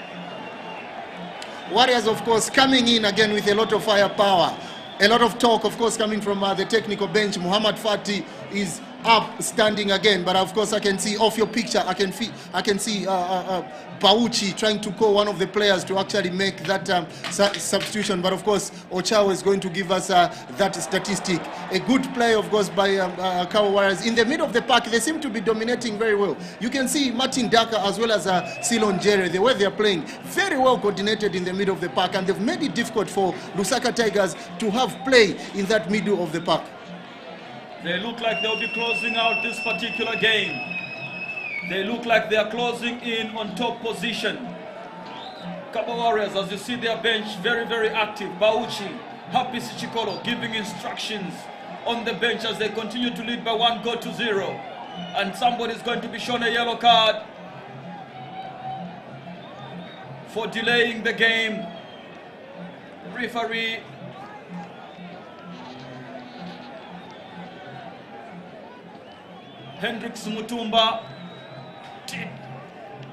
D: Warriors, of course, coming in again with a lot of firepower. A lot of talk, of course, coming from uh, the technical bench. Muhammad Fati is up, standing again. But of course, I can see off your picture, I can, fee, I can see uh, uh, uh, Bauchi trying to call one of the players to actually make that um, su- substitution. But of course, Ochawa is going to give us uh, that statistic. A good play, of course, by um, uh, Kabwe Warriors. In the middle of the park, they seem to be dominating very well. You can see Martin Daka as well as uh, Siloni Jere, the way they are playing, very well coordinated in the middle of the park, and they've made it difficult for Lusaka Tigers to have play in that middle of the park.
C: They look like they'll be closing out this particular game. They look like they are closing in on top position. Kabwe Warriors, as you see their bench, very, very active. Bauchi, Happy Sichikolo giving instructions on the bench as they continue to lead by one goal to zero. And somebody's going to be shown a yellow card for delaying the game. Referee Hendricks Mutumba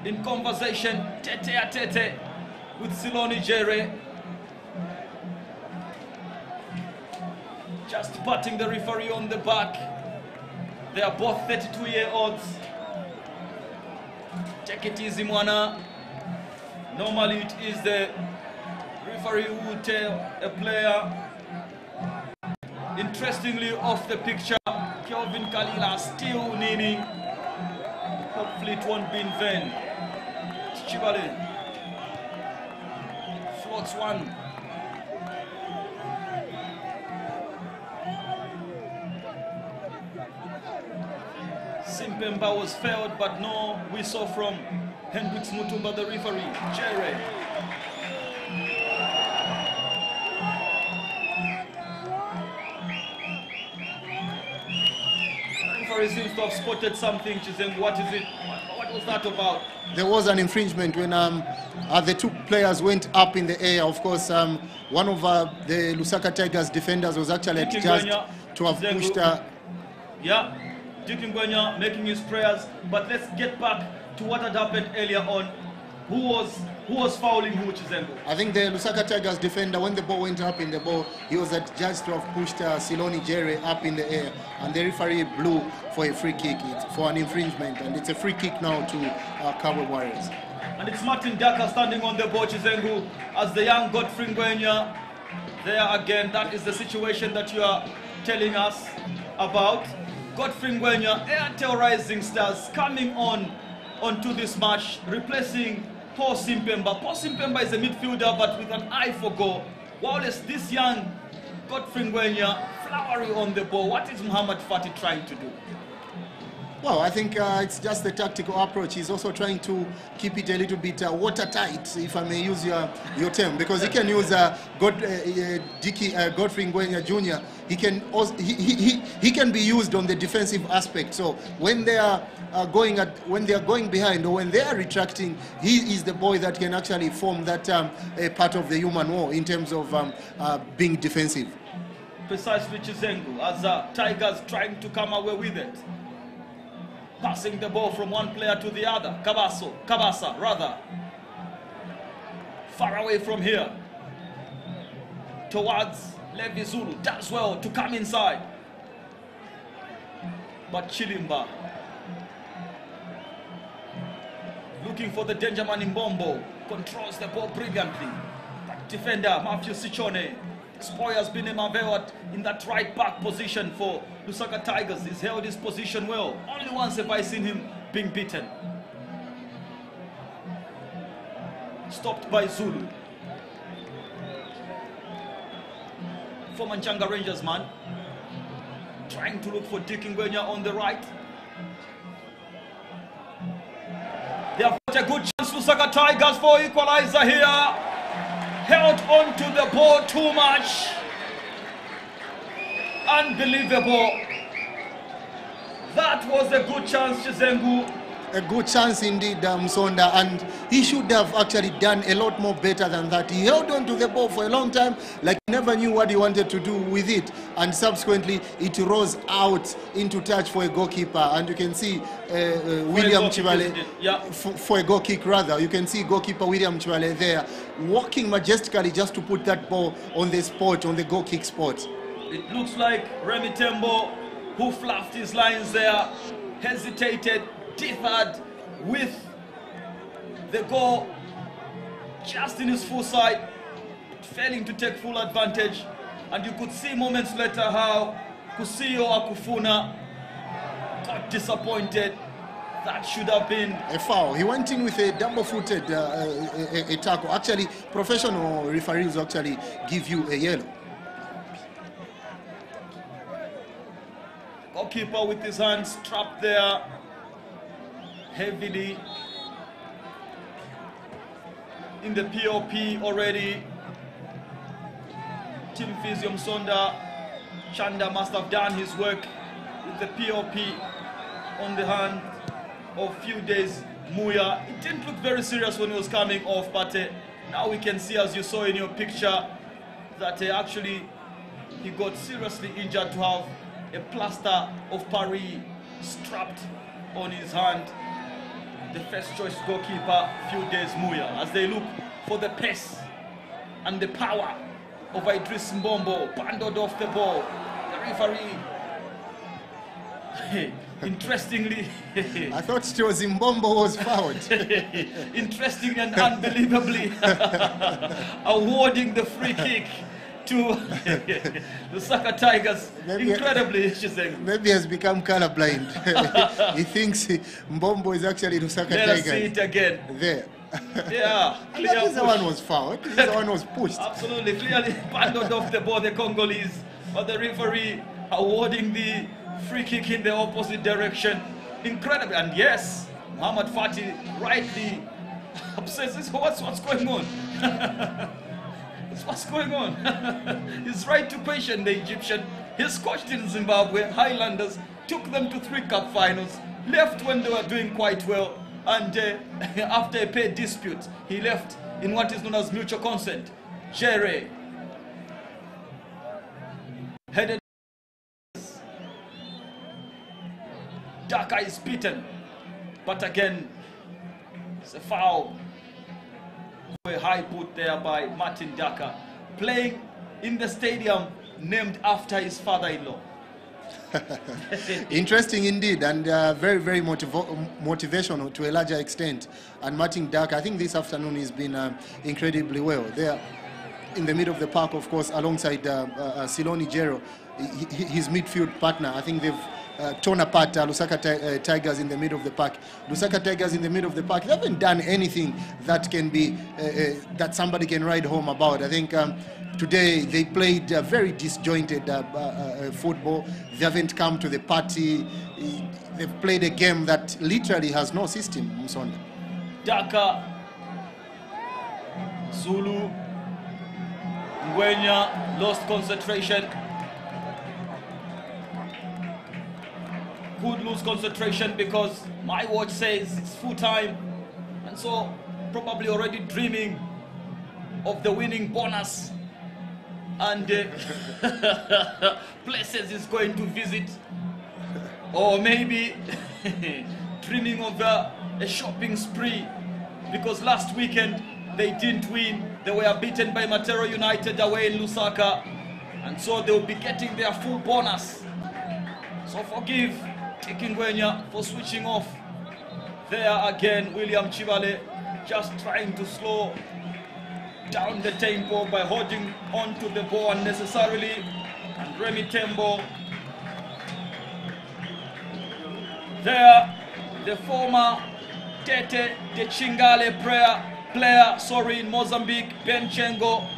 C: in conversation tete a tete with Siloni Jere. Just patting the referee on the back. They are both 32 year olds. Take it easy, Mwana. Normally it is the referee who will tell a player Interestingly, off the picture, Kelvin Kalila still kneeling. Hopefully, it won't be in vain. Chibale floats one. Simpemba was failed, but no whistle from Hendricks Mutumba, the referee. Jerry. Referee seems to have spotted something. Saying, what is it? What, was that about?
D: there was an infringement when um, uh, the two players went up in the air. Of course, um, one of uh, the Lusaka Tigers defenders was actually
C: Gwenya,
D: to have
C: Zengu.
D: pushed. Uh,
C: Yeah, Dick Ngwenya making his prayers. But let's get back to what had happened earlier on. Who was who was fouling who, Chizengu?
D: I think the Lusaka Tigers defender, when the ball went up in the ball, he was adjudged to have pushed uh, Siloni Jere up in the air, and the referee blew for a free kick, it's for an infringement, and it's a free kick now to uh, Kabwe Warriors.
C: And it's Martin Daka standing on the ball, Chizengu, as the young Godfrey Ngwenya. There again, that is the situation that you are telling us about. Godfrey Ngwenya, Airtel Rising Stars, coming on onto this match, replacing Paul Simpemba. Paul Simpemba is a midfielder, but with an eye for goal. Whilst this young Godfrey Ngwenya, flowery on the ball. What is Muhammad Fatih trying to do?
D: Well, I think uh, it's just the tactical approach. He's also trying to keep it a little bit uh, watertight, if I may use your, your term, because he can use uh, God, uh, uh, uh, Godfrey Ngwenya Jr. He can also, he, he, he, can be used on the defensive aspect. So when they are uh, going at when they are going behind or when they are retracting, he is the boy that can actually form that um, a part of the human war in terms of um, being defensive.
C: precisely Chizengu as Tigers trying to come away with it. Passing the ball from one player to the other. Kabaso, Kabasa, rather. Far away from here. Towards Levi Zulu. Does well to come inside. But Chilimba. Looking for the danger man in Bombo. Controls the ball brilliantly. But defender Matthew Sichone. Spoyers Bine Mavewat in that right back position for Lusaka Tigers. He's held his position well. Only once have I seen him being beaten. Stopped by Zulu. Former Nchanga Rangers man. Trying to look for Dick Ngwenya on the right. They have got a good chance, Lusaka Tigers, for equalizer here. Held on to the ball too much. Unbelievable. That was a good chance, Chizengu.
D: a good chance indeed, um, Sonda, and he should have actually done a lot more better than that. He held on to the ball for a long time, like he never knew what he wanted to do with it, and subsequently it rose out into touch for a goalkeeper, and you can see uh, uh, William
C: Chibale? Yeah.
D: for, for a goal kick rather. You can see goalkeeper William Chibale there walking majestically just to put that ball on the spot, on the goal kick spot.
C: It looks like Remy Tembo, who fluffed his lines there, hesitated, differed with the goal just in his full side, failing to take full advantage. And you could see moments later how Kusio Akufuna got disappointed. That should have been
D: a foul. He went in with a double-footed uh, a, a, a tackle. Actually, professional referees actually give you a yellow.
C: Goalkeeper with his hands trapped there heavily in the POP already. Team Physium Sonda Chanda must have done his work with the POP on the hand of few days. Muya, it didn't look very serious when he was coming off, but uh, now we can see, as you saw in your picture, that uh, actually he got seriously injured to have a plaster of Paris strapped on his hand. The first choice goalkeeper, few days Muya, as they look for the pace and the power of Idris Mbombo, bundled off the ball. The referee, interestingly,
D: I thought it was Mbombo was fouled.
C: interesting and unbelievably awarding the free kick to the Saka Tigers.
D: Maybe-
C: Incredibly, saying.
D: Maybe has become colorblind. he thinks Mbombo is actually the Lusaka
C: Let us see it again.
D: There.
C: Yeah, clear
D: the
C: push.
D: one was fouled. This the one was pushed.
C: Absolutely, clearly bundled off the ball, the Congolese, but the referee awarding the free kick in the opposite direction. Incredible, and yes, Muhammad Fatih rightly. Says, What's, what's going on? What's going on? He's right to question the Egyptian. He's coached in Zimbabwe, Highlanders, took them to three cup finals, left when they were doing quite well, and uh, after a pay dispute, he left in what is known as mutual consent. Jerry headed. Daka is beaten, but again, it's a foul. A high put there by Martin Daka, playing in the stadium named after his father-in-law.
D: Interesting indeed, and uh, very, very motivational to a larger extent. And Martin Daka, I think this afternoon he's been uh, incredibly well. There, in the middle of the park, of course, alongside uh, uh, uh, Siloni Jere, hi- hi- his midfield partner. I think they've uh, torn apart uh, Lusaka Ti- Tigers in the middle of the park. Lusaka Tigers in the middle of the park. They haven't done anything that can be uh, uh, that somebody can ride home about. I think. Um, Today they played very disjointed uh, football. They haven't come to the party. They've played a game that literally has no system. Musonda.
C: Daka, Zulu, Ngwenya lost concentration. Could lose concentration because my watch says it's full time, and so probably already dreaming of the winning bonus. And uh, places he's going to visit, or maybe dreaming of uh, a shopping spree. Because last weekend they didn't win. They were beaten by Matero United away in Lusaka, and so they'll be getting their full bonus. So forgive Ikingwenya for switching off. There again, William Chibale just trying to slow down the tempo by holding on to the ball unnecessarily. And Remy Tembo there, the former Tete de Chingale player, player sorry, in Mozambique, Ben Chengo,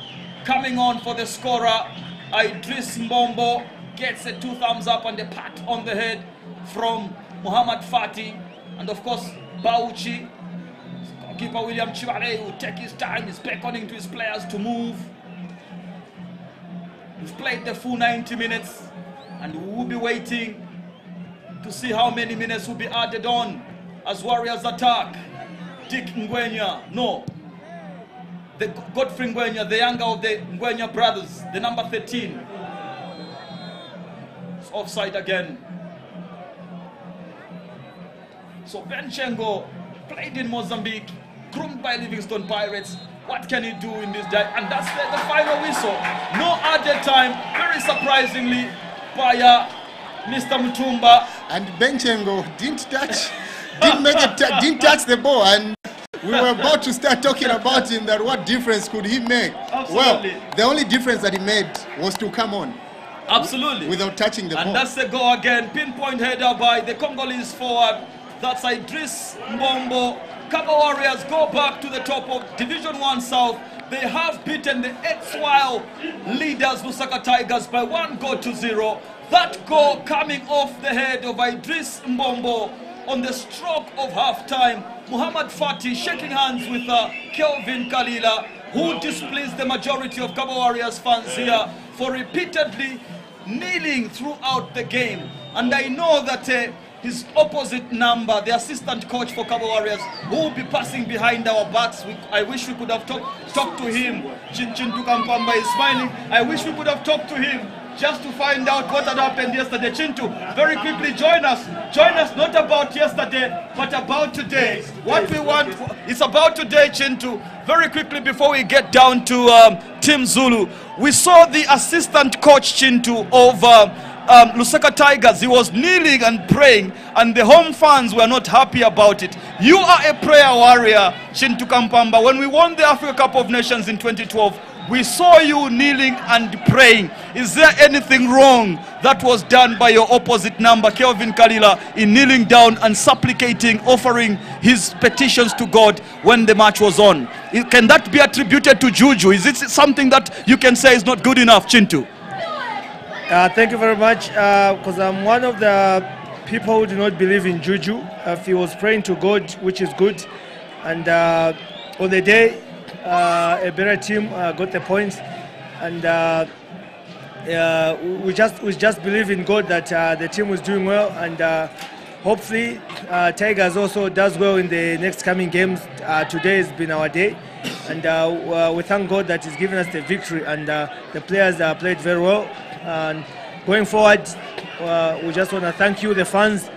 C: coming on for the scorer. Idris Mbombo gets a two thumbs up and a pat on the head from Muhammad Fati. And of course, Bauchi, goalkeeper William Chibale will take his time, he's beckoning to his players to move. We've played the full 90 minutes and we will be waiting to see how many minutes will be added on as Warriors attack. Dick Ngwenya, no. The Godfrey Ngwenya, the younger of the Ngwenya brothers, the number 13. It's offside again. So Ben Chengo played in Mozambique, groomed by Livingstone Pirates. What can he do in this day? And that's the, the final whistle. No added time, very surprisingly, by uh, Mr. Mutumba.
D: And Benchengo didn't touch, didn't make it, didn't touch the ball, and we were about to start talking about him. That what difference could he make?
C: Absolutely.
D: Well, the only difference that he made was to come on
C: Absolutely.
D: without touching the
C: And
D: ball.
C: that's the goal again. Pinpoint header by the Congolese forward. That's Idris Mbombo. Kabwe Warriors go back to the top of Division 1 South. They have beaten the ex-while leaders Lusaka Tigers by one goal to zero. That goal coming off the head of Idris Mbombo on the stroke of half-time. Muhammad Fati shaking hands with uh, Kelvin Kalila, who displeased the majority of Kabwe Warriors fans here for repeatedly kneeling throughout the game. And I know that uh, his opposite number, the assistant coach for Kabwe Warriors, who will be passing behind our backs. We, I wish we could have talk, talked to him. Chin Chin is smiling. I wish we could have talked to him just to find out what had happened yesterday. Chintu, very quickly join us. Join us not about yesterday, but about today. What we want is about today, Chintu. Very quickly before we get down to um, Team Zulu, we saw the assistant coach Chintu of um, um, Lusaka Tigers. He was kneeling and praying, and the home fans were not happy about it. You are a prayer warrior, Chintu Kampamba. When we won the Africa Cup of Nations in 2012, we saw you kneeling and praying. Is there anything wrong that was done by your opposite number, Kelvin Kalila, in kneeling down and supplicating, offering his petitions to God when the match was on? Can that be attributed to Juju? Is it something that you can say is not good enough, Chintu?
E: Uh, thank you very much. Because I'm one of the people who do not believe in juju. If he was praying to God, which is good, and uh, on the day, uh, a better team uh, got the points, and uh, uh, we just we just believe in God that uh, the team was doing well, and uh, hopefully uh, Tigers also does well in the next coming games. Uh, today has been our day, and uh, uh, we thank God that He's given us the victory. And uh, the players uh, played very well. And going forward, uh, we just want to thank you, the fans.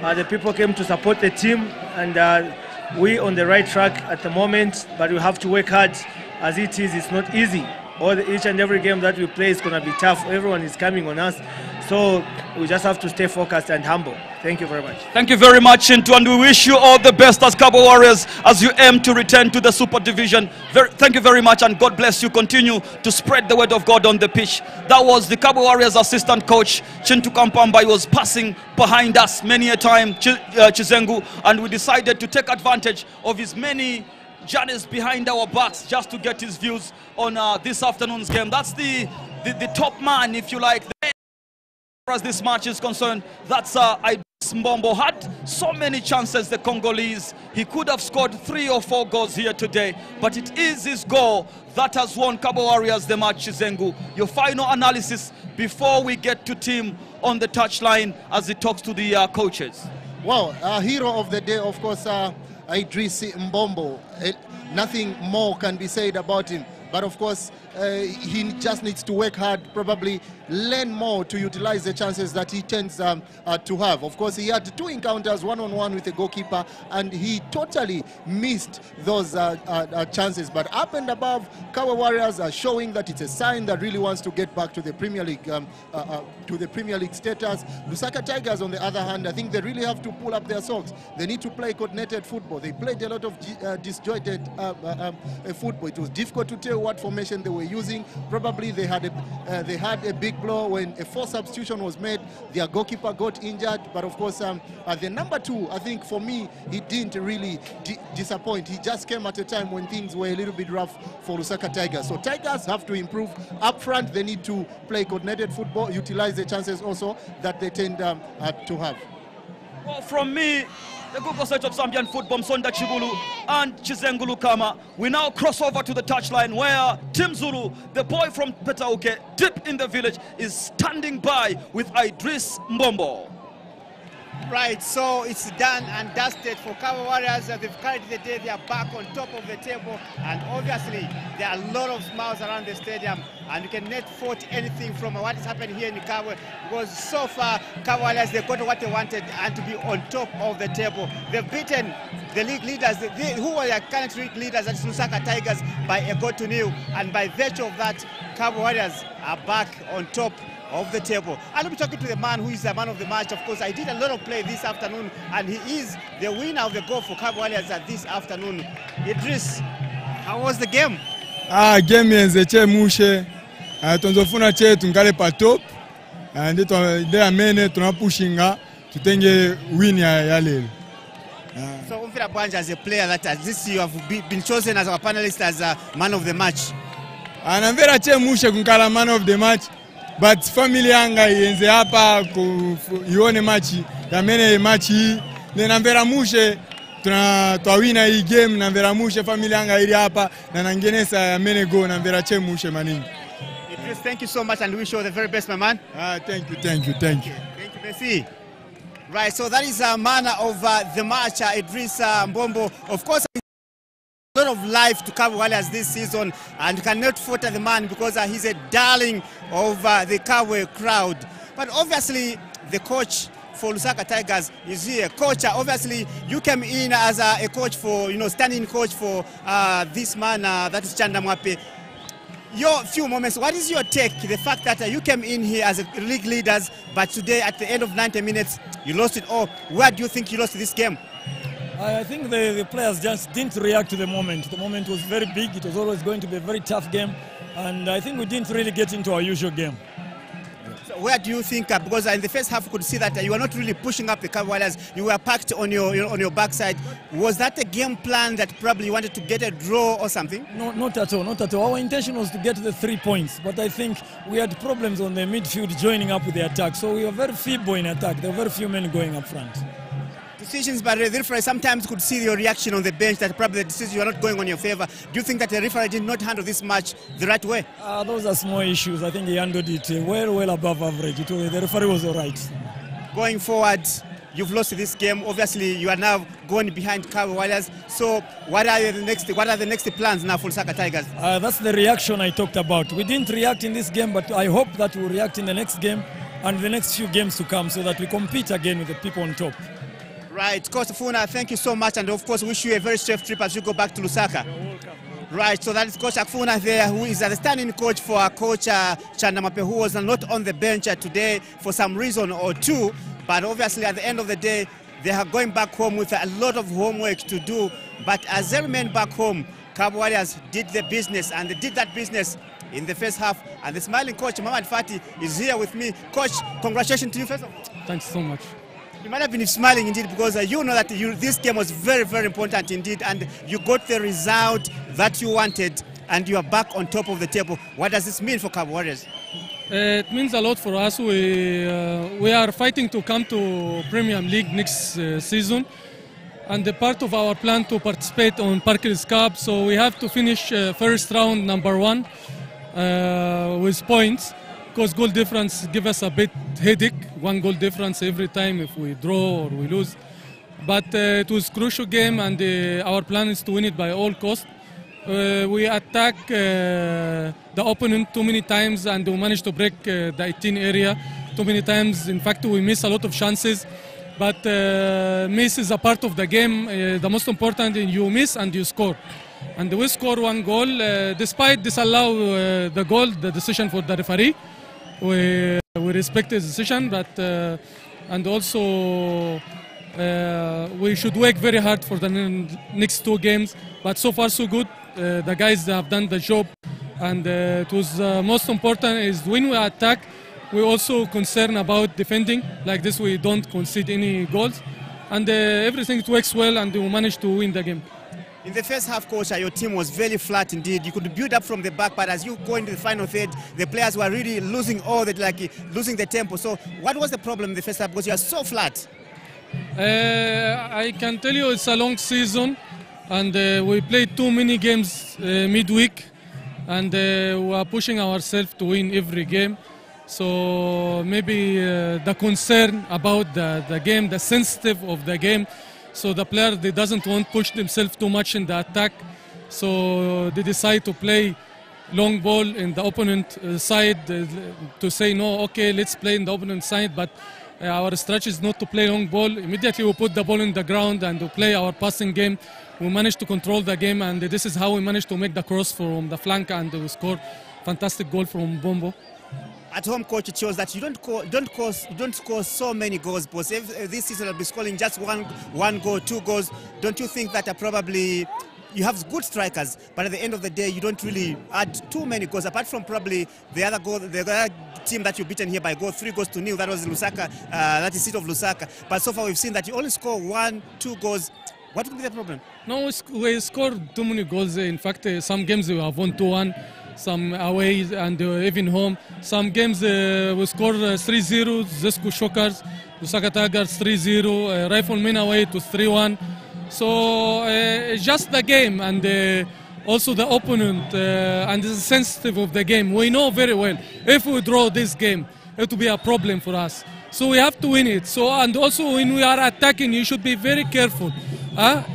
E: Uh, the people came to support the team, and uh, we on the right track at the moment. But we have to work hard, as it is. It's not easy. All the, each and every game that we play is going to be tough. Everyone is coming on us, so we just have to stay focused and humble. Thank you very much.
C: Thank you very much, Chintu, and we wish you all the best as Kabwe Warriors as you aim to return to the Super Division. Very, thank you very much, and God bless you. Continue to spread the word of God on the pitch. That was the Kabwe Warriors assistant coach, Chintu Kampamba. He was passing behind us many a time, Ch- uh, Chizengu, and we decided to take advantage of his many journeys behind our backs just to get his views on uh, this afternoon's game. That's the, the, the top man, if you like. As this match is concerned, that's uh, Idris Mbombo had so many chances, the Congolese. He could have scored three or four goals here today, but it is his goal that has won Kabwe Warriors the match, Chizengu. Your final analysis before we get to team on the touchline as he talks to the uh, coaches.
D: Well, uh, hero of the day, of course, uh, Idris Mbombo. Eh, nothing more can be said about him. But of course, uh, he just needs to work hard, probably learn more to utilize the chances that he tends um, uh, to have. Of course, he had two encounters, one-on-one with the goalkeeper, and he totally missed those uh, uh, uh, chances. But up and above, Kabwe Warriors are showing that it's a sign that really wants to get back to the Premier League, um, uh, to the Premier League status. Lusaka Tigers, on the other hand, I think they really have to pull up their socks. They need to play coordinated football. They played a lot of disjointed um, football. It was difficult to tell what formation they were using. Probably they had a, uh, they had a big blow when a forced substitution was made. Their goalkeeper got injured, but of course, um, uh, the number two, I think for me, he didn't really di- disappoint. He just came at a time when things were a little bit rough for Lusaka Tigers. So Tigers have to improve up front. They need to play coordinated football, utilize the chances also that they tend um, uh, to have.
C: Well, from me, the Google search of Zambian football, Sonda Chigulu and Chizengulu Kama. We now cross over to the touchline where Tim Zulu, the boy from Petauke, deep in the village, is standing by with Idris Mbombo.
A: Right, so it's done and dusted for Kabwe Warriors. They've carried the day, they are back on top of the table, and obviously there are a lot of smiles around the stadium, and you can net forth anything from what is happening here in Kabwe, because so far Kabwe Warriors they got what they wanted and to be on top of the table. They've beaten the league leaders, the, the- who were their current league leaders, that's Lusaka Tigers, by a goal to nil, and by virtue of that, Kabwe Warriors are back on top of the table. I'll be talking to the man who is the man of the match. Of course, I did a lot of play this afternoon, and he is the winner of the goal for Cabo Warriors uh, this afternoon. Idris, how was the game?
F: Ah, game yenze chemushe uh, tonzofuna che tungale pa top ah, ndi twa- ndi amene tunapushinga tutenge win ya, ya lelo
A: So, Umfira Bwanja, as a player, that has this you have be- been chosen as our panelist as a man of the match.
F: anamvera chemushe kunkala man of the match but family yanga ienze hapa ione machi. Yamene machi hii. Ne namvera mushe tuna twawina hii game. Namveramushe family yanga ili hapa. Na nangenesa yamene go. Namvera chemushe maningi.
A: Idris, thank you so much, and wish you all the very best, my man.
F: ah, thank you thank you thank you.
A: Thank you, Messi. Right, so that is a manner of uh, the match, uh, Idris uh, Mbombo. Of course, lot of life to Kabwe Warriors this season, and cannot falter the man because uh, he's a darling of uh, the Kabwe crowd. But obviously, the coach for Lusaka Tigers is here. Coach, uh, obviously, you came in as a, a coach for, you know, standing coach for uh, this man, uh, that is Chanda Mwape. Your few moments, what is your take? The fact that uh, you came in here as a league leaders, but today at the end of 90 minutes, you lost it all. Where do you think you lost this game?
G: I I think the, the players just didn't react to the moment. The moment was very big. It was always going to be a very tough game. And I think we didn't really get into our usual game.
A: So where do you think? Uh, because in the first half, we could see that uh, you were not really pushing up the Kabwe Warriors. You were packed on your you know, on your backside. Was that a game plan that probably you wanted to get a draw or something?
G: No, not at all, not at all. Our intention was to get the three points, but I think we had problems on the midfield joining up with the attack. So we were very feeble in attack. There were very few men going up front.
A: Decisions by the referee sometimes could see your reaction on the bench that probably the decisions were not going on your favor. Do you think that the referee did not handle this match the right way?
G: Uh, those are small issues. I think he handled it uh, well, well above average. It the referee was all right.
A: Going forward, you've lost this game. Obviously, you are now going behind Kabwe Warriors. So, what are the next? What are the next plans now for Lusaka Tigers?
G: Uh, that's the reaction I talked about. We didn't react in this game, but I hope that we'll react in the next game and the next few games to come so that we compete again with the people on top.
A: Right, Coach Funa, thank you so much, and of course, wish you a very safe trip as you go back to Lusaka. Right, so that is Coach Akfuna there, who is the standing coach for Coach uh, Chandamwape, who was not on the bench uh, today for some reason or two. But obviously, at the end of the day, they are going back home with a lot of homework to do. But as they remain back home, Kabwe Warriors did the business, and they did that business in the first half. And the smiling coach, Mohamed Fati, is here with me. Coach, congratulations to you first of all.
H: Thanks so much.
A: You might have been smiling indeed because uh, you know that you, this game was very, very important indeed, and you got the result that you wanted, and you are back on top of the table. What does this mean for Kabwe Warriors?
H: Uh, it means a lot for us. We uh, we are fighting to come to Premier League next uh, season, and the part of our plan to participate on Parkers Cup. So we have to finish uh, first round number one uh, with points, because goal difference give us a bit headache. One goal difference every time if we draw or we lose. But uh, it was crucial game, and uh, our plan is to win it by all costs. Uh, we attack uh, the opponent too many times and we managed to break uh, the 18 area too many times. In fact, we miss a lot of chances. But uh, miss is a part of the game. The most important is you miss and you score. And we score one goal uh, despite disallow uh, the goal, the decision for the referee. We, we respect his decision, but uh, and also uh, we should work very hard for the next two games. But so far so good. Uh, the guys have done the job, and uh, it was uh, most important is when we attack, we also concern about defending. Like this, we don't concede any goals, and uh, everything works well, and we managed to win the game.
A: In the first half, coach, your team was very flat indeed. You could build up from the back, but as you go into the final third, the players were really losing all the like losing the tempo. So, what was the problem in the first half? Because you are so flat.
H: Uh, I can tell you it's a long season, and uh, we played too many games uh, midweek, and uh, we are pushing ourselves to win every game. So maybe uh, the concern about the, the game, the sensitive of the game, so the player they doesn't want push themselves too much in the attack, so they decide to play long ball in the opponent uh, side uh, to say no, okay, let's play in the opponent side, but uh, our strategy is not to play long ball. Immediately we put the ball in the ground and to play our passing game. We managed to control the game, and this is how we managed to make the cross from the flank, and we scored fantastic goal from Mbombo.
A: At home, coach, shows that you don't co- don't cause don't score so many goals. Because if, if this season I'll be scoring just one one goal, two goals, don't you think that uh, probably you have good strikers, but at the end of the day, you don't really add too many goals. Apart from probably the other goal, the other team that you've beaten here by goal, three goals to nil. That was Lusaka. Uh, that is seat of Lusaka. But so far, we've seen that you only score one, two goals. What would be the problem?
H: No, we, sc- we scored too many goals. In fact, uh, some games we have won 2 1, some away and uh, even home. Some games uh, we scored uh, 3 0, Zesco Shockers, Lusaka Tigers 3 0, uh, Riflemen away to 3 1. So uh, just the game and uh, also the opponent uh, and the sensitive of the game. We know very well if we draw this game, it will be a problem for us. So we have to win it. So and also when we are attacking, you should be very careful.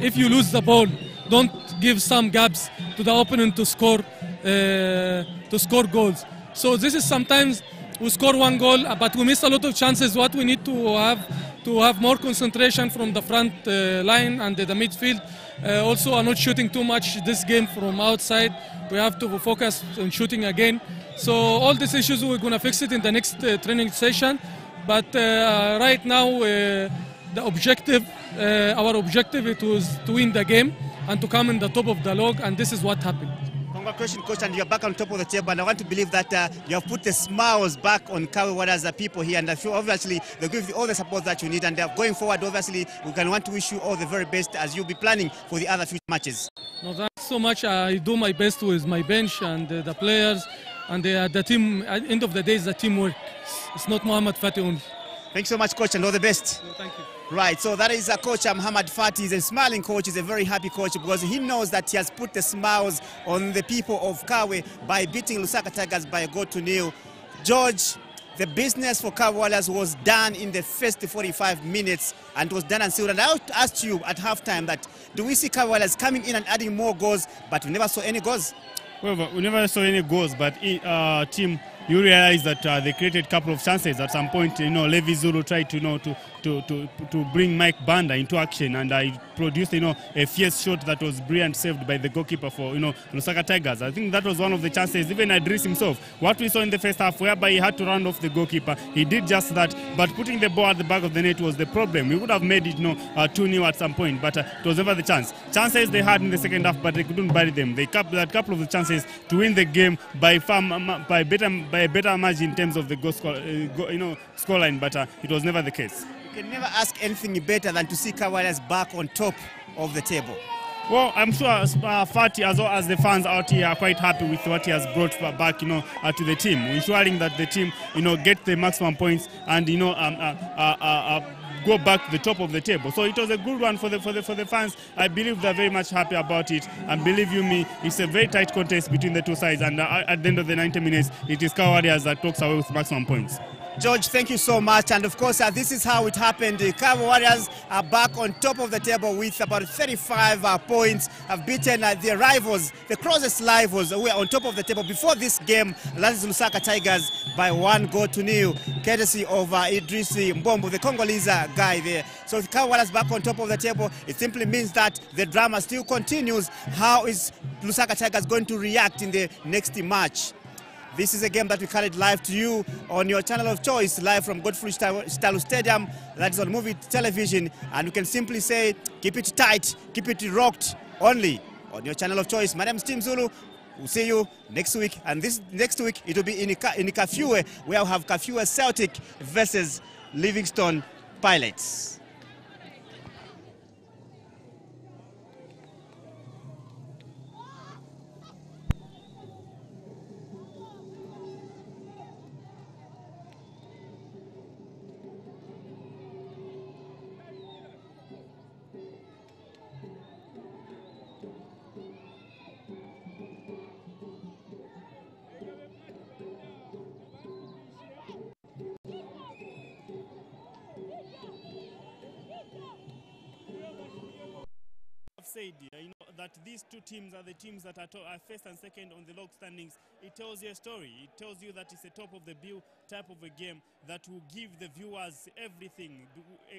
H: If you lose the ball, don't give some gaps to the opponent to score uh, to score goals. So this is sometimes we score one goal, uh, but we miss a lot of chances. What we need to have to have more concentration from the front uh, line and the midfield. Uh, also, are not shooting too much this game from outside. We have to focus on shooting again. So all these issues we're gonna fix it in the next uh, training session. But uh, right now, uh, the objective, uh, our objective, it was to win the game and to come in the top of the log, and this is what happened.
A: Congratulations, coach, and you're back on top of the table. And I want to believe that uh, you have put the smiles back on Kabwe Warriors, the people here, and I feel obviously they'll give you all the support that you need. And uh, going forward, obviously, we can want to wish you all the very best as you'll be planning for the other future matches.
H: No, thanks so much. I do my best with my bench and uh, the players, and uh, the team. At the end of the day, it's the teamwork. It's- not Muhammad Fatih only.
A: Thanks so much, coach, and all the best.
H: No, thank you.
A: Right, so that is a coach uh, Muhammad Fati. He's a smiling coach. He's a very happy coach because he knows that he has put the smiles on the people of Kabwe by beating Lusaka Tigers by a goal to nil. George, the business for Kabwe Warriors was done in the first 45 minutes and was done and sealed. And I asked you at halftime that do we see Kabwe Warriors coming in and adding more goals, but we never saw any goals.
B: Well, we never saw any goals, but uh, team, you realize that uh, they created a couple of chances at some point. You know, Levi Zulu tried to you know to to, to, to bring Mike Banda into action, and I produced you know a fierce shot that was brilliant, saved by the goalkeeper for you know Lusaka Tigers. I think that was one of the chances. Even Idris himself, what we saw in the first half, whereby he had to round off the goalkeeper, he did just that. But putting the ball at the back of the net was the problem. We would have made it you know uh, two 0 at some point, but uh, it was never the chance. Chances they had in the second half, but they couldn't bury them. They kept that couple of the chances to win the game by far, by better by a better margin in terms of the goal score, uh, go, you know scoreline, but uh, it was never the case.
A: Can never ask anything better than to see Kabwe back on top of the table.
B: Well, I'm sure uh, as well as the fans out here, are quite happy with what he has brought back, you know, uh, to the team, ensuring that the team, you know, get the maximum points and you know, um, uh, uh, go back to the top of the table. So it was a good one for the for the for the fans. I believe they're very much happy about it, and believe you me, it's a very tight contest between the two sides. And uh, at the end of the 90 minutes, it is Kabwe Warriors that talks away with maximum points.
A: George, thank you so much. And of course, uh, this is how it happened. The Cabo Warriors are back on top of the table with about 35 uh, points. Have beaten uh, their rivals, the closest rivals who were on top of the table before this game, Lanzi Lusaka Tigers, by one goal to nil, courtesy of uh, Idrisi Mbombo, the Congolese uh, guy there. So the Cabo Warriors back on top of the table, it simply means that the drama still continues. How is Lusaka Tigers going to react in the next match? This is a game that we carried live to you on your channel of choice, live from Godfrey Chitalu Stadium. That is on Muvi Television. And you can simply say, keep it tight, keep it rocked only on your channel of choice. My name is Tim Zulu. We'll see you next week. And this next week, it will be in, in Kafue, where we have Kafue Celtic versus Livingstone Pirates.
B: Said, you know, that these two teams are the teams that are, are, first and second on the log standings. It tells you a story. It tells you that it's a top of the bill type of a game that will give the viewers everything.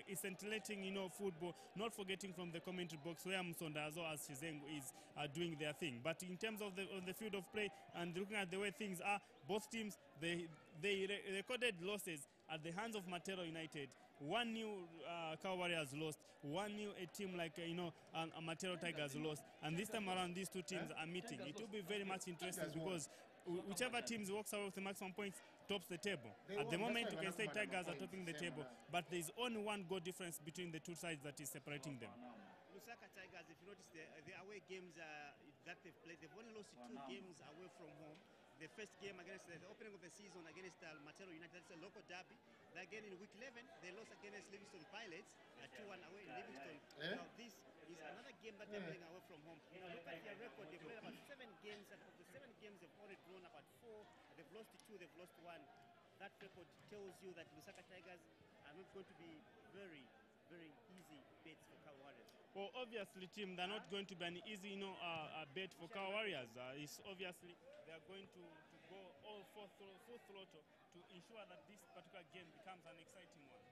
B: It's scintillating, you know, football. Not forgetting from the commentary box where Musonda as well as Chizengu is uh, doing their thing. But in terms of the on the field of play and looking at the way things are, both teams they they re recorded losses at the hands of Matero United. One new uh, Kabwe Warriors lost, one new a team like uh, you know um, Matero Tigers lost, and this time around these two teams are meeting. It will be very much interesting because whichever teams walks away with the maximum points tops the table. At the moment, you can say Tigers are topping the table, but there is only one goal difference between the two sides that is separating them.
A: Lusaka Tigers, if you notice, the, the away games uh, that they've played, they've only lost two games away from home. The first game against the, the opening of the season against uh, Matero United, that's a local derby. Then again in week 11, they lost against Livingstone Pirates, uh, 2-1 away in Livingstone.
D: Eh?
A: Now this is another game that they're playing away from home. Now look at their record, they've played about seven games, and of the seven games, they've already drawn about four. They've lost two, they've lost one. That record tells you that Lusaka Tigers are not going to be very, very easy bets for Kabwe Warriors.
B: Well, obviously, team, they're not going to be an easy, you know, uh, uh, bet for Kabwe Warriors. Uh, it's obviously they are going to, to go all full, throttle to ensure that this particular game becomes an exciting one.